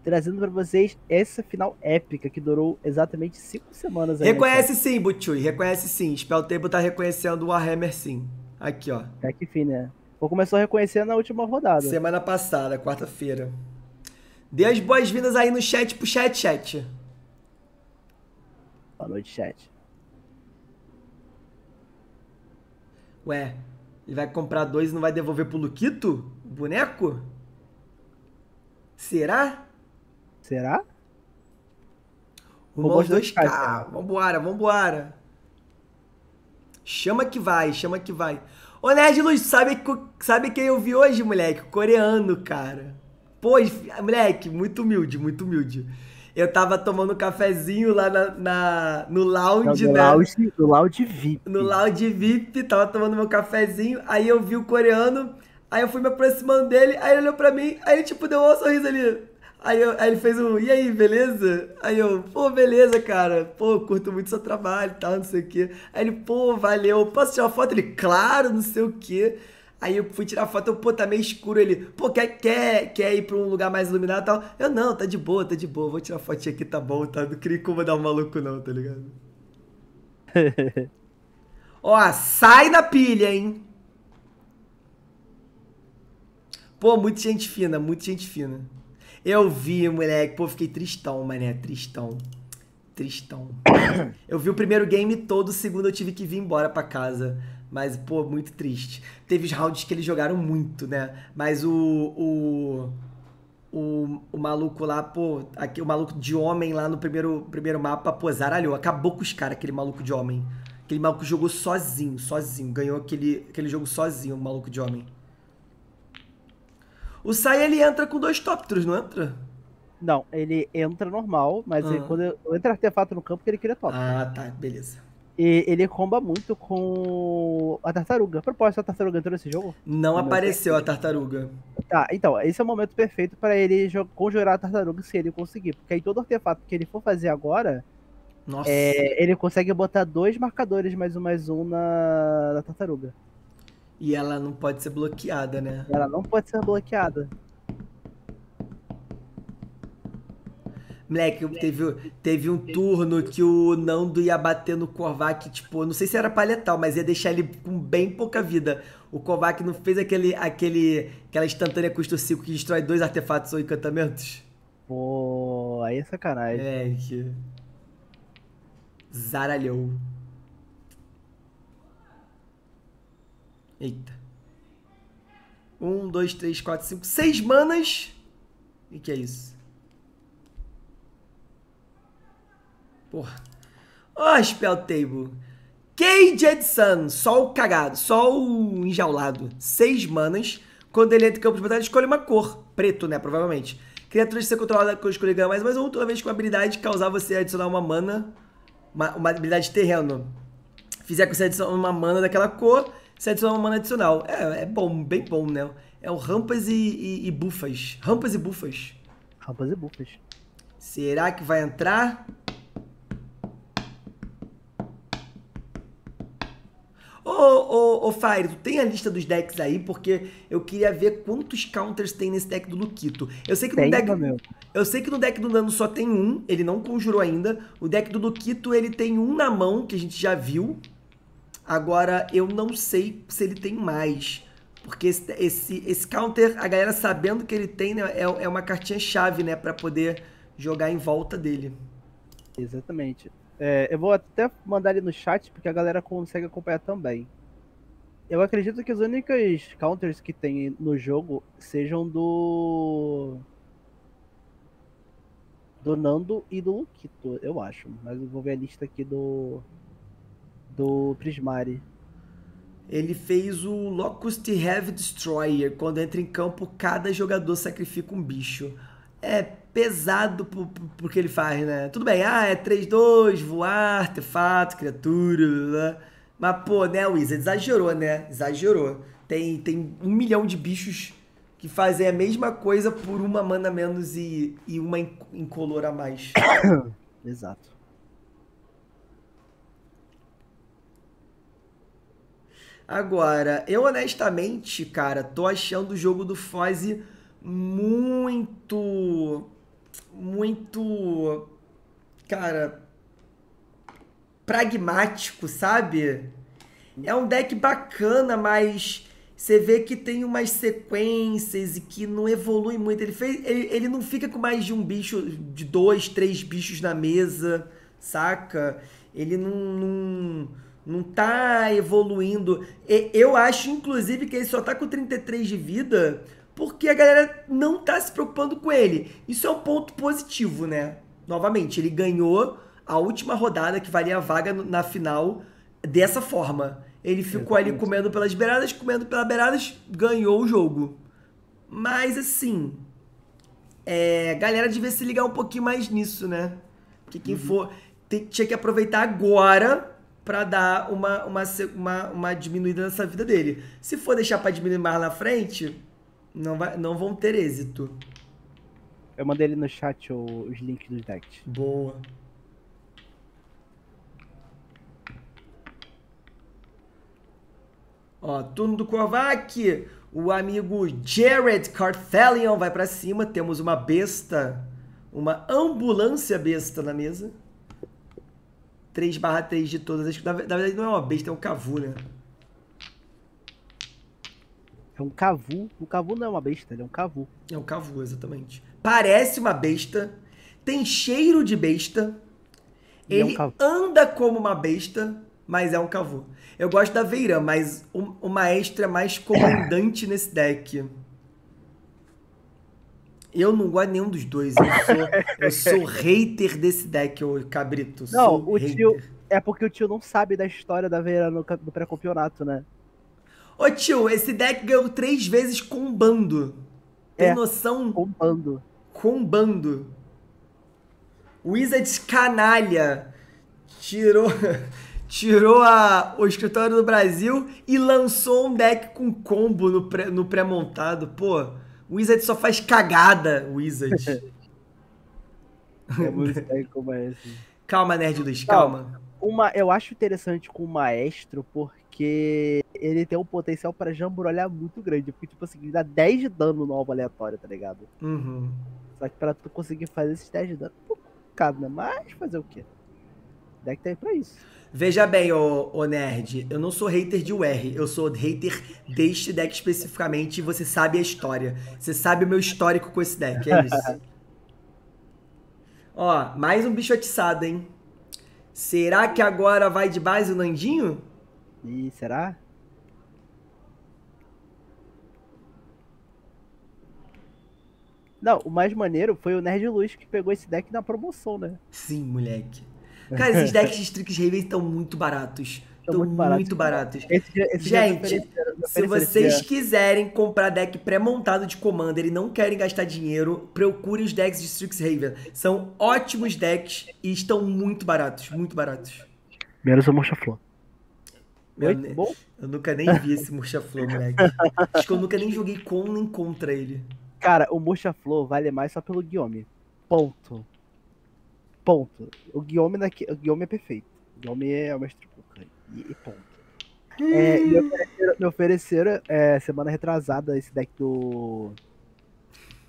trazendo para vocês essa final épica que durou exatamente cinco semanas. Reconhece sim, Butchui. Reconhece sim. Spell Table tá reconhecendo o Warhammer sim. Aqui, ó. É que fim, né? Ou começou a reconhecer na última rodada. Semana passada, quarta-feira. Dê as boas-vindas aí no chat pro chat, chat. Boa noite, chat. Ué, ele vai comprar dois e não vai devolver pro Luquito? O boneco? Será? Será? Rumo aos 2K. Vambora, vambora. Chama que vai, chama que vai. Ô, Nerd Luz, sabe, sabe quem eu vi hoje, moleque? Coreano, cara. Pô, moleque, muito humilde, muito humilde. Eu tava tomando um cafezinho lá na, na no lounge, no né? Lounge, no lounge VIP. No lounge VIP, tava tomando meu cafezinho, aí eu vi o coreano, aí eu fui me aproximando dele, aí ele olhou pra mim, aí ele tipo deu um sorriso ali. Aí, eu, aí ele fez um, e aí, beleza? Aí eu, pô, beleza, cara. Pô, curto muito seu trabalho e tal, não sei o quê. Aí ele, pô, valeu. Posso tirar uma foto? Ele, claro, não sei o quê. Aí eu fui tirar foto, eu, pô, tá meio escuro. Ele, pô, quer, quer, quer ir pra um lugar mais iluminado e tal? Eu, não, tá de boa, tá de boa. Vou tirar fotinha aqui, tá bom, tá? Não queria incomodar o um maluco não, tá ligado? Ó, sai da pilha, hein? Pô, muita gente fina, muita gente fina. Eu vi, moleque. Pô, fiquei tristão, mané. Tristão. Tristão. Eu vi o primeiro game todo, o segundo eu tive que vir embora pra casa. Mas, pô, muito triste. Teve os rounds que eles jogaram muito, né? Mas o. O, o, o maluco lá, pô, aqui, o maluco de homem lá no primeiro, primeiro mapa, pô, zaralhou. Acabou com os caras, aquele maluco de homem. Aquele maluco jogou sozinho, sozinho. Ganhou aquele, aquele jogo sozinho, o maluco de homem. O Sai ele entra com dois tópteros, não entra? Não, ele entra normal, mas ah. ele, quando entra artefato no campo, ele cria top. Ah, tá, beleza. E ele comba muito com a tartaruga. A propósito, a tartaruga entrou nesse jogo? Não apareceu a tartaruga. Tá, então, esse é o momento perfeito para ele conjurar a tartaruga se ele conseguir. Porque aí todo artefato que ele for fazer agora, é, ele consegue botar dois marcadores mais um mais um na, na tartaruga. E ela não pode ser bloqueada, né? Ela não pode ser bloqueada. Moleque, teve, teve um turno que o Nando ia bater no Korvac, tipo, não sei se era paletal, mas ia deixar ele com bem pouca vida. O Korvac não fez aquele, aquele, aquela instantânea custo 5 que destrói dois artefatos ou encantamentos? Pô, aí é sacanagem. É, que... Zaralhou. Eita. Um, dois, três, quatro, cinco, seis manas. O que é isso? Porra. Ó, oh, Spell Table. Caged Sun. Só o cagado. Só o enjaulado. Seis manas. Quando ele entra em campo de batalha, escolhe uma cor. Preto, né? Provavelmente. Criaturas ser controlada com escolher ganha mais mais um. Toda vez que uma habilidade causar você adicionar uma mana. Uma, uma habilidade de terreno. Fizer que você adicione uma mana daquela cor você adiciona uma mana adicional. É, é bom, bem bom, né? É o rampas e, e, e bufas. Rampas e bufas. Rampas e bufas. Será que vai entrar? Ô, ô, ô, Fire, tu tem a lista dos decks aí? Porque eu queria ver quantos counters tem nesse deck do Luquito. Eu sei que tem, no deck. Meu. Eu sei que no deck do Nano só tem um, ele não conjurou ainda. O deck do Luquito, ele tem um na mão, que a gente já viu. Agora, eu não sei se ele tem mais. Porque esse, esse, esse counter, a galera sabendo que ele tem, né, é, é uma cartinha-chave, né? Pra poder jogar em volta dele. Exatamente. É, eu vou até mandar ele no chat, porque a galera consegue acompanhar também. Eu acredito que os únicos counters que tem no jogo sejam do. Do Nando e do Luquito, eu acho. Mas eu vou ver a lista aqui do do Prismari. Ele fez o Locust Heavy Destroyer. Quando entra em campo, cada jogador sacrifica um bicho. É pesado por, por, por que ele faz, né? Tudo bem, ah, é 3-2, voar, artefato, criatura, blá, blá. Mas, pô, né, Wizard, exagerou, né? Exagerou. Tem, tem um milhão de bichos que fazem a mesma coisa por uma mana menos e, e uma incolor a mais. Exato. Agora, eu honestamente, cara, tô achando o jogo do Foz muito. Muito. Cara. Pragmático, sabe? É um deck bacana, mas você vê que tem umas sequências e que não evolui muito. Ele, fez, ele, ele não fica com mais de um bicho, de dois, três bichos na mesa, saca? Ele não, não Não tá evoluindo. Eu acho, inclusive, que ele só tá com 33 de vida porque a galera não tá se preocupando com ele. Isso é um ponto positivo, né? Novamente, ele ganhou a última rodada que valia a vaga na final dessa forma. Ele ficou ali Exatamente. comendo pelas beiradas, comendo pelas beiradas, ganhou o jogo. Mas assim, é, a galera devia se ligar um pouquinho mais nisso, né? Porque quem for. tem- tinha que aproveitar agora pra dar uma, uma, uma, uma diminuída nessa vida dele. Se for deixar pra diminuir mais na frente, não, vai, não vão ter êxito. Eu mandei ele no chat o- os links dos decks. Boa. Ó, turno do Korvac. O amigo Jared Carthelion vai pra cima. Temos uma besta. Uma ambulância besta na mesa. 3 barra 3 de todas. Ve- na verdade não é uma besta, é um cavu, né? É um cavu. O cavu não é uma besta, ele é um cavu. É um cavu, exatamente. Parece uma besta. Tem cheiro de besta. E é um Ele anda como uma besta, mas é um cavu. Eu gosto da Veiram, mas o, o maestro é mais comandante nesse deck. Eu não gosto de nenhum dos dois. Eu sou, eu sou hater desse deck, ô cabrito. Não, Sou o hater. tio- É porque o tio não sabe da história da Veira no, no pré-campeonato, né? Ô tio, esse deck ganhou três vezes combando. Tem É. noção? Combando. combando. Wizards canalha tirou tirou a, o escritório do Brasil e lançou um deck com combo no pré- no pré-montado. Pô, o Wizard só faz cagada, Wizard. É como é esse. calma, Nerd Luiz, calma. Uma, eu acho interessante com o maestro porque ele tem um potencial pra jambrolhar muito grande. Porque, tipo assim, ele dá 10 de dano no alvo aleatório, tá ligado? Uhum. Só que pra tu conseguir fazer esses 10 de dano é um pouco complicado, né? Mas fazer o quê? O deck tá aí pra isso. Veja bem, ô, ô Nerd, eu não sou hater de UR, eu sou hater deste deck especificamente e você sabe a história. Você sabe o meu histórico com esse deck, é isso. Ó, mais um bicho atiçado, hein? Será que agora vai de base o Nandinho? E será? Não, o mais maneiro foi o Nerd Luz que pegou esse deck na promoção, né? Sim, moleque. Cara, esses decks de Strix Raven estão muito baratos. Tão Estão muito baratos, muito baratos. Esse, esse Gente, Se vocês quiserem comprar deck pré-montado de Commander e não querem gastar dinheiro, procure os decks de Strixhaven. São ótimos decks e estão muito baratos, muito baratos. Menos o Mocha Flor. Oi, tudo bom? Eu nunca nem vi esse Murcha-Flor, moleque. Acho que eu nunca nem joguei com nem contra ele. Cara, o Mocha Flor vale mais só pelo Guillaume. Ponto. Ponto. O Guillaume, daqui, o Guillaume é perfeito. O Guillaume é o mestre Cuca. E, ponto. É, me ofereceram, me ofereceram, é, semana retrasada esse deck do.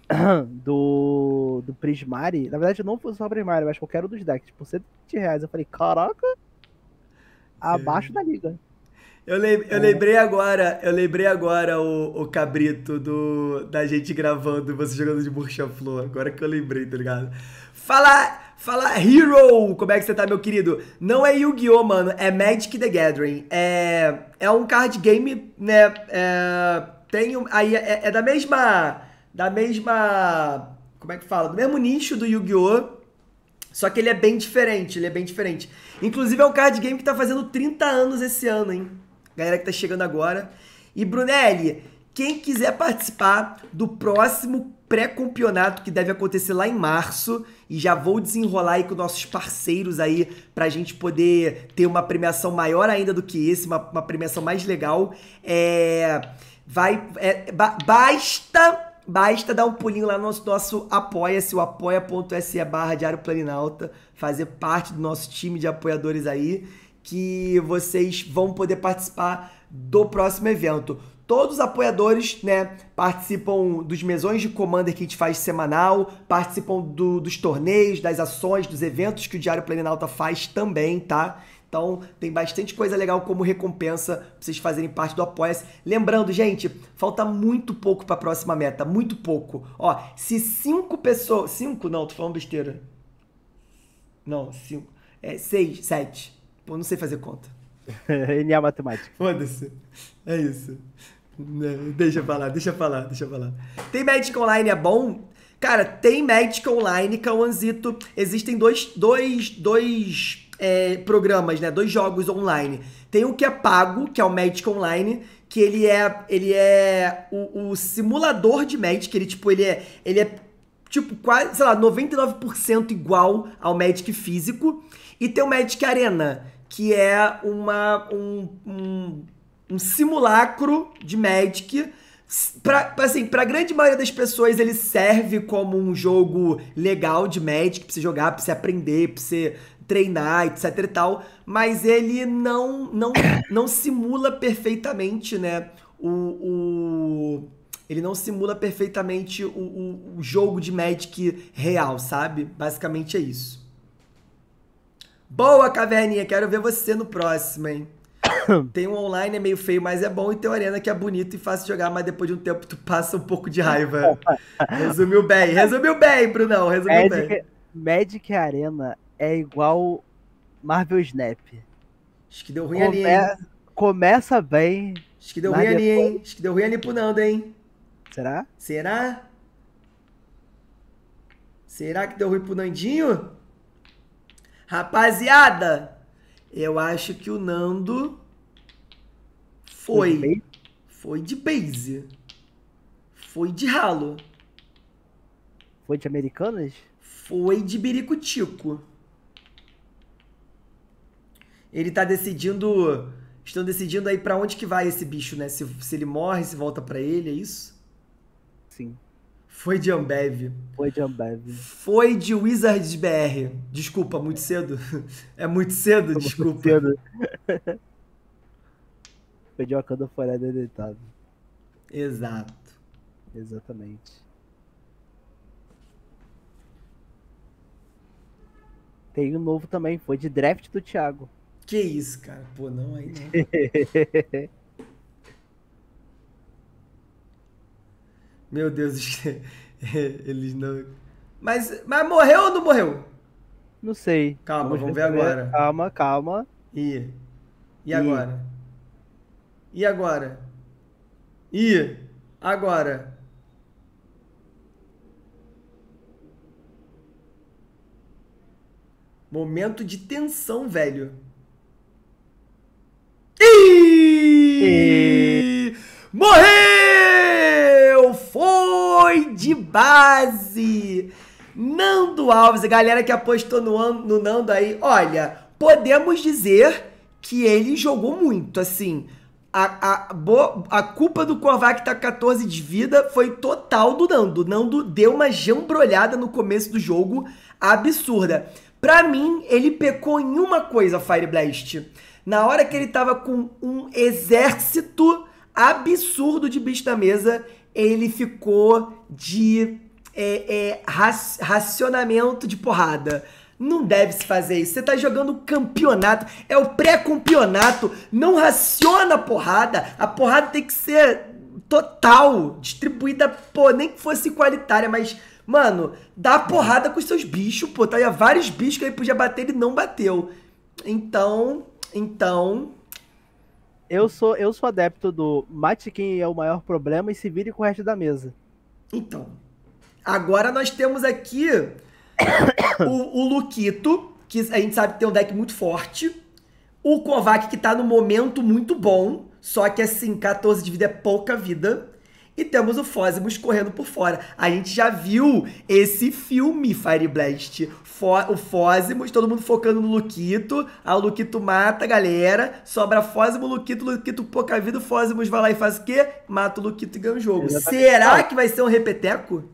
Do. Do Prismari. Na verdade, não foi só o Prismari, mas qualquer um dos decks. Por 120 reais. Eu falei, caraca! Abaixo da liga. Eu, É. eu lembrei agora, eu lembrei agora o, o cabrito do, da gente gravando e você jogando de Murcha-Flor. Agora que eu lembrei, tá ligado? Fala, fala Hero! Como é que você tá, meu querido? Não é Yu-Gi-Oh, mano, é Magic the Gathering. É, é um card game, né? É, tem um- aí é, é da mesma, da mesma, como é que fala? Do mesmo nicho do Yu-Gi-Oh! Só que ele é bem diferente, ele é bem diferente. Inclusive é um card game que tá fazendo 30 anos esse ano, hein? Galera que tá chegando agora. E Brunelli, quem quiser participar do próximo pré-campeonato que deve acontecer lá em março, e já vou desenrolar aí com nossos parceiros aí pra gente poder ter uma premiação maior ainda do que esse, uma, uma premiação mais legal. É, vai, é, ba- basta Basta dar um pulinho lá no nosso, nosso apoia-se, o apoia.se barra Diário Planinalta, fazer parte do nosso time de apoiadores aí, que vocês vão poder participar do próximo evento. Todos os apoiadores, né, participam dos mesões de Commander que a gente faz semanal, participam do- dos torneios, das ações, dos eventos que o Diário Planinalta faz também, tá? Então, tem bastante coisa legal como recompensa pra vocês fazerem parte do Apoia-se. Lembrando, gente, falta muito pouco pra próxima meta, muito pouco. Ó, se cinco pessoas... Cinco? Não, tô falando besteira. Não, cinco. É, seis, sete. Pô, não sei fazer conta. NA Matemática. Foda-se. É isso. Não, deixa falar, deixa falar, deixa falar. Tem Magic Online é bom? Cara, tem Magic Online, Cauãzito. Existem dois, dois, dois é, programas, né? Dois jogos online. Tem o que é pago, que é o Magic Online, que ele é, ele é o, o simulador de Magic. Ele, tipo, ele é, ele é tipo, quase, sei lá, 99% igual ao Magic físico. E tem o Magic Arena, que é uma, um, um, um simulacro de Magic. Pra, assim, pra grande maioria das pessoas ele serve como um jogo legal de Magic, pra você jogar, pra você aprender, pra você treinar, etc e tal, mas ele não não, não simula perfeitamente, né, o, o ele não simula perfeitamente o, o, o jogo de Magic real, sabe? Basicamente é isso. Boa, caverninha. Quero ver você no próximo, hein? Tem um online, é meio feio, mas é bom. E tem o Arena, que é bonito e fácil de jogar, mas depois de um tempo tu passa um pouco de raiva. Resumiu bem. Resumiu bem, Brunão. Resumiu Magic, bem. Magic Arena é igual Marvel Snap. Acho que deu ruim ali, hein? Come- Começa bem. Acho que deu ruim ali, hein? Acho que deu ruim ali pro Nando, hein? Será? Será? Será que deu ruim pro Nandinho? Rapaziada, eu acho que o Nando foi. bem? Foi de base. Foi de ralo. Foi de Americanas? Foi de biricutico. Ele tá decidindo. Estão decidindo aí pra onde que vai esse bicho, né? Se, se ele morre, se volta pra ele, é isso? Foi de Ambev. Foi de Ambev. Foi de Wizards BR. Desculpa, muito cedo. É muito cedo, desculpa. Cedo. Foi de Wakanda Forever deitado. Exato. Exatamente. Tem um novo também, foi de draft do Thiago. Que isso, cara? Pô, não, aí não. Meu Deus, eles não. Mas, mas morreu ou não morreu? Não sei. Calma, vamos ver responder. agora. Calma, calma. E. E agora? E agora? E agora? Momento de tensão, velho. Ih! Morreu! De base! Nando Alves, a galera que apostou no, no Nando aí, olha, podemos dizer que ele jogou muito, assim. A, a, bo- a culpa do Kovac tá com 14 de vida foi total do Nando. Nando deu uma jambrolhada no começo do jogo absurda. Pra mim, ele pecou em uma coisa, Fire Blast. Na hora que ele tava com um exército absurdo de bicho na mesa, ele ficou de é, é, raci- racionamento de porrada. Não deve se fazer isso. Você tá jogando campeonato, é o pré-campeonato. Não raciona a porrada. A porrada tem que ser total, distribuída, pô, nem que fosse igualitária, mas, mano, dá porrada com os seus bichos, pô. Tá vários bichos que ele podia bater e não bateu. Então, então, Eu sou, eu sou adepto do mate quem é o maior problema e se vire com o resto da mesa. Então, agora nós temos aqui o, o Luquito, que a gente sabe que tem um deck muito forte. O Kovac, que tá no momento muito bom, só que assim, 14 de vida é pouca vida. E temos o Fósimos correndo por fora. A gente já viu esse filme, Fire Blast. Fó- o Fósimos, todo mundo focando no Luquito. Aí o Luquito mata a galera. Sobra Fósimo, Luquito, Luquito pouca vida. O Fósimos vai lá e faz o quê? Mata o Luquito e ganha o jogo. Exatamente. Será que vai ser um repeteco?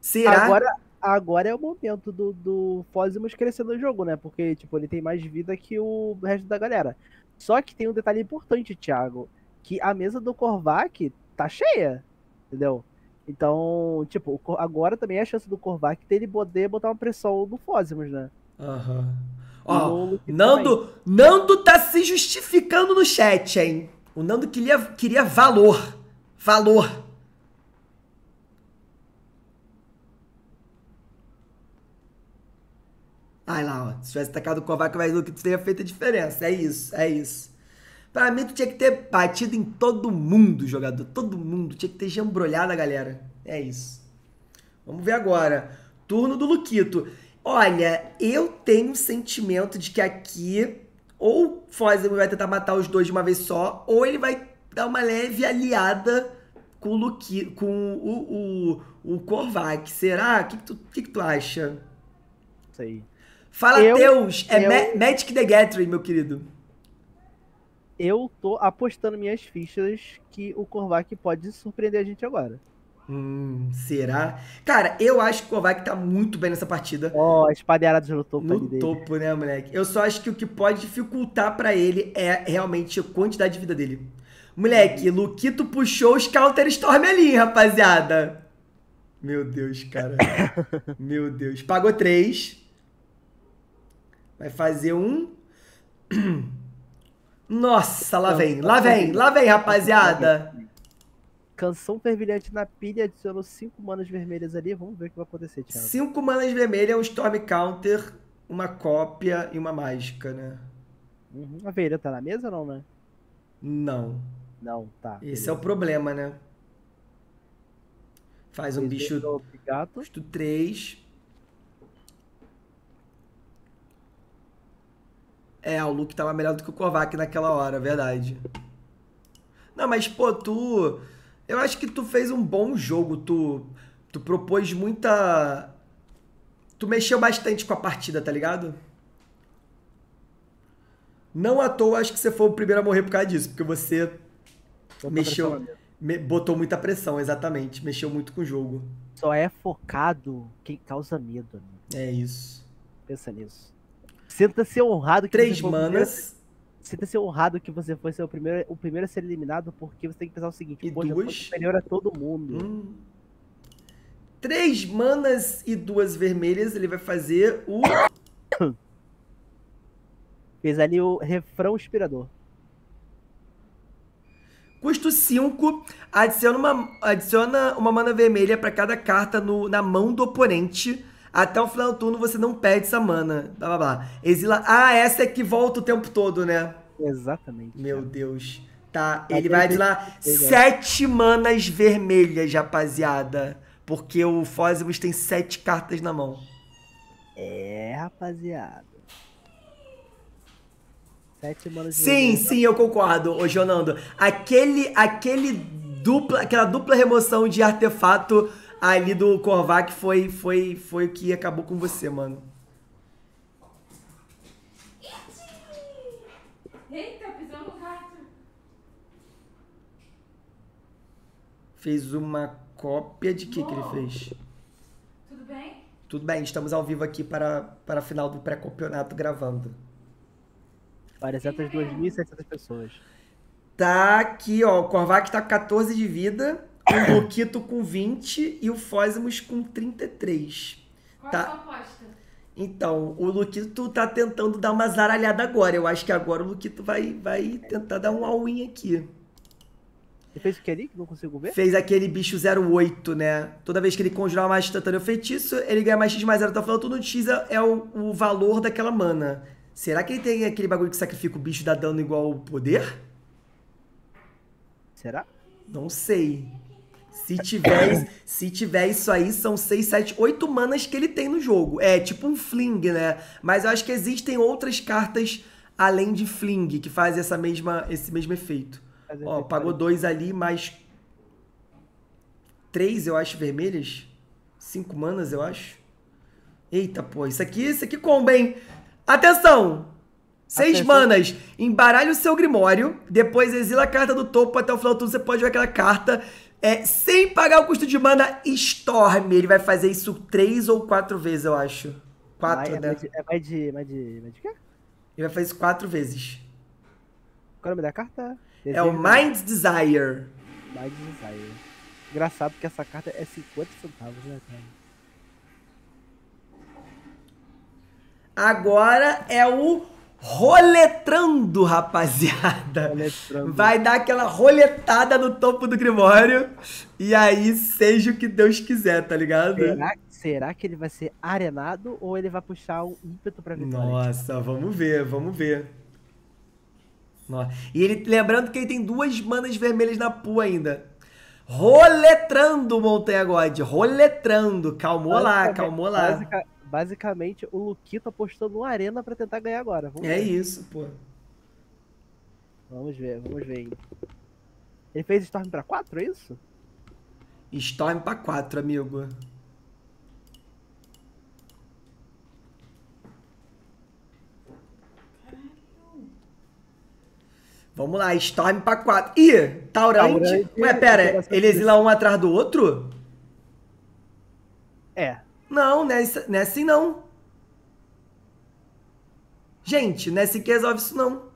Será? Agora, agora é o momento do, do Fósimos crescer no jogo, né? Porque, tipo, ele tem mais vida que o resto da galera. Só que tem um detalhe importante, Thiago, que a mesa do Korvac tá cheia, entendeu? Então, tipo, o agora também é a chance do Korvac dele poder botar uma pressão no Fósimos, né? Aham. E Ó, Nando, Nando tá se justificando no chat, hein? O Nando queria, queria valor. Valor. Vai lá, ó. Se tivesse tacado o Kovac mais Luke, teria feito a diferença. É isso, é isso. Pra mim, tu tinha que ter batido em todo mundo, jogador. Todo mundo. Tinha que ter jambrolhado a galera. É isso. Vamos ver agora. Turno do Luquito. Olha, eu tenho um sentimento de que aqui ou Foz vai tentar matar os dois de uma vez só, ou ele vai dar uma leve aliada com o Luqui, com o, o, o Korvac. Será? O que, que, tu, que, que tu acha? Isso aí. Fala, Eu- Deus! É eu- Ma- Magic the Gathering, meu querido. Eu tô apostando minhas fichas que o Korvac pode surpreender a gente agora. Hum, será? Cara, eu acho que o Kovac tá muito bem nessa partida. Ó, as espadeiradas no topo No topo, né, moleque? Eu só acho que o que pode dificultar pra ele é realmente a quantidade de vida dele. Moleque, Luquito puxou os Counter Storm ali, rapaziada. Meu Deus, cara. Meu Deus. Pagou três. Vai fazer um. Nossa, lá vem, lá vem, lá vem, rapaziada. Canção fervilhante na pilha, adicionou 5 manas vermelhas ali. Vamos ver o que vai acontecer, Thiago. Cinco manas vermelhas, um Storm Counter, uma cópia e uma mágica, né? Uhum. A Veira tá na mesa ou não, né? Não. Não, tá. Esse é o problema, né? Faz um Beleza. bicho Gato. custo 3. É, o Luke tava melhor do que o Kovac naquela hora, verdade. Não, mas pô, tu. Eu acho que tu fez um bom jogo. Tu, tu propôs muita. Tu mexeu bastante com a partida, tá ligado? Não à toa, acho que você foi o primeiro a morrer por causa disso, porque você Botou Mexeu. me- botou muita pressão, exatamente. Mexeu muito com o jogo. Só é focado quem causa medo, amigo. É isso. Pensa nisso. Sinta-se honrado que Três você manas Sinta-se honrado que você foi ser o primeiro, o primeiro a ser eliminado, porque você tem que pensar o seguinte, E duas? superior a todo mundo. Hum. Três manas e duas vermelhas. Ele vai fazer o. Fez ali o refrão inspirador. Custo 5. Adiciona uma, adiciona uma mana vermelha pra cada carta no, na mão do oponente. Até o final do turno você não perde essa mana. Blá blá blá. Exila. Ah, essa é que volta o tempo todo, né? Exatamente. Meu cara. Deus. Tá, Tá ele vai Exato. sete manas vermelhas, rapaziada. Porque o Fósibus tem sete cartas na mão. É, rapaziada. Sete manas Sim, vermelhas. sim, eu concordo, ô Jonando. Aquele, aquele dupla, aquela dupla remoção de artefato ali do Korvac foi, foi, foi o que acabou com você, mano. Eita, pisou no gato. Fez uma cópia de que que ele fez? Tudo bem? Tudo bem, estamos ao vivo aqui para, para a final do pré-campeonato gravando. Para exatas 2.700 pessoas. Tá aqui, ó. O Korvac tá com 14 de vida, o Luquito com 20 e o Fósimos com 33. Qual Tá. a sua aposta? Então, o Luquito tá tentando dar uma zaralhada agora. Eu acho que agora o Luquito vai, vai tentar dar um all-in aqui. Você fez o que ali que não consigo ver? Fez aquele bicho 08, né? Toda vez que ele conjurar uma instantânea ou feitiço, ele ganha mais X mais 0 até o final do turno. X é é o, o valor daquela mana. Será que ele tem aquele bagulho que sacrifica o bicho e dá dano igual ao poder? Será? Não sei. Se tiver, se tiver isso aí, são 6, 7, 8 manas que ele tem no jogo. É tipo um Fling, né? Mas eu acho que existem outras cartas além de Fling que fazem essa mesma, esse mesmo efeito. Fazer Ó, pagou parecido. dois ali, mais três, eu acho, vermelhas. Cinco manas, eu acho. Eita, pô, isso aqui, isso aqui comba, hein? Atenção! Seis Atenção. manas, embaralhe o seu grimório, depois exila a carta do topo até o final do turno, você pode jogar aquela carta é, sem pagar o custo de mana Storm. Ele vai fazer isso três ou quatro vezes, eu acho. Quatro, Vai- é né? mais de- É mais de. Mais de. Mais de quê? Ele vai fazer isso quatro vezes. Qual é o nome da carta? É o Desejo Mind's Desire. Mind Desire. Engraçado que essa carta é 50 centavos, né, cara? Agora é o roletrando, rapaziada. Roletrando. Vai dar aquela roletada no topo do Grimório. E aí, seja o que Deus quiser, tá ligado? Será, será que ele vai ser arenado ou ele vai puxar um ímpeto pra vitória? Nossa, vamos ver, vamos ver. Nossa. E ele, lembrando que ele tem duas manas vermelhas na pua ainda. Roletrando, Montanha God. Roletrando. Calmou lá, calmou lá. basica- basicamente, o Luquito apostou no Arena pra tentar ganhar agora. Vamos É ver. isso, pô. Vamos ver, vamos ver. Ele fez Storm pra 4, é isso? Storm pra 4, amigo. Vamos lá, Storm pra 4. Ih, Taurante. Taurante, Ué, pera, ele exila um atrás do outro? É. Não, não é, não é assim não. Gente, não é assim que resolve isso não.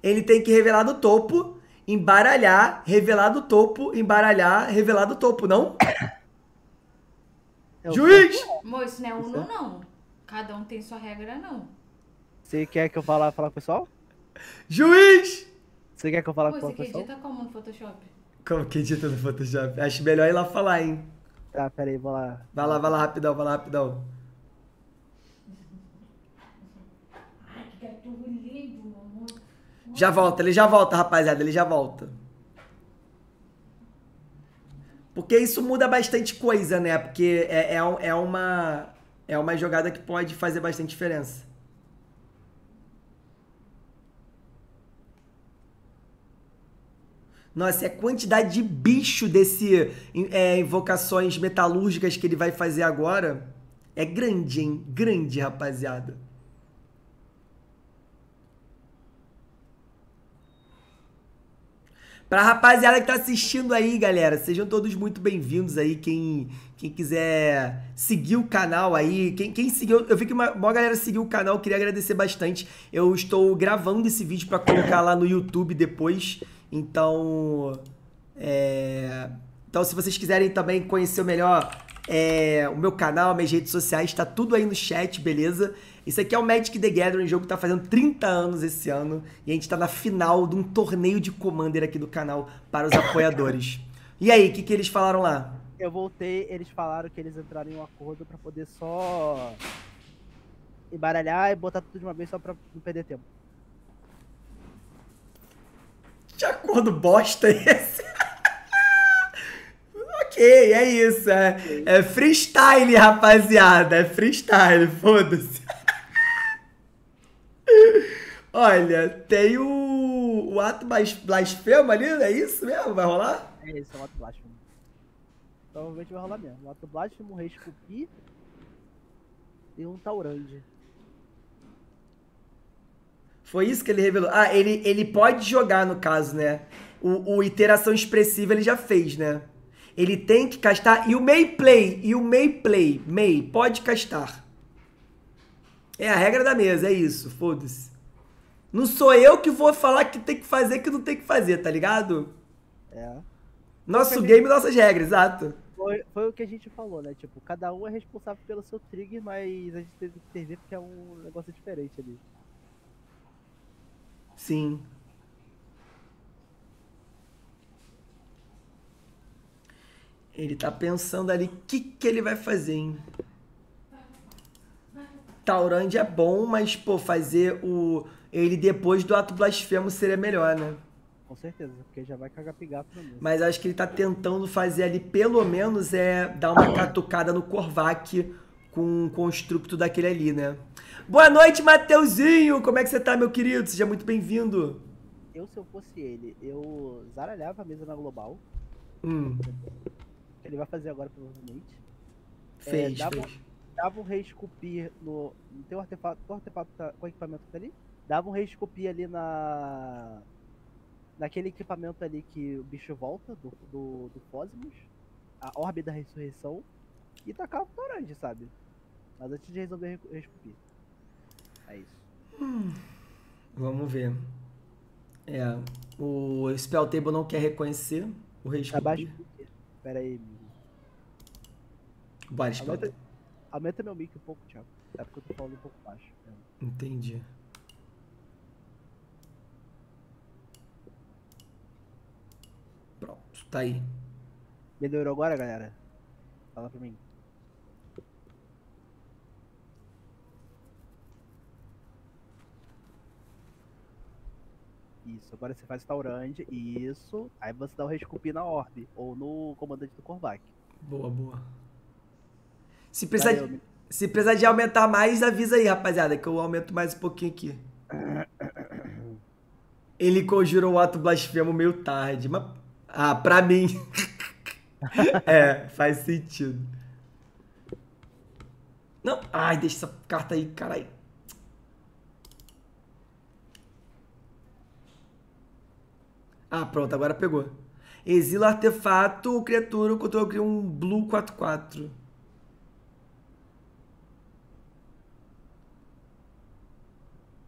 Ele tem que revelar do topo, embaralhar, revelar do topo, embaralhar, revelar do topo, não? É Juiz! Amor, isso não é Uno, não. Cada um tem sua regra, não. Você quer que eu falar, falar com o pessoal? Juiz! Você quer que eu falar com você o pessoal? acredita como no Photoshop? Como que edita no Photoshop? Acho melhor ir lá falar, hein? Tá, pera aí, vou lá. Vai lá, vai lá rapidão, vai lá rapidão. Ai, que gato lindo, meu amor. Já volta, ele já volta, rapaziada, ele já volta. Porque isso muda bastante coisa, né? Porque é, é, é uma, é uma jogada que pode fazer bastante diferença. Nossa, e a quantidade de bicho desse é, invocações metalúrgicas que ele vai fazer agora é grande, hein? Grande, rapaziada. Pra rapaziada que tá assistindo aí, galera, sejam todos muito bem-vindos aí. Quem, quem quiser seguir o canal aí, quem, quem seguiu, eu vi que uma, uma galera seguiu o canal, queria agradecer bastante. Eu estou gravando esse vídeo pra colocar lá no YouTube depois, então. É, então, se vocês quiserem também conhecer melhor é, o meu canal, minhas redes sociais, tá tudo aí no chat, beleza? Isso aqui é o Magic the Gathering, jogo que tá fazendo 30 anos esse ano. E a gente tá na final de um torneio de Commander aqui do canal para os apoiadores. E aí, o que, que eles falaram lá? Eu voltei, eles falaram que eles entraram em um acordo pra poder só embaralhar e botar tudo de uma vez só pra não perder tempo. Que acordo bosta é esse? ok, é isso. É, é freestyle, rapaziada. É freestyle, foda-se. Olha, tem o, o ato blas- blasfemo ali, é isso mesmo? Vai rolar? É isso, é um ato blasfemo. Provavelmente vai rolar mesmo. Um ato blasfemo, rei esculpi e um taurande. Foi isso que ele revelou. Ah, ele, ele pode jogar, no caso, né? O, o iteração expressiva ele já fez, né? Ele tem que castar. E o May Play, e o May Play, May, pode castar. É a regra da mesa, é isso, foda-se. Não sou eu que vou falar que tem que fazer que não tem que fazer, tá ligado? É. Nosso a game, nossas regras, exato. Foi, foi o que a gente falou, né? Tipo, cada um é responsável pelo seu trigger, mas a gente teve que intervir porque é um negócio diferente ali. Sim. Ele tá pensando ali o que, que ele vai fazer, hein? Taurand é bom, mas, pô, fazer o. Ele depois do ato blasfemo seria melhor, né? Com certeza, porque já vai cagar pigato mesmo. Mas acho que ele tá tentando fazer ali, pelo menos, é dar uma catucada no Korvac com um construto daquele ali, né? Boa noite, Mateuzinho! Como é que você tá, meu querido? Seja muito bem-vindo. Eu, se eu fosse ele, eu zaralhava a mesa na global. Hum, Que ele vai fazer agora, provavelmente. fez, dá fez. Dava um rei esculpir no. Não tem um artefato. Qual artefato tá, qual equipamento tá ali? Dava um rei esculpir ali na. Naquele equipamento ali que o bicho volta, do, do, do Cosmos. A orbe da ressurreição. E tacava o Torand, sabe? Mas antes de resolver re- rei esculpir. É isso. Vamos ver. É, o Spell Table não quer reconhecer o rei Abaixo Esculpi. do quê? Pera aí, amigo. Bora, Spell Aumenta, Table. aumenta meu mic um pouco, Thiago. É porque eu tô falando um pouco baixo. Entendi. Pronto, tá aí. Melhorou agora, galera? Fala pra mim. Isso, agora você faz Taurand, isso. Aí você dá o Rescupi na Orb, ou no comandante do Korvac. Boa, boa. Se precisar, Valeu, se precisar de aumentar mais, avisa aí, rapaziada, que eu aumento mais um pouquinho aqui. Ele conjurou o ato blasfemo meio tarde, mas... Ah, pra mim... é, faz sentido. Não, ai, deixa essa carta aí, caralho. Ah, pronto, agora pegou. Exila artefato criatura quando eu crio um Blue 4-4.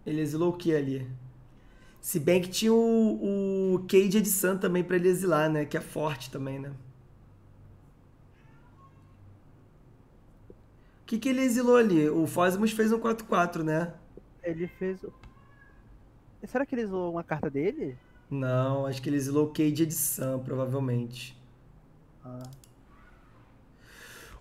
Ele exilou o que ali? Se bem que tinha o, o Cage de Sun também pra ele exilar, né? Que é forte também, né? O que, que ele exilou ali? O Fosmos fez um 4-4, né? Ele fez. o- Será que ele usou uma carta dele? Não, acho que ele exilou o Cage de Sun, provavelmente. Ah.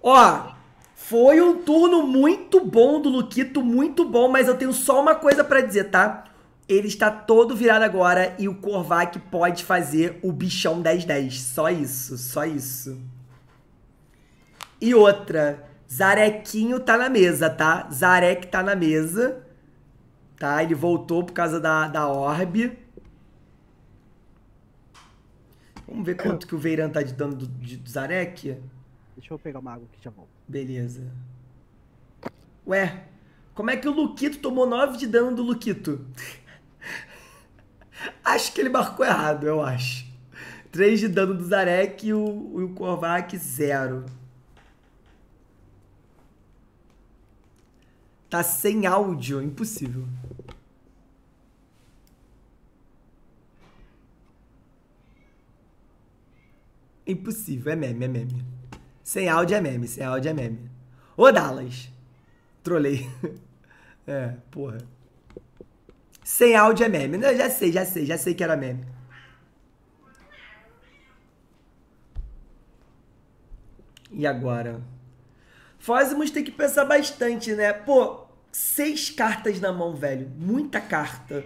Ó, foi um turno muito bom do Luquito, muito bom, mas eu tenho só uma coisa pra dizer, tá? Ele está todo virado agora e o Korvac pode fazer o bichão 10-10. Só isso, só isso. E outra, Zarequinho tá na mesa, tá? Zarek tá na mesa. Tá? Ele voltou por causa da, da Orb. Vamos ver quanto que o Veiran tá de dano do, de, do Zarek. Deixa eu pegar uma água aqui já volto. Beleza. Ué, como é que o Luquito tomou 9 de dano do Luquito? acho que ele marcou errado, eu acho. 3 de dano do Zarek e o, e o Korvac 0. Tá sem áudio, impossível. Impossível, é meme, é meme. Sem áudio é meme, sem áudio é meme. Ô Dallas! Trolei. É, porra. Sem áudio é meme. Não, já sei, já sei, já sei que era meme. E agora? Fósimos tem que pensar bastante, né? Pô, seis cartas na mão, velho. Muita carta.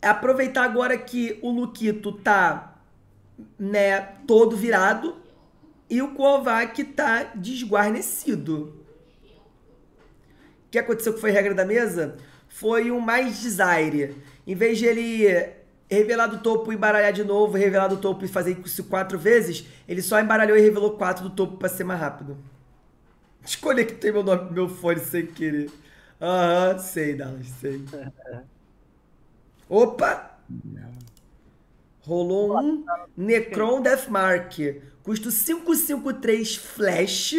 É aproveitar agora que o Luquito tá, né, todo virado e o Kovac tá desguarnecido. O que aconteceu que foi regra da mesa? Foi um mais desire. Em vez de ele revelar do topo e embaralhar de novo, revelar do topo e fazer isso quatro vezes, ele só embaralhou e revelou quatro do topo pra ser mais rápido. Desconectei meu, nome, meu fone sem querer. Aham, sei, Dallas, sei. Opa! Rolou um Necron Deathmark. Custo 553 Flash.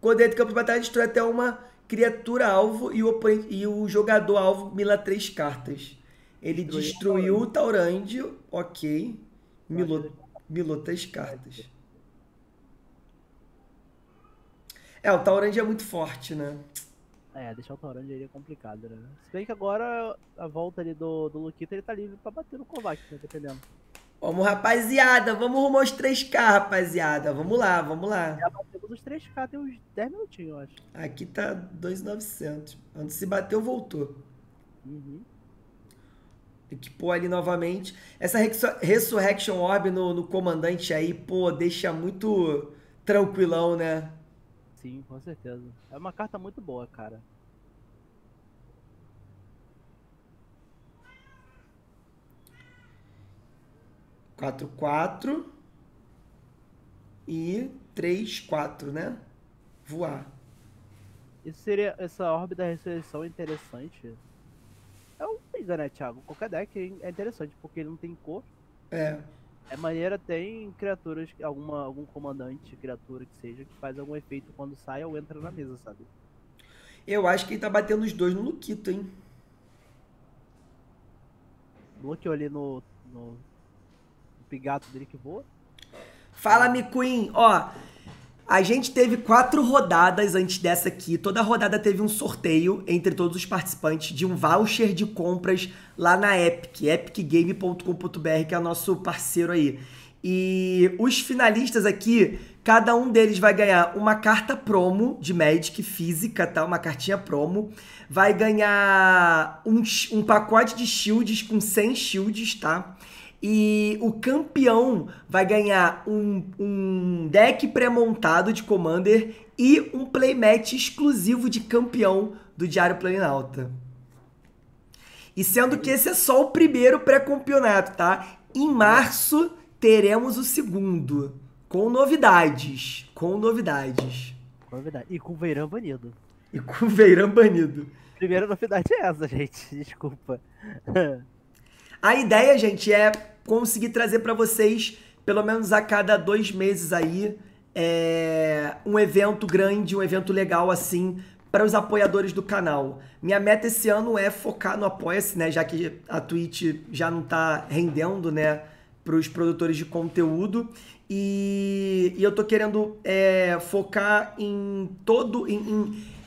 Quando entra em campo de batalha, destrói até uma criatura alvo e o, e o jogador alvo mila três cartas. Ele Destruiu destruiu o Taurand, ok. Milou, milou três cartas. É, o Taurand é muito forte, né? É, deixar o Taurand aí é complicado, né? Se bem que agora a volta ali do, do Luquita ele tá livre pra bater no Kovac, né? Dependendo. Vamos, rapaziada. Vamos rumo aos 3K, rapaziada. Vamos lá, vamos lá. Já batemos os 3K, tem uns 10 minutinhos, eu acho. Aqui tá 2,900. Antes se bateu, voltou. Uhum. Tem que pôr ali novamente. Essa Resurrection Orb no, no comandante aí, pô, deixa muito tranquilão, né? Sim, com certeza. É uma carta muito boa, cara. quatro quatro e três quatro né? Voar. Isso seria. Essa orbe da ressurreição é interessante. É um liga, né, Thiago? Qualquer deck é interessante, porque ele não tem cor. É. É maneira, tem criaturas, alguma, algum comandante, criatura que seja, que faz algum efeito quando sai ou entra na mesa, sabe? Eu acho que ele tá batendo os dois no Luquito, hein? Bloqueou ali no, no, no pigato dele que voa. Fala, Mi Queen. Ó, A gente teve quatro rodadas antes dessa aqui. Toda rodada teve um sorteio entre todos os participantes de um voucher de compras lá na Epic, epicgame.com.br, que é o nosso parceiro aí. E os finalistas aqui, cada um deles vai ganhar uma carta promo de Magic física, tá? Uma cartinha promo. Vai ganhar um, um pacote de shields com 100 shields, tá? E o campeão vai ganhar um, um deck pré-montado de Commander e um playmatch exclusivo de campeão do Diário Planinalta. E sendo que esse é só o primeiro pré-campeonato, tá? Em março teremos o segundo, com novidades. Com novidades. Novidade. E com o Veirão banido. E com o Veirão banido. Primeira novidade é essa, gente. Desculpa. A ideia, gente, é conseguir trazer para vocês, pelo menos a cada dois meses aí, é, um evento grande, um evento legal assim, para os apoiadores do canal. Minha meta esse ano é focar no Apoia-se, né? Já que a Twitch já não tá rendendo, né? Para os produtores de conteúdo. E, e eu tô querendo é, focar em todo. Em,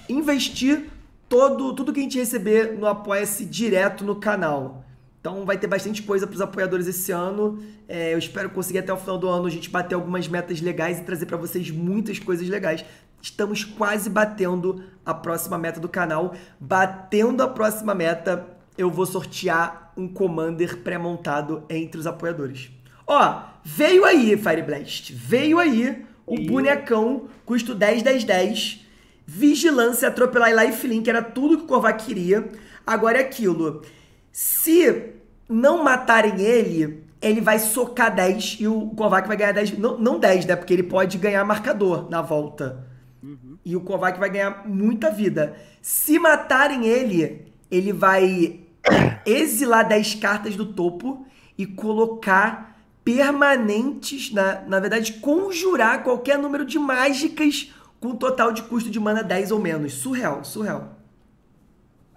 em investir todo, tudo que a gente receber no Apoia-se direto no canal. Então vai ter bastante coisa para os apoiadores esse ano. É, eu espero conseguir até o final do ano a gente bater algumas metas legais e trazer para vocês muitas coisas legais. Estamos quase batendo a próxima meta do canal. Batendo a próxima meta, eu vou sortear um Commander pré-montado entre os apoiadores. Ó, veio aí, Fire Blast. Veio aí o e... bonecão, custo 10, 10, 10. Vigilância, atropelar e lifelink, era tudo que o Kovac queria. Agora é aquilo. Se não matarem ele, ele vai socar 10 e o Kovac vai ganhar 10. Não, não 10, né? Porque ele pode ganhar marcador na volta. Uhum. E o Kovac vai ganhar muita vida. Se matarem ele, ele vai exilar 10 cartas do topo e colocar permanentes, na, na verdade, conjurar qualquer número de mágicas com total de custo de mana 10 ou menos. Surreal, surreal.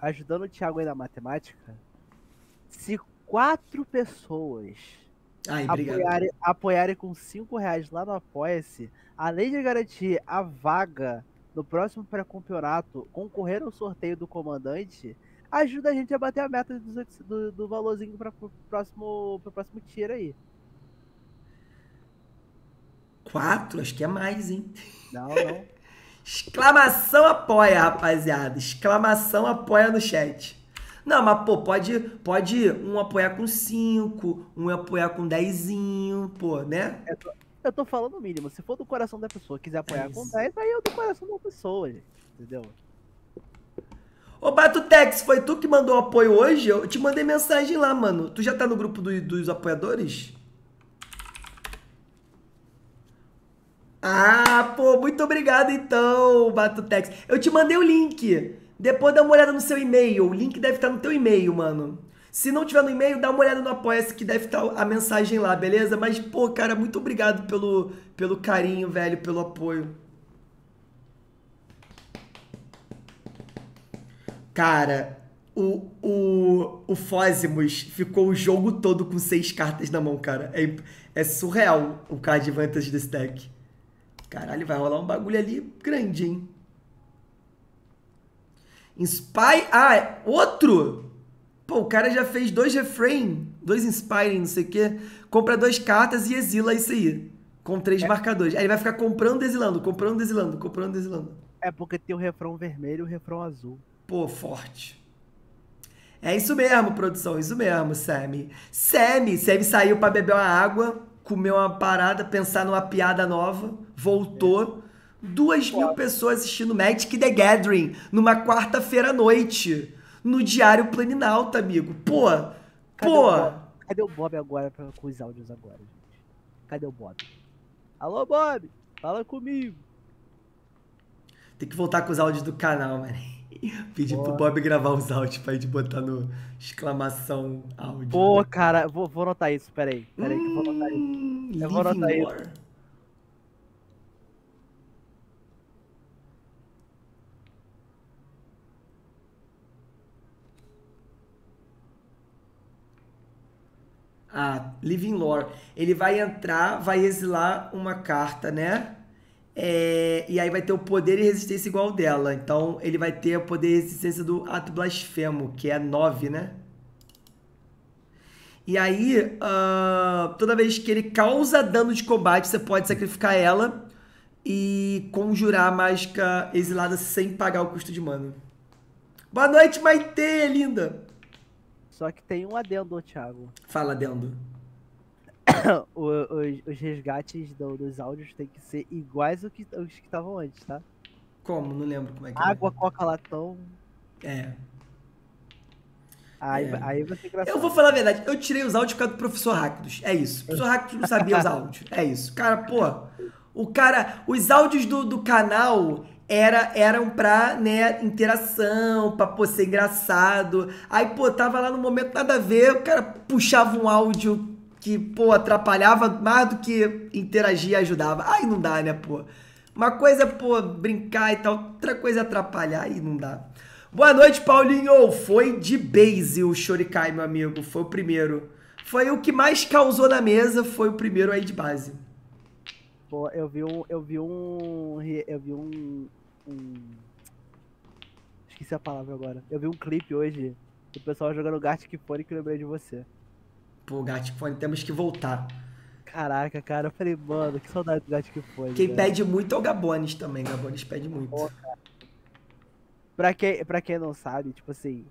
Ajudando o Thiago aí na matemática, se quatro pessoas Ai, apoiarem, apoiarem com cinco reais lá no Apoia-se, além de garantir a vaga no próximo pré-campeonato, concorrer ao sorteio do comandante, ajuda a gente a bater a meta do, do, do valorzinho para o próximo, pro próximo tiro aí. Quatro? Acho que é mais, hein? Não, não. Exclamação apoia, rapaziada. Exclamação apoia no chat. Não, mas pô, pode, pode um apoiar com 5, um apoiar com 10, pô, né? Eu tô, eu tô falando o mínimo. Se for do coração da pessoa quiser apoiar é com 10, aí eu do coração da pessoa, gente. Entendeu? Ô Batutex, foi tu que mandou o apoio hoje? Eu te mandei mensagem lá, mano. Tu já tá no grupo do, dos apoiadores? Ah, pô, muito obrigado então, Batutex. Eu te mandei o link. Depois dá uma olhada no seu e-mail. O link deve estar no teu e-mail, mano. Se não tiver no e-mail, dá uma olhada no Apoia-se que deve estar a mensagem lá, beleza? Mas, pô, cara, muito obrigado pelo, pelo carinho, velho, pelo apoio. Cara, o, o, o Fósimos ficou o jogo todo com seis cartas na mão, cara. É, é surreal o card advantage desse deck. Caralho, vai rolar um bagulho ali grande, hein? Inspire. Ah, é outro? Pô, o cara já fez dois refrain, dois inspiring, não sei o quê. Compra duas cartas e exila isso aí. Com três é. marcadores. Aí ele vai ficar comprando, exilando, comprando, exilando, comprando, exilando. É porque tem o refrão vermelho e o refrão azul. Pô, forte. É isso mesmo, produção, isso mesmo, Sammy. Sammy, Sammy saiu para beber uma água, comeu uma parada, pensar numa piada nova, voltou. É Duas mil pessoas assistindo Magic The Gathering numa quarta-feira à noite. No Diário Planinalta, amigo. Pô, Cadê pô. O Cadê o Bob agora pra, com os áudios agora, gente? Cadê o Bob? Alô, Bob! Fala comigo. Tem que voltar com os áudios do canal, mano. Pedir pro Bob gravar os áudios pra gente botar no exclamação áudio. Pô, cara, vou, vou anotar isso, peraí. Peraí que eu vou anotar isso. Eu vou anotar isso. Ah, Living Lore. Ele vai entrar, vai exilar uma carta, né? É, e aí vai ter o poder e resistência igual dela. Então ele vai ter o poder e resistência do ato blasfemo, que é 9, né? E aí, ah, toda vez que ele causa dano de combate, você pode sacrificar ela e conjurar a mágica exilada sem pagar o custo de mana. Boa noite, Maite, linda! Só que tem um adendo, Thiago. Fala, adendo. Os, os resgates do- dos áudios tem que ser iguais ao que, aos que estavam antes, tá? Como? Não lembro como é que Água, coca, latão. é. É. Aí, É. aí vai ser engraçado. Eu vou falar a verdade, eu tirei os áudios por causa do professor Rakdos. É isso. O professor Rakdos não sabia os áudios. É isso. Cara, pô, o cara. Os áudios do, do canal era, eram pra, né, interação, pra pô, ser engraçado. Aí, pô, tava lá no momento nada a ver, o cara puxava um áudio que, pô, atrapalhava mais do que interagir e ajudava. Aí não dá, né, pô? Uma coisa é, pô, brincar e tal, outra coisa é atrapalhar, aí não dá. Boa noite, Paulinho. Foi de base o Shorikai, meu amigo. Foi o primeiro. Foi o que mais causou na mesa, foi o primeiro aí de base. Pô, eu vi um. Eu vi um. Eu vi um. um- Esqueci a palavra agora. Eu vi um clipe hoje do pessoal jogando Gartic Fone que eu lembrei de você. Pô, Gatifone, temos que voltar. Caraca, cara, eu falei, mano, que saudade do Gartic Fone. Quem cara. pede muito é o Gabones também. Gabones pede muito. Pra quem, pra quem não sabe, tipo assim.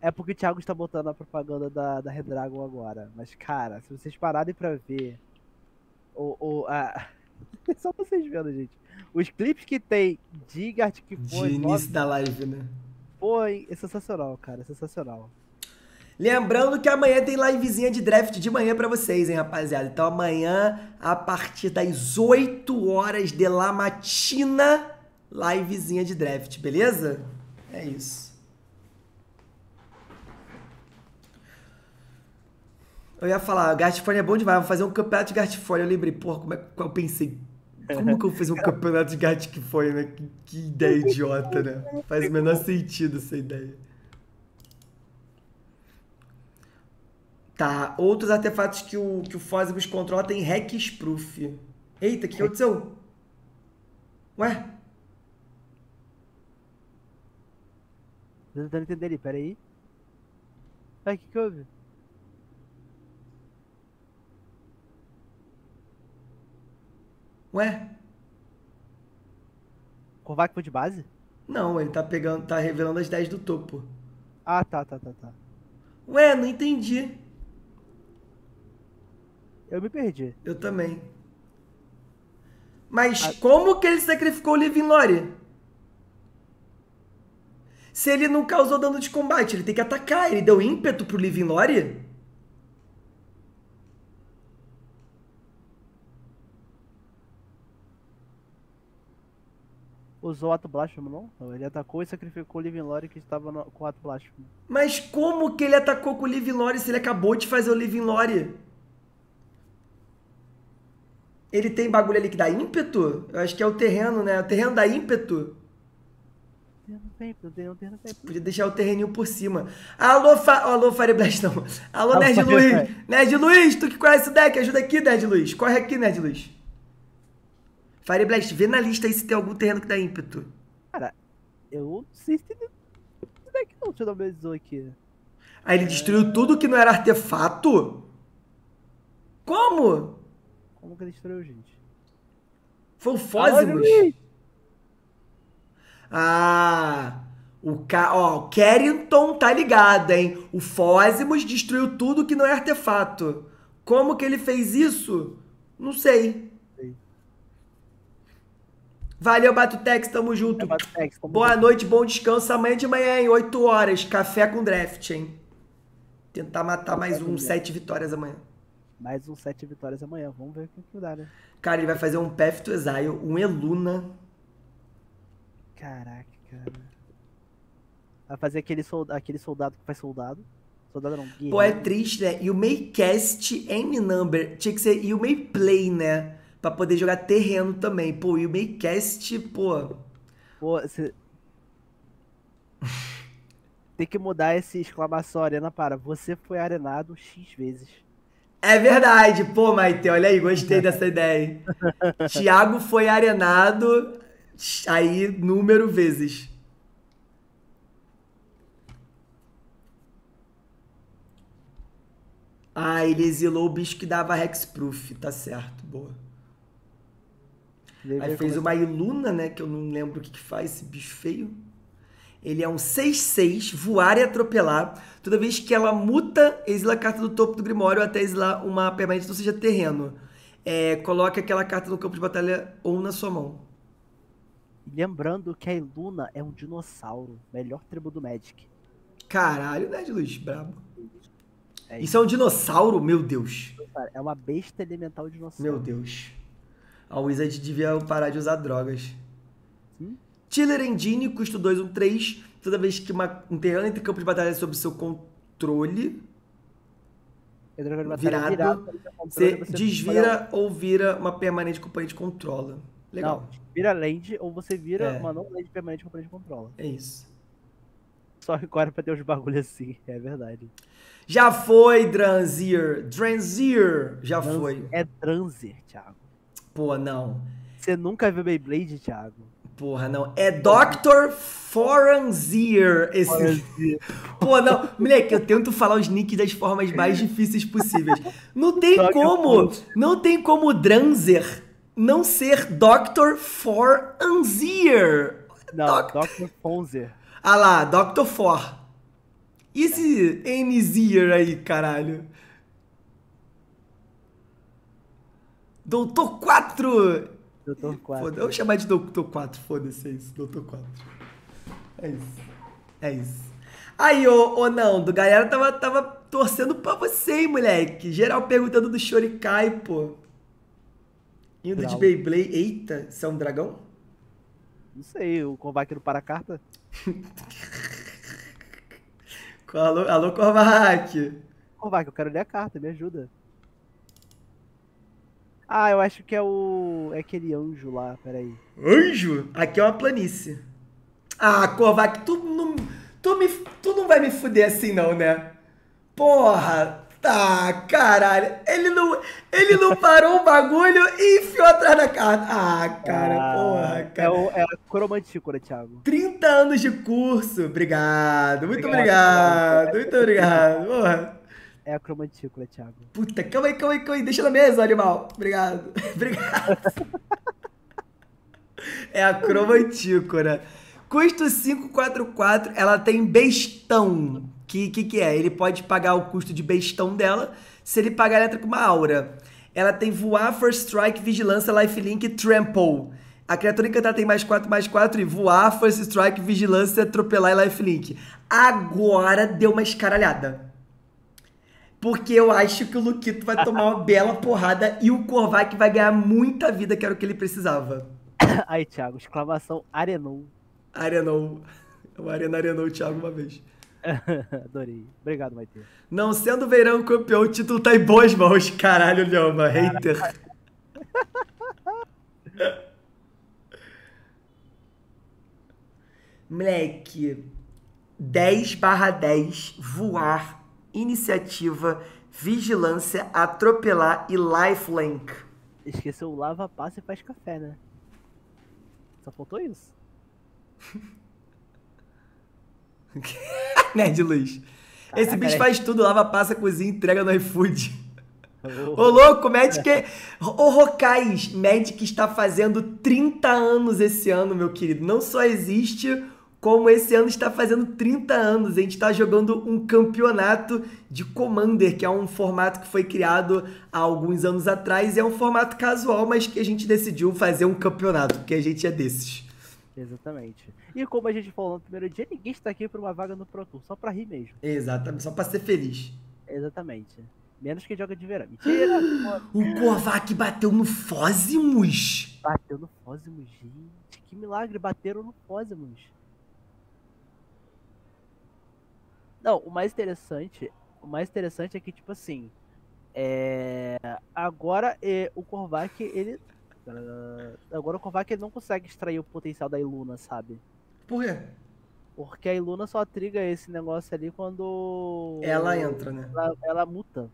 É porque o Thiago está botando a propaganda da, da Redragon agora. Mas, cara, se vocês pararem pra ver. O, o, a... Só vocês vendo, gente. Os clipes que tem de Gartic De Fone, início da live, né? pô, é sensacional, cara. É sensacional. Lembrando que amanhã tem livezinha de draft de manhã pra vocês, hein, rapaziada. Então amanhã, a partir das 8 horas de la matina, livezinha de draft, beleza? É isso. Eu ia falar, Gartifone é bom demais, vou fazer um campeonato de Gartifone. Eu lembrei, porra, como é que eu pensei? Como que eu fiz um campeonato de Gartifone, né? Que, que ideia idiota, né? Faz o menor sentido essa ideia. Tá, outros artefatos que o, que o Fósibus controla tem Hexproof. Eita, o que aconteceu? Ué? Tô tentando entender ali, peraí. Ai, o que que houve? Ué? Kovac foi de base? Não, ele tá pegando, tá revelando as 10 do topo. Ah, tá, tá, tá, tá. Ué, não entendi. Eu me perdi. Eu também. Mas como que ele sacrificou o Living Lore? Se ele não causou dano de combate, ele tem que atacar. Ele deu ímpeto pro Living Lore? Usou o ato blasfemo, não? Não, ele atacou e sacrificou o Living Lore que estava no- com o ato blasfemo. Mas como que ele atacou com o Living Lore se ele acabou de fazer o Living Lore? Ele tem bagulho ali que dá ímpeto? Eu acho que é o terreno, né? O terreno dá ímpeto. Não tem, não tem, não tem, não tem. Podia deixar o terreninho por cima. Alô, fa... Alô Fire Blast, não. Alô, Alô, Nerd Luiz. Nerd Luiz, tu que conhece o deck, ajuda aqui, Nerd Luiz. Corre aqui, Nerd Luiz. Fire Blast, vê na lista aí se tem algum terreno que dá ímpeto. Eu não sei se tem. Que não, deixa eu dar aqui. Aí ele destruiu tudo que não era artefato? Como? Como que ele destruiu, gente? Foi o Fósimos? Ah, o ca... ó, o Carrington tá ligado, hein? O Fósimos destruiu tudo que não é artefato. Como que ele fez isso? Não sei. Valeu, Batutex, tamo junto. Como Boa noite, bom descanso. Amanhã de manhã, em 8 horas. Café com draft, hein? Tentar matar mais um. 7 vitórias amanhã. Mais um 7 vitórias amanhã. Vamos ver o que que dá, né? Cara, ele vai fazer um Path to Exile, um Eluna. Caraca, cara. Vai fazer aquele, solda aquele soldado que faz soldado. Soldado não, guerreiro. Pô, é triste, né? E o Maycast M Number tinha que ser e o Mayplay, né? Pra poder jogar terreno também. Pô, e o Maycast, pô. Pô, você... Tem que mudar esse exclamação arena para você foi arenado X vezes. É verdade. Pô, Maite, olha aí, gostei dessa ideia. hein? Thiago foi arenado aí número vezes. Ah, ele exilou o bicho que dava Hexproof. Tá certo, boa. Aí fez uma Iluna, né? Que eu não lembro o que, que faz esse bicho feio. Ele é um 6-6, voar e atropelar. Toda vez que ela muta, exila a carta do topo do Grimório até exilar uma permanente, ou seja, terreno. É, coloque aquela carta no campo de batalha ou na sua mão. Lembrando que a Iluna é um dinossauro. Melhor tribo do Magic. Caralho, né, de luz? Brabo. É Isso é um dinossauro? Meu Deus. É uma besta elemental dinossauro. Meu Deus. A Wizard devia parar de usar drogas. Sim. Tiller Engine, custo 2, 1, 3. Toda vez que uma, um terreno entre campo de batalha sob seu controle, batalha Virado, virado, você você desvira ou vira uma permanente que o oponente controla. Legal. Não, vira land ou você vira É. uma não land permanente que o oponente controla. É isso. Só recorre pra ter uns bagulho assim, é verdade. Já foi, Dranzir. Dranzir. Já Trans- foi. É Transer, Thiago. Pô, não. Você nunca viu Beyblade, Thiago? Porra, não. É Dr. Foranzir esse. Pô, não. Moleque, eu tento falar os nicks das formas mais difíceis possíveis. Não tem Dr. como. Não tem como o Dranzer não ser Dr. Foranzir. Não, Doc- Dr. Fonzer. Ah lá, Dr. For. E esse Nzir aí, caralho? Doutor 4! Dr. 4. Foda, vamos chamar de Doutor 4, foda-se, é isso, Doutor 4. É isso. É isso. Aí, ô, ô Nando, galera tava, tava torcendo pra você, hein, moleque. Geral perguntando do Shorikai, pô. Indo de Brau. Beyblade. Eita, isso é um dragão? Não sei, o não para a carta? Alô, alô Korvac. Kovac, eu quero ler a carta, me ajuda. Ah, eu acho que é o. É aquele anjo lá, peraí. Anjo? Aqui é uma planície. Ah, Kovac, tu não, tu, me, tu não vai me fuder assim não, né? Porra, tá, caralho. Ele não, ele não parou o bagulho e enfiou atrás da carta. Ah, cara, Ah, porra, É, cara. o, é a Cromantícora, Thiago. 30 anos de curso. Obrigado, muito Obrigado, obrigado, muito obrigado. Porra. É a Cromantícora, Thiago. Puta, calma aí, calma aí, calma aí. Deixa na mesa, animal. Obrigado. Obrigado. É a cromantícora. Custo 544, ela tem bestão. Que que que é? Ele pode pagar o custo de bestão dela se ele pagar ela entra com uma aura. Ela tem voar, first strike, vigilância, lifelink e trample. A criatura encantada tem mais 4, mais 4 e voar, first strike, vigilância, atropelar e lifelink. Agora deu uma escaralhada. Porque eu acho que o Luquito vai tomar uma bela porrada e o Korvac vai ganhar muita vida, que era o que ele precisava. Aí, Thiago, exclamação arenou. Arenou. O Arena arenou o Thiago uma vez. Adorei. Obrigado, Maite. Não sendo o Veirão campeão, o título tá em boas mãos. Caralho, Leoma, hater. Moleque, 10 barra 10, voar, iniciativa, vigilância, atropelar e lifelink. Esqueceu o lava, passa e faz café, né? Só faltou isso. Nerd Luz. Esse bicho é. faz tudo, lava, passa, cozinha, entrega no iFood. Ô louco, Magic. é- Ô Rokais, Magic está fazendo 30 anos esse ano, meu querido. Não só existe, como esse ano está fazendo 30 anos. A gente está jogando um campeonato de Commander, que é um formato que foi criado há alguns anos atrás. E é um formato casual, mas que a gente decidiu fazer um campeonato, porque a gente é desses. Exatamente. E como a gente falou no primeiro dia, ninguém está aqui por uma vaga no Pro Tour, só pra rir mesmo. Exatamente, só pra ser feliz. Exatamente. Menos quem joga de verão. Mentira! O Kovac bateu no Fósimos. Bateu no Fósimos, gente. Que milagre, bateram no Fósimos. Não, o mais interessante, o mais interessante é que, tipo assim, é... agora é, o Korvac, ele... ah, Agora o Korvac ele não consegue extrair o potencial da Iluna, sabe? Por quê? Porque a Iluna só triga esse negócio ali quando... Ela entra, né? Ela, ela muta.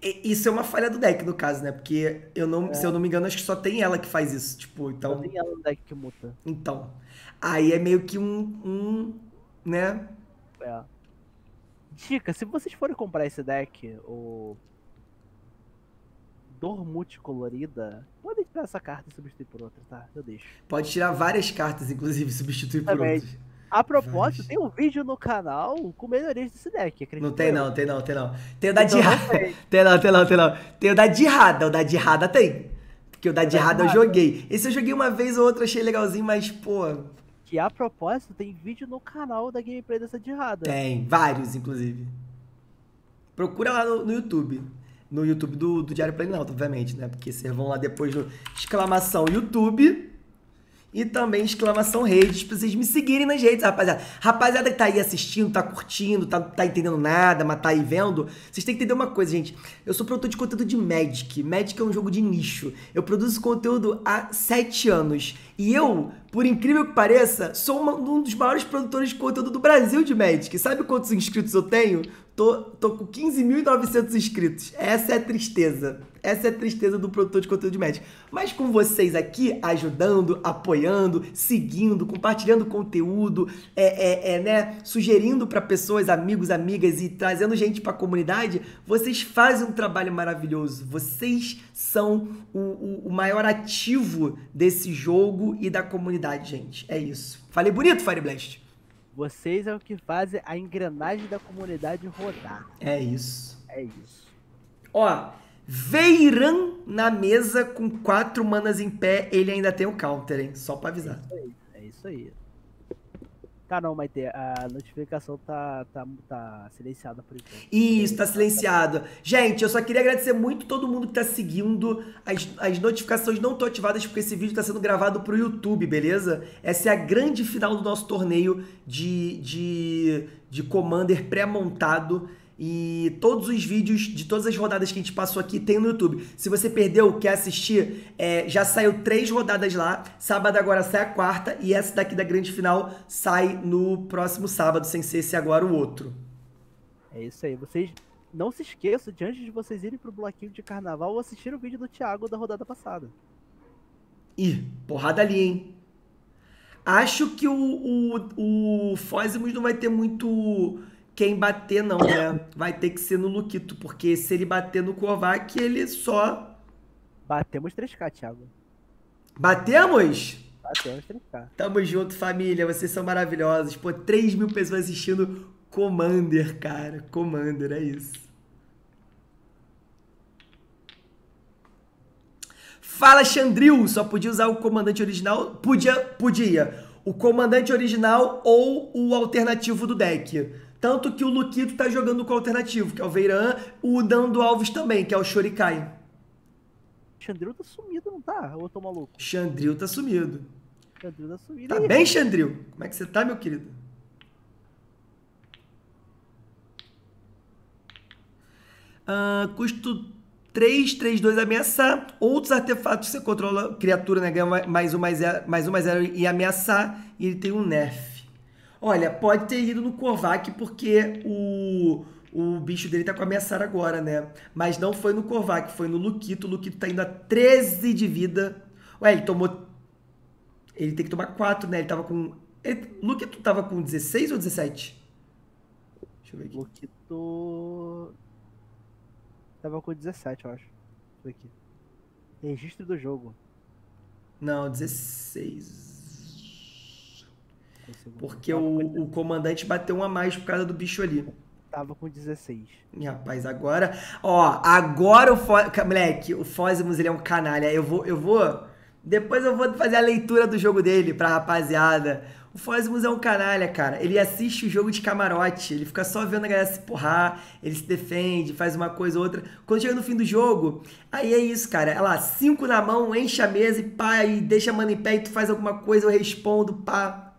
E- Isso é uma falha do deck, no caso, né? Porque eu não, se eu não me engano, acho que só tem ela que faz isso. Tipo, Só então. tem ela no deck que muta. Então. Aí é meio que um. um né? É. Dica, se vocês forem comprar esse deck, o. Dor multicolorida, podem tirar essa carta e substituir por outra, tá? Eu deixo. Pode tirar várias cartas, inclusive, e substituir por Também. outras. A propósito, tem um vídeo no canal com melhorias desse deck, acredito. Não tem não, tem não, tem não. Tem o da Então Dirrada. tem. Não, tem não, tem não. Tem o da Dirrada, o da Dirrada tem. Porque o da da Dirrada eu joguei. Esse eu joguei uma vez ou outra, achei legalzinho, mas, pô, Que a propósito, tem vídeo no canal da gameplay dessa dirrada. tem. Vários, inclusive. Procura lá no, no YouTube. No YouTube do, do Diário Planalto, obviamente, né? Porque vocês vão lá depois no exclamação YouTube e também exclamação redes pra vocês me seguirem nas redes, rapaziada. Rapaziada que tá aí assistindo, tá curtindo, tá, tá entendendo nada, mas tá aí vendo, vocês têm que entender uma coisa, gente. Eu sou produtor de conteúdo de Magic. Magic é um jogo de nicho. Eu produzo conteúdo há sete anos. E eu, por incrível que pareça, sou uma- um dos maiores produtores de conteúdo do Brasil de Magic. Sabe quantos inscritos eu tenho? Tô, tô com 15.900 inscritos. Essa é a tristeza. Essa é a tristeza do produtor de conteúdo de Magic. Mas com vocês aqui, ajudando, apoiando, seguindo, compartilhando conteúdo, é, é, é, né, sugerindo para pessoas, amigos, amigas e trazendo gente pra comunidade, vocês fazem um trabalho maravilhoso. Vocês são o, o- o maior ativo desse jogo e da comunidade, gente. É isso. Falei bonito, Fire Blast? Vocês é o que fazem a engrenagem da comunidade rodar. É isso. É isso. Ó, Veiran na mesa com quatro manas em pé, ele ainda tem o counter, hein? Só pra avisar. É isso aí. Tá não, Maite, a notificação tá, tá, tá silenciada por enquanto. Isso, tá silenciado. Gente, eu só queria agradecer muito todo mundo que tá seguindo. As, as notificações não estão ativadas porque esse vídeo tá sendo gravado pro YouTube, beleza? Essa é a grande final do nosso torneio de, de, de Commander pré-montado. E todos os vídeos de todas as rodadas que a gente passou aqui tem no YouTube. Se você perdeu, quer assistir, é, já saiu três rodadas lá. Sábado agora sai a quarta. E essa daqui da grande final sai no próximo sábado, sem ser esse agora o outro. É isso aí. Vocês não se esqueçam de antes de vocês irem pro bloquinho de carnaval assistir o vídeo do Thiago da rodada passada. Ih, porrada ali, hein? Acho que o, o, o Fósimos não vai ter muito quem bater, não, né? Vai ter que ser no Luquito, porque se ele bater no Kovac, ele só. Batemos 3k, Thiago. Batemos? Batemos 3k. Tamo junto, família. Vocês são maravilhosos. Pô, 3 mil pessoas assistindo Commander, cara. Commander, é isso. Fala, Xandril. Só podia usar o comandante original? Podia, podia. O comandante original ou o alternativo do deck. Tanto que o Luquito tá jogando com o alternativo, que é o Veiran. O Nando Alves também, que é o Shorikai. Xandril tá sumido, não tá? Ou eu tô maluco? Xandril tá sumido. Xandril tá sumido. Tá bem, Xandril? Como é que você tá, meu querido? Ah, custo 3, 3, 2 ameaçar. Outros artefatos você controla criatura, né? Ganha ma- mais um, mais, zero, mais um, mais zero e ameaçar. E ele tem um nerf. Olha, pode ter ido no Korvac porque o, o bicho dele tá com ameaçar agora, né? Mas não foi no Korvac, foi no Luquito. O Luquito tá indo a 13 de vida. Ué, ele tomou ele tem que tomar 4, né? Ele tava com. Ele... Tu tava com 16 ou 17? Deixa eu ver aqui. Luquito. Tava com 17, eu acho. Aqui. Registro do jogo. Não, 16. Porque o, o comandante bateu um a mais por causa do bicho ali. Tava com 16. Ih, rapaz, agora. Ó, agora o Fo... Ca- Moleque, o Fósimos ele é um canalha. Eu vou. Eu vou. Depois eu vou fazer a leitura do jogo dele pra rapaziada. O Fósimos é um canalha, cara. Ele assiste o jogo de camarote. Ele fica só vendo a galera se porrar. Ele se defende, faz uma coisa ou outra. Quando chega no fim do jogo, aí é isso, cara. É lá, cinco na mão, enche a mesa e pá, e deixa a mano em pé e tu faz alguma coisa, eu respondo, pá.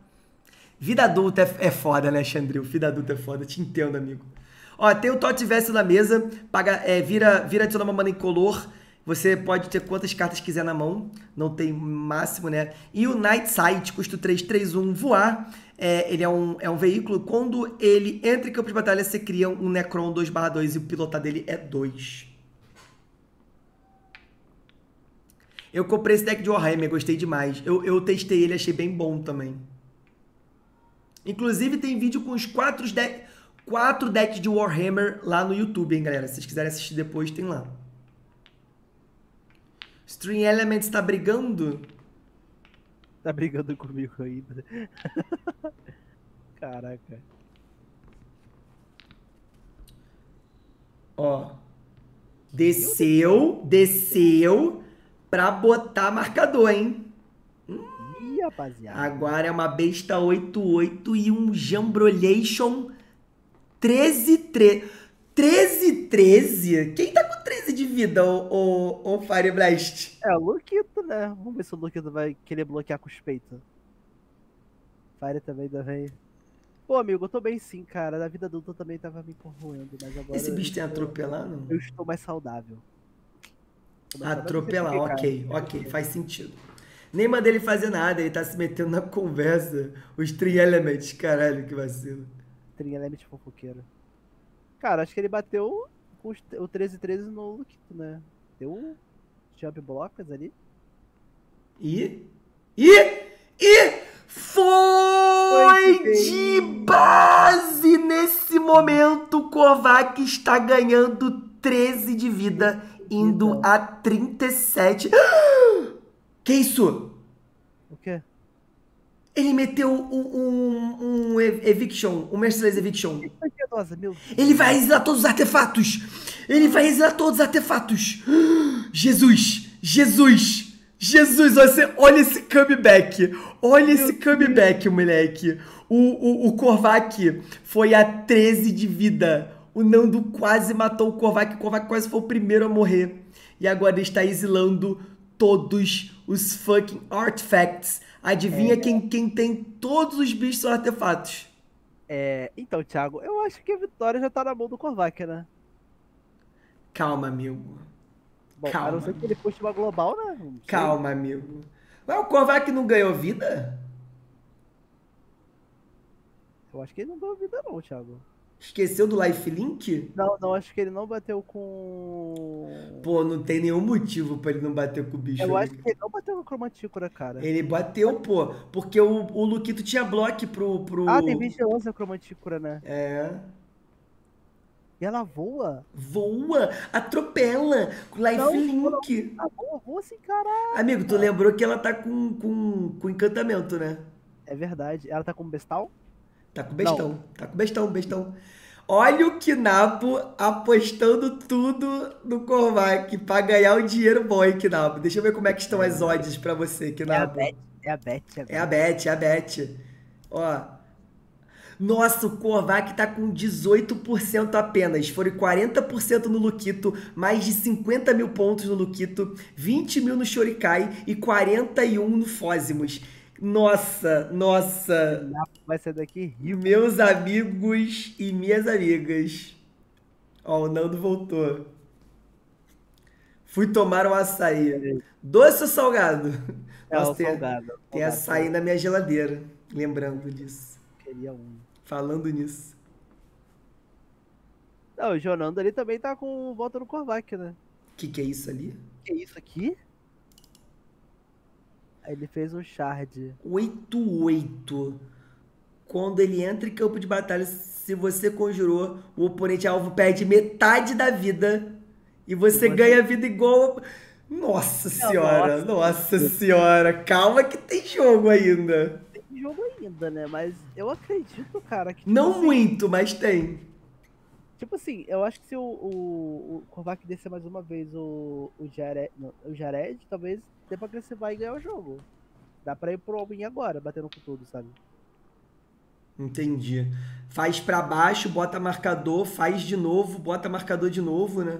Vida adulta é, é foda, né, Xandril? Vida adulta é foda, te entendo, amigo. Ó, tem o Totti Vessel na mesa, paga, é, vira, vira adicionar uma mana incolor, Você pode ter quantas cartas quiser na mão, não tem máximo, né? E o Night Sight, custo 331, voar. É, ele é um, é um veículo. Quando ele entra em campo de batalha, você cria um Necron 2/2 e o pilotar dele é 2. Eu comprei esse deck de Warhammer, gostei demais. Eu, eu testei ele, achei bem bom também. Inclusive, tem vídeo com os quatro, de quatro decks de Warhammer lá no YouTube, hein, galera? Se vocês quiserem assistir depois, tem lá. String Elements tá brigando? Tá brigando comigo ainda. Caraca. Ó. Desceu, desceu pra botar marcador, hein? Rapaziada. Agora é uma besta 88 e um Jambrolation 13 13 13 13? Quem tá com 13 de vida, ô, ô, ô Fire Blast? É o Luquito, né? Vamos ver se o Luquito vai querer bloquear com os peitos. Fire também ainda vem. Pô, amigo, eu tô bem sim, cara. Na vida adulta também tava me corroendo, mas agora. Esse bicho tem eu não? Eu estou mais saudável. Atropelar, ok, ok, faz sentido. Nem mandei ele fazer nada, ele tá se metendo na conversa. Os Three Elements, caralho, que vacilo. Trinha Element fofoqueiro. Cara, acho que ele bateu com o 13-13 no Luquito, né? Deu um jump blockers ali. E. E. E. Foi de base nesse momento. O Kovac está ganhando 13 de vida, indo a 37. Que isso? O quê? Ele meteu um, um, um ev- Eviction, um Merciless Eviction. Nossa, meu. Ele vai exilar todos os artefatos! Ele vai exilar todos os artefatos! Jesus! Jesus! Jesus! Você, olha esse comeback! Olha esse comeback, moleque! O, o, o Korvac foi a 13 de vida. O Nando quase matou o Korvac. O Korvac quase foi o primeiro a morrer. E agora ele está exilando todos os fucking artifacts. Adivinha quem, quem tem todos os bichos artefatos? É, então, Thiago, eu acho que a vitória já tá na mão do Kovac, né? Calma, amigo. Bom, a Calma. não ser que ele puxe uma global, né? Calma, amigo. Mas o Kovac não ganhou vida? Eu acho que ele não deu vida, não, Thiago. Esqueceu do lifelink? Não, não, acho que ele não bateu com. Pô, não tem nenhum motivo pra ele não bater com o bicho. Eu ali. acho que ele não bateu com cromatícora, cara. Ele bateu, pô. Porque o, o Luquito tinha bloco pro, pro. Ah, tem vigilância cromatícora, né? É. E ela voa? Voa, atropela, com lifelink. Ah, voa, voa assim, caralho. Amigo, tu lembrou que ela tá com, com, com encantamento, né? É verdade. Ela tá com bestal? Tá com bestão. Tá com bestão, bestão. Olha o Knapo apostando tudo no Korvac pra ganhar um dinheiro bom, hein, Knapo? Deixa eu ver como é que estão as odds pra você, É a. Beth. É a Beth. É a É a Beth, é a Beth. Ó. Nossa, o Korvac tá com 18% apenas. Foram 40% no Luquito, mais de 50 mil pontos no Luquito, 20 mil no Shorikai e 41 no Fósimos. Nossa, nossa. Vai sair daqui rico. Meus amigos e minhas amigas. Ó, o Nando voltou. Fui tomar um açaí. Doce ou salgado? É Nossa, tem, salgado. tem Salgado, açaí na minha geladeira. Lembrando disso. Queria um. Falando nisso. Não, o Jonando ali também tá com volta no Korvac, né? O que, que é isso ali? Que isso aqui? Ele fez um shard. 8-8. Quando ele entra em campo de batalha, se você conjurou, o oponente alvo perde metade da vida. E você ganha vida igual. Nossa senhora, nossa senhora. Calma que tem jogo ainda. Tem jogo ainda, né? Mas eu acredito, cara, que. tipo Não assim, muito, mas tem. Tipo assim, eu acho que se o, o, o Korvac descer mais uma vez o, o, Jared, não, o Jared, talvez dê pra agressivar e ganhar o jogo. Dá pra ir pro all-in agora, batendo com tudo, sabe? Entendi. Faz pra baixo, bota marcador, faz de novo, bota marcador de novo, né?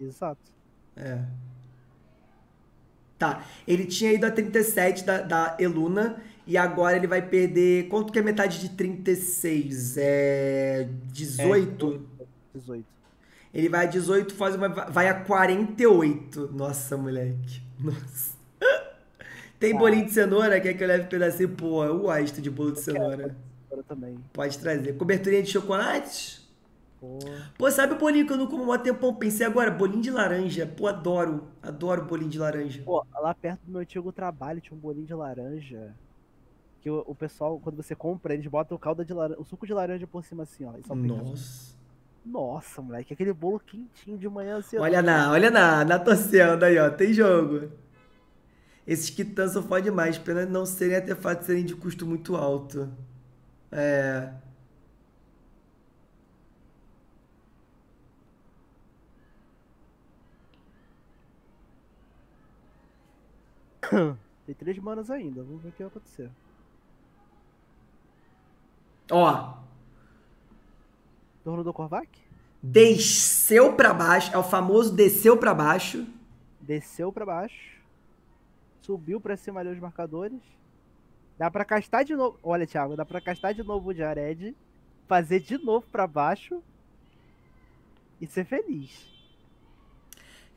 Exato. É. Tá. Ele tinha ido a 37 da, da Eluna e agora ele vai perder. Quanto que é metade de 36? É. 18? 18. Ele vai a 18, faz uma, vai a 48. Nossa, moleque. Nossa. Tem Tá. bolinho de cenoura? Quer que eu leve um pedacinho? Pô, eu gosto de bolo de quero. cenoura. Agora também. Pode trazer. Coberturinha de chocolate? Pô. Pô, sabe o bolinho que eu não como há tempão? Pensei agora, bolinho de laranja. Pô, adoro. Adoro bolinho de laranja. Pô, lá perto do meu antigo trabalho tinha um bolinho de laranja. Que o, pessoal, quando você compra, eles botam o caldo de laranja, o suco de laranja por cima assim, ó. Nossa. Nossa, moleque, aquele bolo quentinho de manhã ó. Olha na, olha na, na torcendo aí, ó. Tem jogo. Esses quitãs são foda demais. Pena não serem artefatos serem de custo muito alto. É. Tem três manas ainda, vamos ver o que vai acontecer. Ó. Do Korvac? Desceu pra baixo. É o famoso desceu pra baixo. Desceu pra baixo. Subiu pra cima ali os marcadores. Dá pra castar de novo. Olha, Thiago, dá pra castar de novo o Jared. Fazer de novo pra baixo. E ser feliz.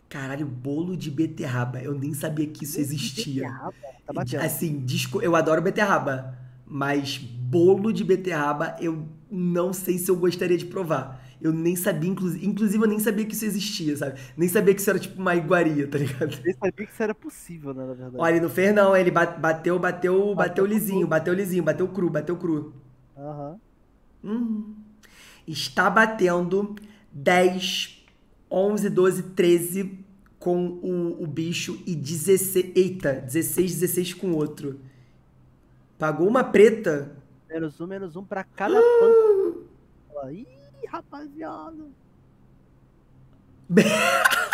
Caralho, bolo de beterraba. Eu nem sabia que isso existia. Beterraba, Tá batendo. Assim, disco, eu adoro beterraba, mas bolo de beterraba eu não sei se eu gostaria de provar. Eu nem sabia, inclusive, inclusive eu nem sabia que isso existia, sabe? Nem sabia que isso era tipo uma iguaria, tá ligado? Nem sabia que isso era possível, né, na verdade. Olha, ele não fez não, ele ba- bateu, bateu, bateu Bateu lisinho, bateu lisinho, bateu cru, bateu cru. Aham. Hum. Está batendo 10, 11, 12, 13 com o, o bicho e 16. Eita, 16, 16 com o outro. Pagou uma preta. Menos um, menos um pra cada panca. Ih, rapaziada.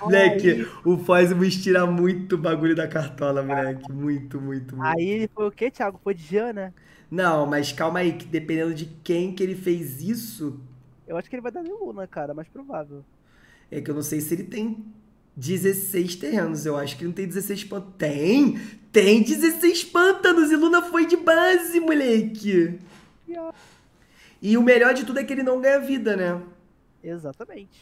Moleque, o Fósibus tira muito bagulho da cartola, moleque. Muito, muito, muito. Aí foi o que, Thiago? Foi de Jean, né? Não, mas calma aí, que dependendo de quem que ele fez isso, Eu acho que ele vai dar Luna, cara, mais provável. é que eu não sei se ele tem 16 terrenos. Eu acho que não tem 16 pântanos. Tem! Tem 16 pântanos! E Luna foi de base, moleque! E o melhor de tudo é que ele não ganha vida, né? Exatamente.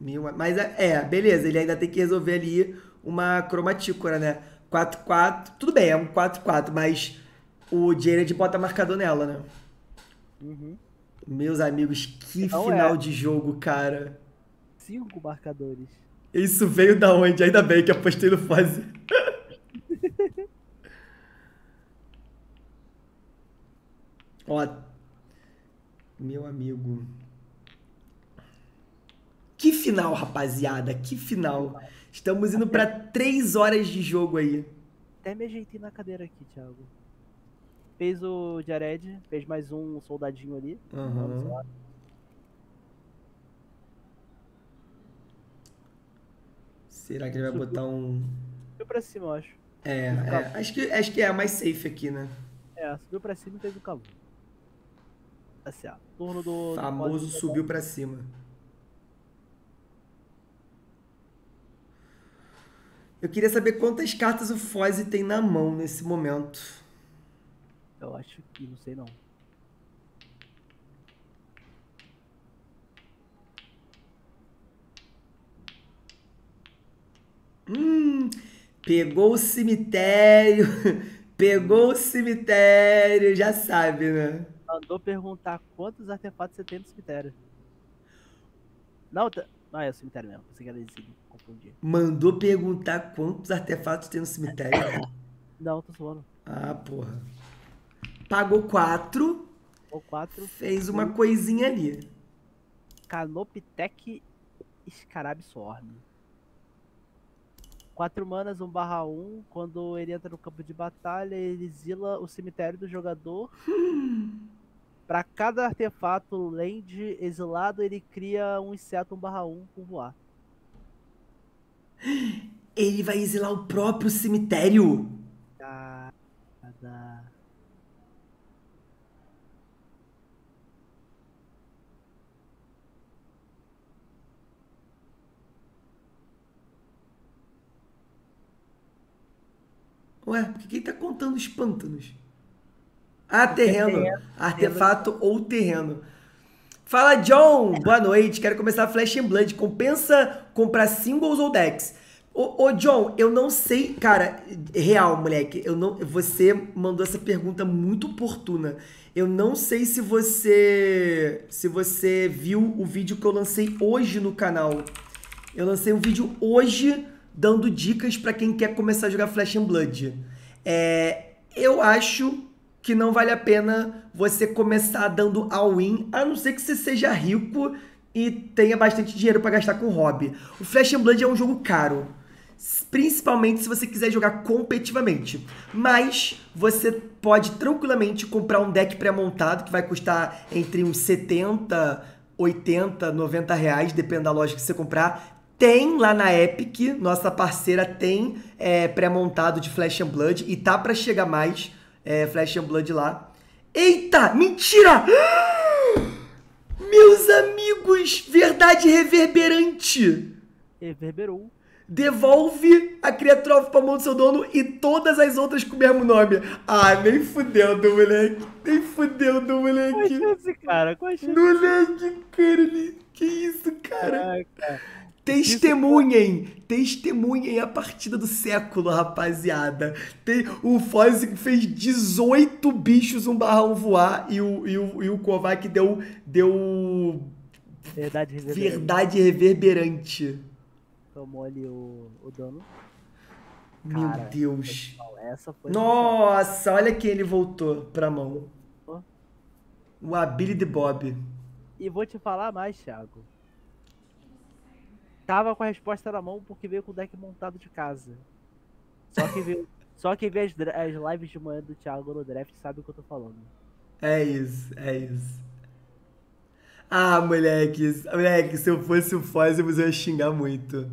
Mil- Mas é, é, beleza, ele ainda tem que resolver ali uma cromatícora, né? 4-4, tudo bem, é um 4-4, mas o Jared bota marcador nela, né? Uhum. Meus amigos, que Então final é. de jogo, cara. Cinco marcadores. Isso veio da onde? Ainda bem que apostei no Fozzy. Ó, meu amigo. Que final, rapaziada, que final. Estamos indo pra três horas de jogo aí. Até me ajeitei na cadeira aqui, Thiago. Fez o Jared, fez mais um soldadinho ali. Vamos Aham. lá. Será que ele vai botar um. Subiu pra cima, eu acho. É, é, acho, que, acho que é a mais safe aqui, né? É, subiu pra cima e fez o cavalo. Assim, ó. Turno do. do Famoso Fozzy. subiu pra cima. Eu queria saber quantas cartas o Fozzy tem na mão nesse momento. Eu acho que não sei não. Hum, pegou o cemitério, pegou o cemitério, já sabe, né? Mandou perguntar quantos artefatos você tem no cemitério. Não, não é o cemitério mesmo. Pensei que era esse, confundi. Mandou perguntar quantos artefatos tem no cemitério. Não, tô zoando. Ah, porra. Pagou quatro, Ou quatro. fez uma coisinha ali. Canoptec Scarab Swarm. 4 manas, 1 barra 1. Quando ele entra no campo de batalha, ele exila o cemitério do jogador. Pra cada artefato land exilado, ele cria um inseto 1 barra 1 com voar. Ele vai exilar o próprio cemitério. Cada... Ué, por que que ele tá contando os pântanos? Ah, terreno. Artefato ou terreno. Fala, John! Boa noite. Quero começar Flash and Blood. Compensa comprar singles ou decks? Ô, ô, John, eu não sei, cara, real, moleque, eu não, você mandou essa pergunta muito oportuna. Eu não sei se você se você viu o vídeo que eu lancei hoje no canal. Eu lancei um vídeo hoje dando dicas pra quem quer começar a jogar Flash and Blood. É, eu acho que não vale a pena você começar dando all-in, a não ser que você seja rico e tenha bastante dinheiro pra gastar com hobby. O Flash and Blood é um jogo caro principalmente se você quiser jogar competitivamente. Mas você pode tranquilamente comprar um deck pré-montado que vai custar entre uns 70, 80, 90 reais, dependendo da loja que você comprar. Tem lá na Epic, nossa parceira tem é, pré-montado de Flash and Blood e tá para chegar mais é, Flash and Blood lá. Eita, mentira! Meus amigos, verdade reverberante. Reverberou devolve a criatura pra mão do seu dono e todas as outras com o mesmo nome. Ah, nem fudeu do moleque. Nem fudeu do moleque. Qual a chance, cara? Qual a chance? Moleque, cara. Que isso, cara? Caraca. Testemunhem, testemunhem a partida do século, rapaziada. Tem, o Foz fez 18 bichos, um barrão voar e o, e o, e o Kovac deu, deu Verdade reverberante. Verdade reverberante tomou ali o, o dano. Meu Cara, Deus. Nossa, olha quem ele voltou pra mão. O Ability Bob. E vou te falar mais, Thiago. Tava com a resposta na mão porque veio com o deck montado de casa. Só que veio, só quem vê as, as lives de manhã do Thiago no draft sabe o que eu tô falando. É isso, é isso. Ah, moleque, moleque, se eu fosse o Foz, eu ia xingar muito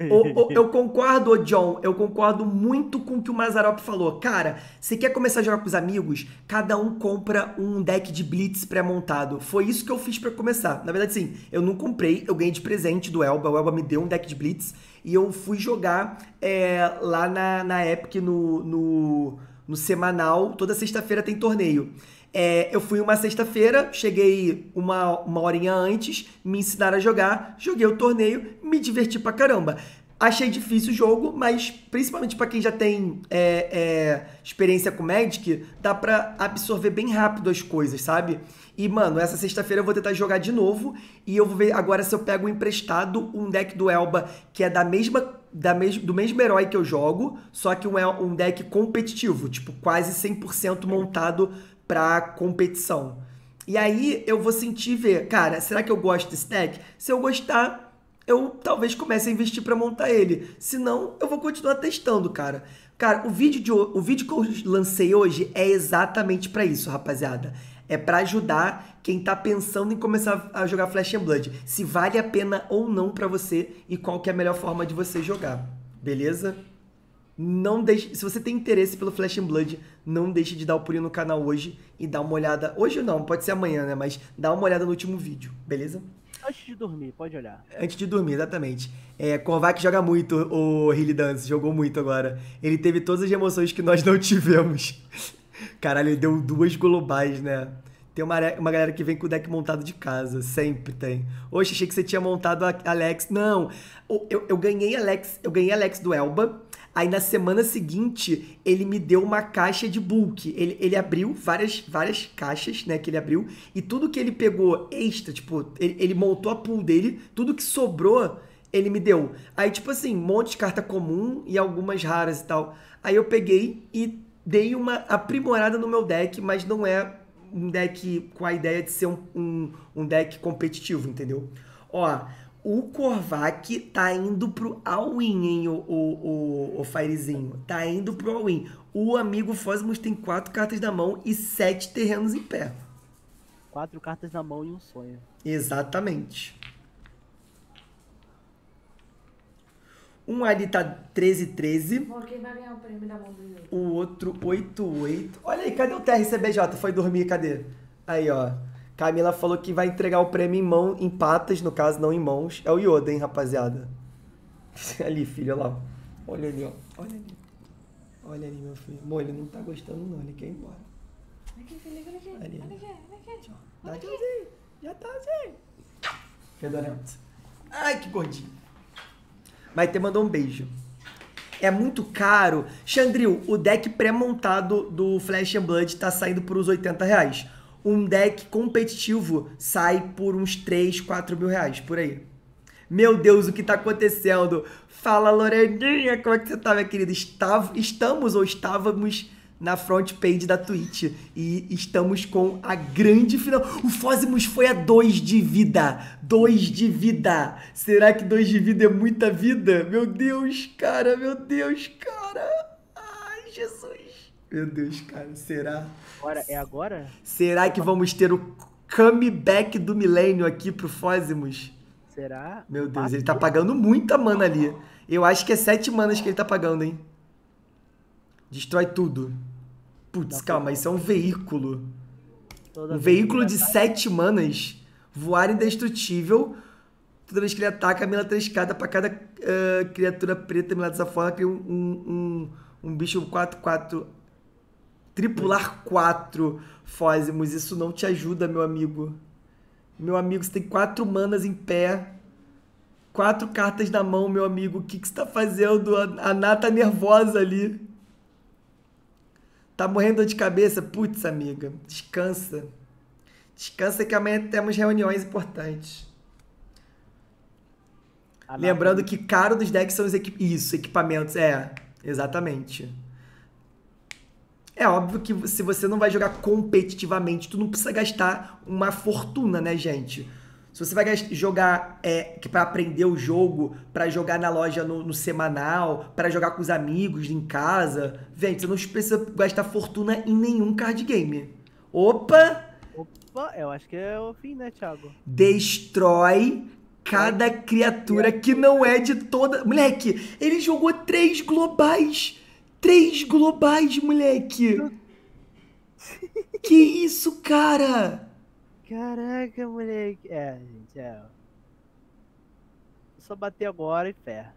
o, o, eu concordo, John, eu concordo muito com o que o Mazarop falou. Cara, você quer começar a jogar com os amigos? Cada um compra um deck de Blitz pré-montado. Foi isso que eu fiz para começar. Na verdade, sim, eu não comprei, eu ganhei de presente do Elba. O Elba me deu um deck de Blitz e eu fui jogar é, lá na, na Epic, no, no, no semanal. Toda sexta-feira tem torneio. É, eu fui uma sexta-feira, cheguei uma, uma horinha antes, me ensinaram a jogar, joguei o torneio, me diverti pra caramba. Achei difícil o jogo, mas principalmente para quem já tem é, é, experiência com Magic, dá pra absorver bem rápido as coisas, sabe? E, mano, essa sexta-feira eu vou tentar jogar de novo e eu vou ver agora se eu pego emprestado um deck do Elba que é da mesma da mes do mesmo herói que eu jogo, só que um, um deck competitivo, tipo, quase 100% montado pra competição. E aí eu vou sentir ver, cara, será que eu gosto desse deck? Se eu gostar, eu talvez comece a investir para montar ele. Se não, eu vou continuar testando, cara. Cara, o vídeo, de, o vídeo que eu lancei hoje é exatamente para isso, rapaziada. É para ajudar quem tá pensando em começar a jogar Flash and Blood. Se vale a pena ou não para você e qual que é a melhor forma de você jogar. Beleza? Não deixe, se você tem interesse pelo Flash and Blood, não deixe de dar o pulinho no canal hoje e dar uma olhada. Hoje não, pode ser amanhã, né? Mas dá uma olhada no último vídeo, beleza? Antes de dormir, pode olhar. Antes de dormir, exatamente. É, Kovac joga muito, o Hilly Dance, jogou muito agora. Ele teve todas as emoções que nós não tivemos. Caralho, ele deu duas globais, né? Tem uma, uma galera que vem com o deck montado de casa. Sempre tem. Hoje achei que você tinha montado a Alex. Não. Eu, eu ganhei Alex. Eu ganhei Alex do Elba. Aí na semana seguinte, ele me deu uma caixa de bulk. Ele, ele abriu várias, várias caixas, né? Que ele abriu. E tudo que ele pegou extra, tipo, ele, ele montou a pool dele, tudo que sobrou, ele me deu. Aí, tipo assim, um monte de carta comum e algumas raras e tal. Aí eu peguei e dei uma aprimorada no meu deck, mas não é um deck com a ideia de ser um, um, um deck competitivo, entendeu? Ó, o Korvac tá indo pro all-in, hein, o, o, o, o Firezinho. Tá indo pro all-in. O amigo Fosmos tem quatro cartas na mão e sete terrenos em pé. Quatro cartas na mão e um sonho. Exatamente. Um ali tá 13-13. Quem vai ganhar o prêmio da mão do? O outro 8-8. Olha aí, cadê o TRCBJ? Foi dormir, cadê? Aí, ó. Camila falou que vai entregar o prêmio em mão, em patas, no caso, não em mãos. É o Yoda, hein, rapaziada? ali, filho, olha lá. Olha ali, ó. Olha ali. Olha ali, meu filho. Bom, ele não tá gostando, não. Ele quer ir embora. Olha aqui, filho, olha aqui. Ali. Olha aqui, olha aqui. Dá tchauzinho. Já tá assim. Fedorento. Ai, que gordinho. Maite mandou um beijo. É muito caro. Xandril, o deck pré-montado do Flash and Blood tá saindo por uns 80 reais. Um deck competitivo sai por uns 3, 4 mil reais, por aí. Meu Deus, o que tá acontecendo? Fala, Loreninha, como é que você tá, minha querida? Estava, estamos ou estávamos na front page da Twitch e estamos com a grande final. O Fósimos foi a 2 de vida. 2 de vida. Será que 2 de vida é muita vida? Meu Deus, cara, meu Deus, cara. Ai, Jesus. Meu Deus, cara, será? Agora, é agora? Será que vamos ter o comeback do milênio aqui pro Fósimos? Será? Meu Deus, ele tá pagando muita mana ali. Eu acho que é 7 manas que ele tá pagando, hein? Destrói tudo. Putz, calma, isso é um veículo. Toda Um veículo de ataca- 7 manas. Voar indestrutível. Toda vez que ele ataca, mila 3k pra cada ah, criatura preta milada dessa forma. Cria um, um, um, um bicho 4-4. Tripular 4 Fósimos. Isso não te ajuda, meu amigo. Meu amigo, você tem 4 manas em pé. Quatro cartas na mão, meu amigo. O que, que você tá fazendo? A, a Ná tá nervosa ali. Tá morrendo de cabeça? Putz, amiga. Descansa. Descansa que amanhã temos reuniões importantes. Lembrando Nata- que caro dos decks são os equi Isso, equipamentos. É, exatamente. É óbvio que se você não vai jogar competitivamente, tu não precisa gastar uma fortuna, né, gente? Se você vai jogar é, que para aprender o jogo, pra jogar na loja no, no semanal, pra jogar com os amigos em casa, gente, você não precisa gastar fortuna em nenhum card game. Opa! Opa, eu acho que é o fim, né, Thiago? destrói cada criatura que não é de toda. Moleque, ele jogou três globais. Três globais, moleque. Que isso, cara? Caraca, moleque. É, gente, é. Só bater agora e fé.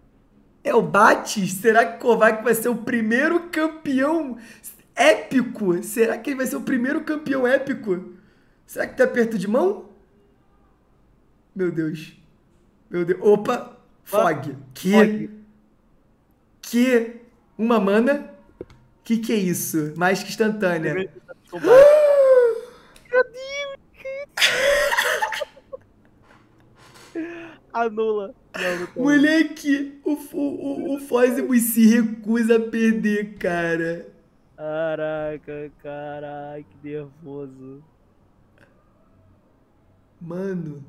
É o Bates? Será que Kovac vai ser o primeiro campeão épico? Será que ele vai ser o primeiro campeão épico? Será que tá perto de mão? Meu Deus. Meu Deus. Opa! Fog. Que. Fog. Que. Uma mana. Que que é isso? Mais que instantânea. Anula. Não, não tem. Moleque, o, o, o, o se recusa a perder, cara. Caraca, caralho, que nervoso. Mano.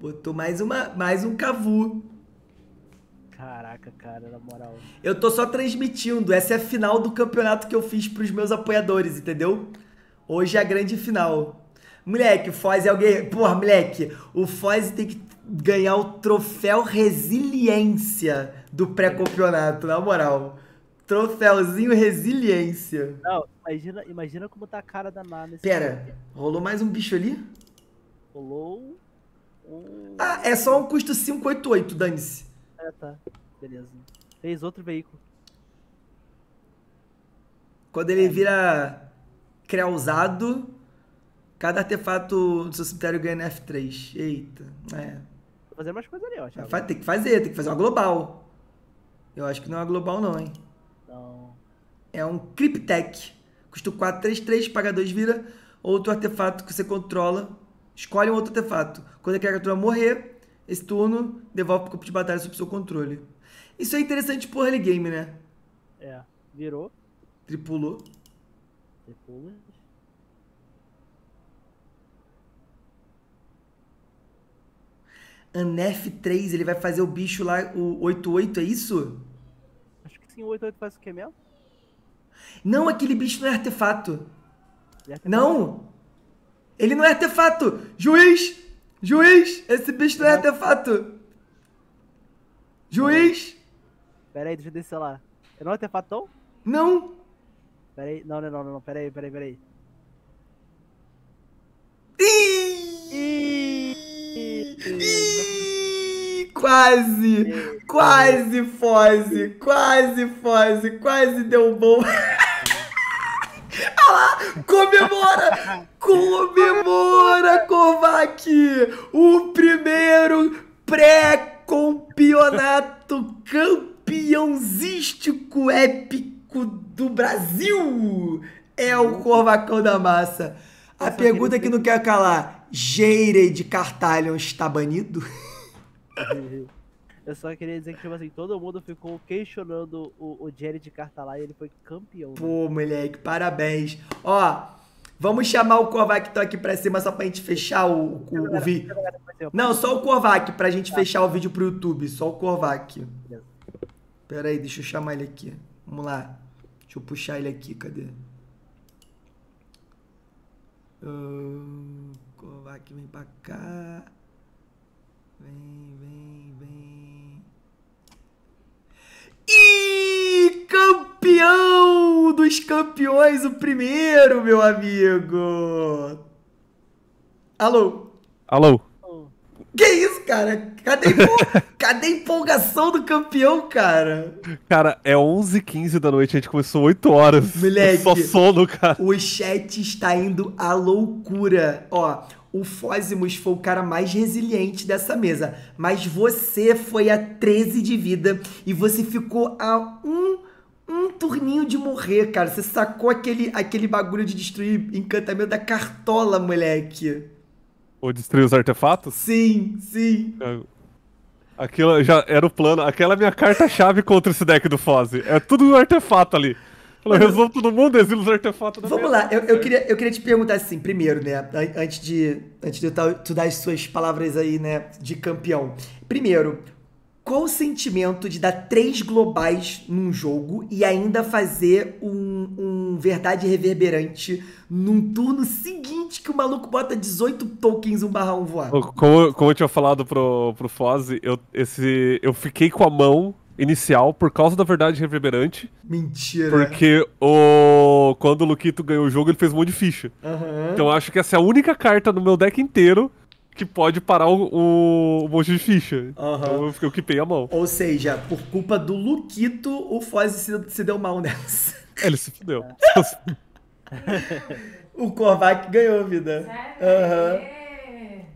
Botou mais uma, mais um cavu. Caraca, cara, na moral. Eu tô só transmitindo. Essa é a final do campeonato que eu fiz pros meus apoiadores, entendeu? Hoje é a grande final. Moleque, o Foz é alguém. Porra, moleque, o Foz tem que ganhar o troféu resiliência do pré-campeonato, na moral. Troféuzinho resiliência. Não, imagina, imagina como tá a cara da nesse Pera, momento. rolou mais um bicho ali? Rolou um. Ah, é só um custo 588, dane-se. É, tá. Beleza. Fez outro veículo. Quando ele vira creusado, cada artefato do seu cemitério ganha F3. Eita, é. Vou fazer mais coisa ali, ó, Thiago. Vai ter que fazer, tem que fazer uma global. Eu acho que não é uma global, não, hein? Não. É um Cryptech. Custa 433, paga 2, vira outro artefato que você controla. Escolhe um outro artefato. Quando a criatura morrer, esse turno devolve pro campo de batalha sob seu controle. Isso é interessante pro early game, né? É. Virou. Tripulou. Depois. Anef 3, ele vai fazer o bicho lá, o 88, é isso? Acho que sim, o 88 faz o que mesmo? Não, aquele bicho não é artefato. Já tem- Não! Ele não é artefato! Juiz! Juiz! Esse bicho não é artefato! Juiz! Pera aí, deixa eu descer lá. É não artefatão? Não! Pera aí. Não, não, não, não, não. Pera aí, pera aí, pera aí. Ih! Ih! Quase! Quase, Foze! Quase, Foze! Quase deu bom! lá! Comemora! Comemora, Kovac! O primeiro pré-campeonato campeãozístico épico do Brasil! É o Corvacão da Massa. A pergunta que não quer calar: Geire de Cartalhon está banido? Eu só queria dizer que, tipo assim, todo mundo ficou questionando o, o Jerry de Cartalá e ele foi campeão. né? Pô, moleque, parabéns. Ó, vamos chamar o Kovac então aqui pra cima só pra gente fechar o, o, o vídeo. Não, só o Kovac pra gente fechar o vídeo pro YouTube. Só o Kovac. Pera aí, deixa eu chamar ele aqui. Vamos lá. Deixa eu puxar ele aqui, cadê? Ahn, Kovac, vem pra cá. Vem, vem. E campeão dos campeões, o primeiro, meu amigo. Alô? Alô? Que isso, cara? Cadê, empol- Cadê a empolgação do campeão, cara? Cara, é 11h15 da noite, a gente começou 8 horas. Moleque. Só sono, cara. O chat está indo à loucura. Ó, o Fósimos foi o cara mais resiliente dessa mesa. Mas você foi a 13 de vida e você ficou a um, um turninho de morrer, cara. Você sacou aquele, aquele bagulho de destruir encantamento da cartola, moleque. Ou destruir os artefatos? Sim, sim. Aquilo já era o plano. Aquela é a minha carta-chave contra esse deck do Foz. É tudo um artefato ali. Falou, resolve todo mundo, exila os artefatos da Vamos mesa. lá, eu, eu queria, eu queria te perguntar assim, primeiro, né? an- Antes de, antes de tu dar as suas palavras aí, né? De campeão. Primeiro, qual o sentimento de dar três globais num jogo e ainda fazer um, um verdade reverberante num turno seguinte que o maluco bota 18 tokens 1 barra 1 voar? Como, como eu tinha falado pro, pro Foz, eu, esse, eu fiquei com a mão inicial por causa da verdade reverberante. Mentira. Porque o quando o Luquito ganhou o jogo, ele fez um monte de ficha. Aham. Então eu acho que essa é a única carta no meu deck inteiro que pode parar o, o, o monte de ficha. Aham. Então eu, eu quipei a mão. Ou seja, por culpa do Luquito, o Foz se, se deu mal nessa. Ele se fudeu. O Korvac ganhou, vida. Sério? Aham. É.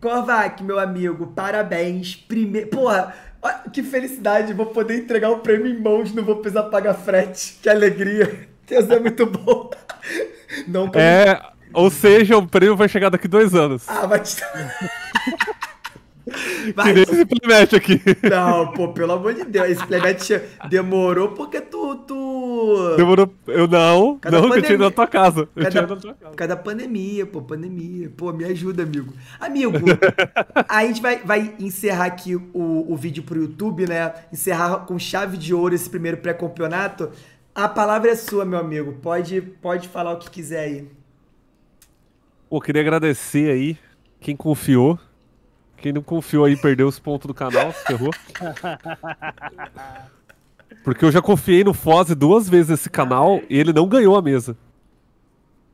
Korvac, meu amigo, parabéns. Primeiro. Porra, olha que felicidade. Vou poder entregar o prêmio em mãos, não vou precisar pagar frete. Que alegria. Deus é muito bom. Não como- É, ou seja, o prêmio vai chegar daqui dois anos. Ah, vai te. Que Vai, nem esse aqui. não, pô, pelo amor de Deus. Esse playmatch demorou porque tu. tu... Demorou. Eu não, Cada não, que eu tinha ido pandemia- na tua casa. Eu tinha Cada, ido na tua casa. por causa da pandemia, pô, pandemia. Pô, me ajuda, amigo. Amigo, a gente vai, vai encerrar aqui o, o vídeo pro YouTube, né? Encerrar com chave de ouro esse primeiro pré-campeonato. A palavra é sua, meu amigo. Pode, pode falar o que quiser aí. Pô, queria agradecer aí quem confiou. Quem não confiou aí perdeu os pontos do canal, se ferrou. Porque eu já confiei no Foz duas vezes nesse canal e ele não ganhou a mesa.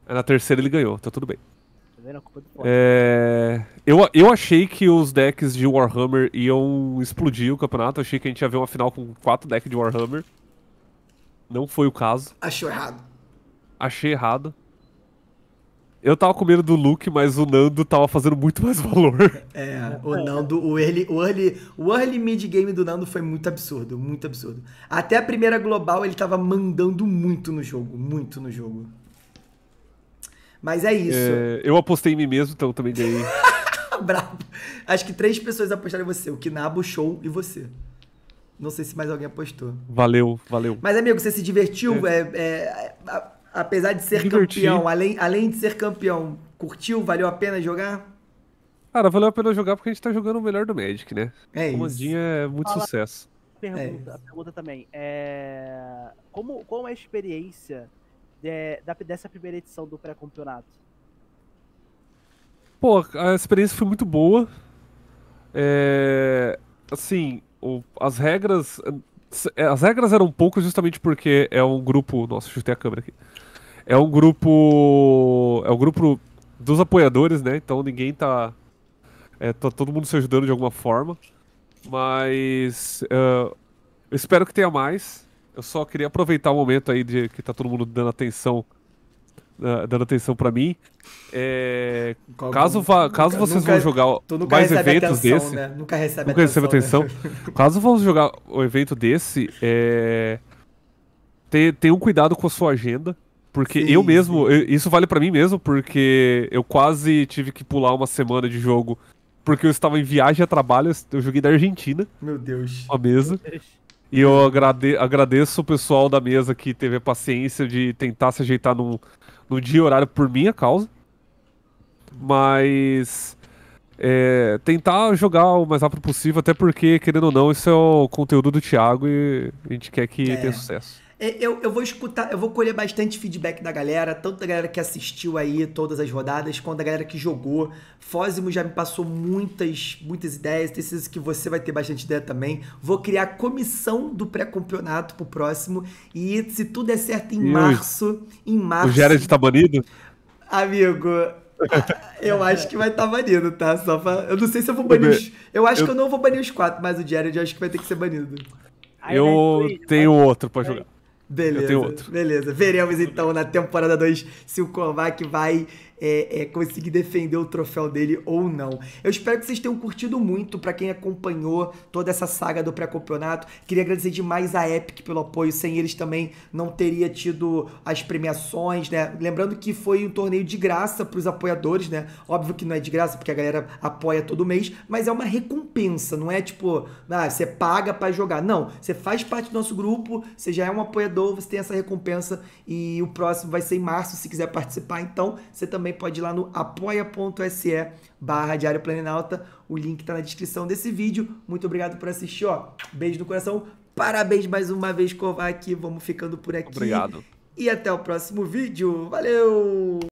Aí na terceira ele ganhou, tá tudo bem. Tá vendo? A culpa do Fox. É, eu, eu achei que os decks de Warhammer iam explodir o campeonato. Achei que a gente ia ver uma final com quatro decks de Warhammer. Não foi o caso. Achou errado. Achei errado. Eu tava com medo do Luke, mas o Nando tava fazendo muito mais valor. É, o Nando, o early, o early, o early mid game do Nando foi muito absurdo, muito absurdo. Até a primeira global ele tava mandando muito no jogo, muito no jogo. Mas é isso. É, eu apostei em mim mesmo, então eu também ganhei. Brabo. Acho que três pessoas apostaram em você. O Kinabo, o Show e você. Não sei se mais alguém apostou. Valeu, valeu. Mas, amigo, você se divertiu? É, é, a- apesar de ser campeão, além, além de ser campeão, curtiu? Valeu a pena jogar? Cara, valeu a pena jogar porque a gente tá jogando o melhor do Magic, né? É isso. Comandinha é muito Fala. sucesso. Pergunta, a pergunta também. É... Como, qual é a experiência de- da- dessa primeira edição do pré-campeonato? Pô, a experiência foi muito boa. É, Assim, o- as regras. é, As regras eram poucas justamente porque é um grupo. Nossa, chutei a câmera aqui. É um grupo. É um grupo dos apoiadores, né? Então ninguém tá. É, tá todo mundo se ajudando de alguma forma. Mas. é, eu espero que tenha mais. Eu só queria aproveitar o momento aí de que tá todo mundo dando atenção uh, dando atenção pra mim. É, caso vá, caso nunca- vocês vão jogar mais eventos atenção, desse, né? Nunca recebe nunca atenção. atenção. né? Caso vamos jogar o evento desse, é... Tenham cuidado com a sua agenda. Porque Sim, eu mesmo, eu- isso vale pra mim mesmo, porque eu quase tive que pular uma semana de jogo. Porque eu estava em viagem a trabalho, eu joguei da Argentina, Meu Deus. uma mesa. E eu agrade- agradeço o pessoal da mesa que teve a paciência de tentar se ajeitar no, no dia e horário por minha causa. Mas. é, tentar jogar o mais rápido possível, até porque, querendo ou não, isso é o conteúdo do Thiago e a gente quer que É. tenha sucesso. É, Eu, eu vou escutar, eu vou colher bastante feedback da galera, tanto da galera que assistiu aí todas as rodadas, quanto da galera que jogou. Fósimo já me passou muitas, muitas ideias, tenho certeza que você vai ter bastante ideia também. Vou criar a comissão do pré-campeonato pro próximo. E se tudo der certo em E o- março, em março. O Jared tá banido? Amigo, eu acho que vai estar tá banido, tá? Só pra... Eu não sei se eu vou banir os... Eu acho eu- que eu não vou banir os quatro, mas o Jared eu acho que vai ter que ser banido. Eu tenho outro pra jogar. Beleza. Eu tenho outro. Beleza. Veremos então na temporada 2 se o Kovac vai é, é, conseguir defender o troféu dele ou não. Eu espero que vocês tenham curtido muito pra quem acompanhou toda essa saga do pré-campeonato. Queria agradecer demais a Epic pelo apoio. Sem eles também não teria tido as premiações, né? Lembrando que foi um torneio de graça pros apoiadores, né? Óbvio que não é de graça porque a galera apoia todo mês, mas é uma recompensa, não é tipo, ah, você paga pra jogar. Não, você faz parte do nosso grupo, você já é um apoiador, você tem essa recompensa e o próximo vai ser em março, se quiser participar, então você também pode ir lá no apoia.se barra Diário Planinalta, o link tá na descrição desse vídeo. Muito obrigado por assistir, ó. Beijo no coração. Parabéns mais uma vez, Kovac. Vamos ficando por aqui. Obrigado. E até o próximo vídeo. Valeu!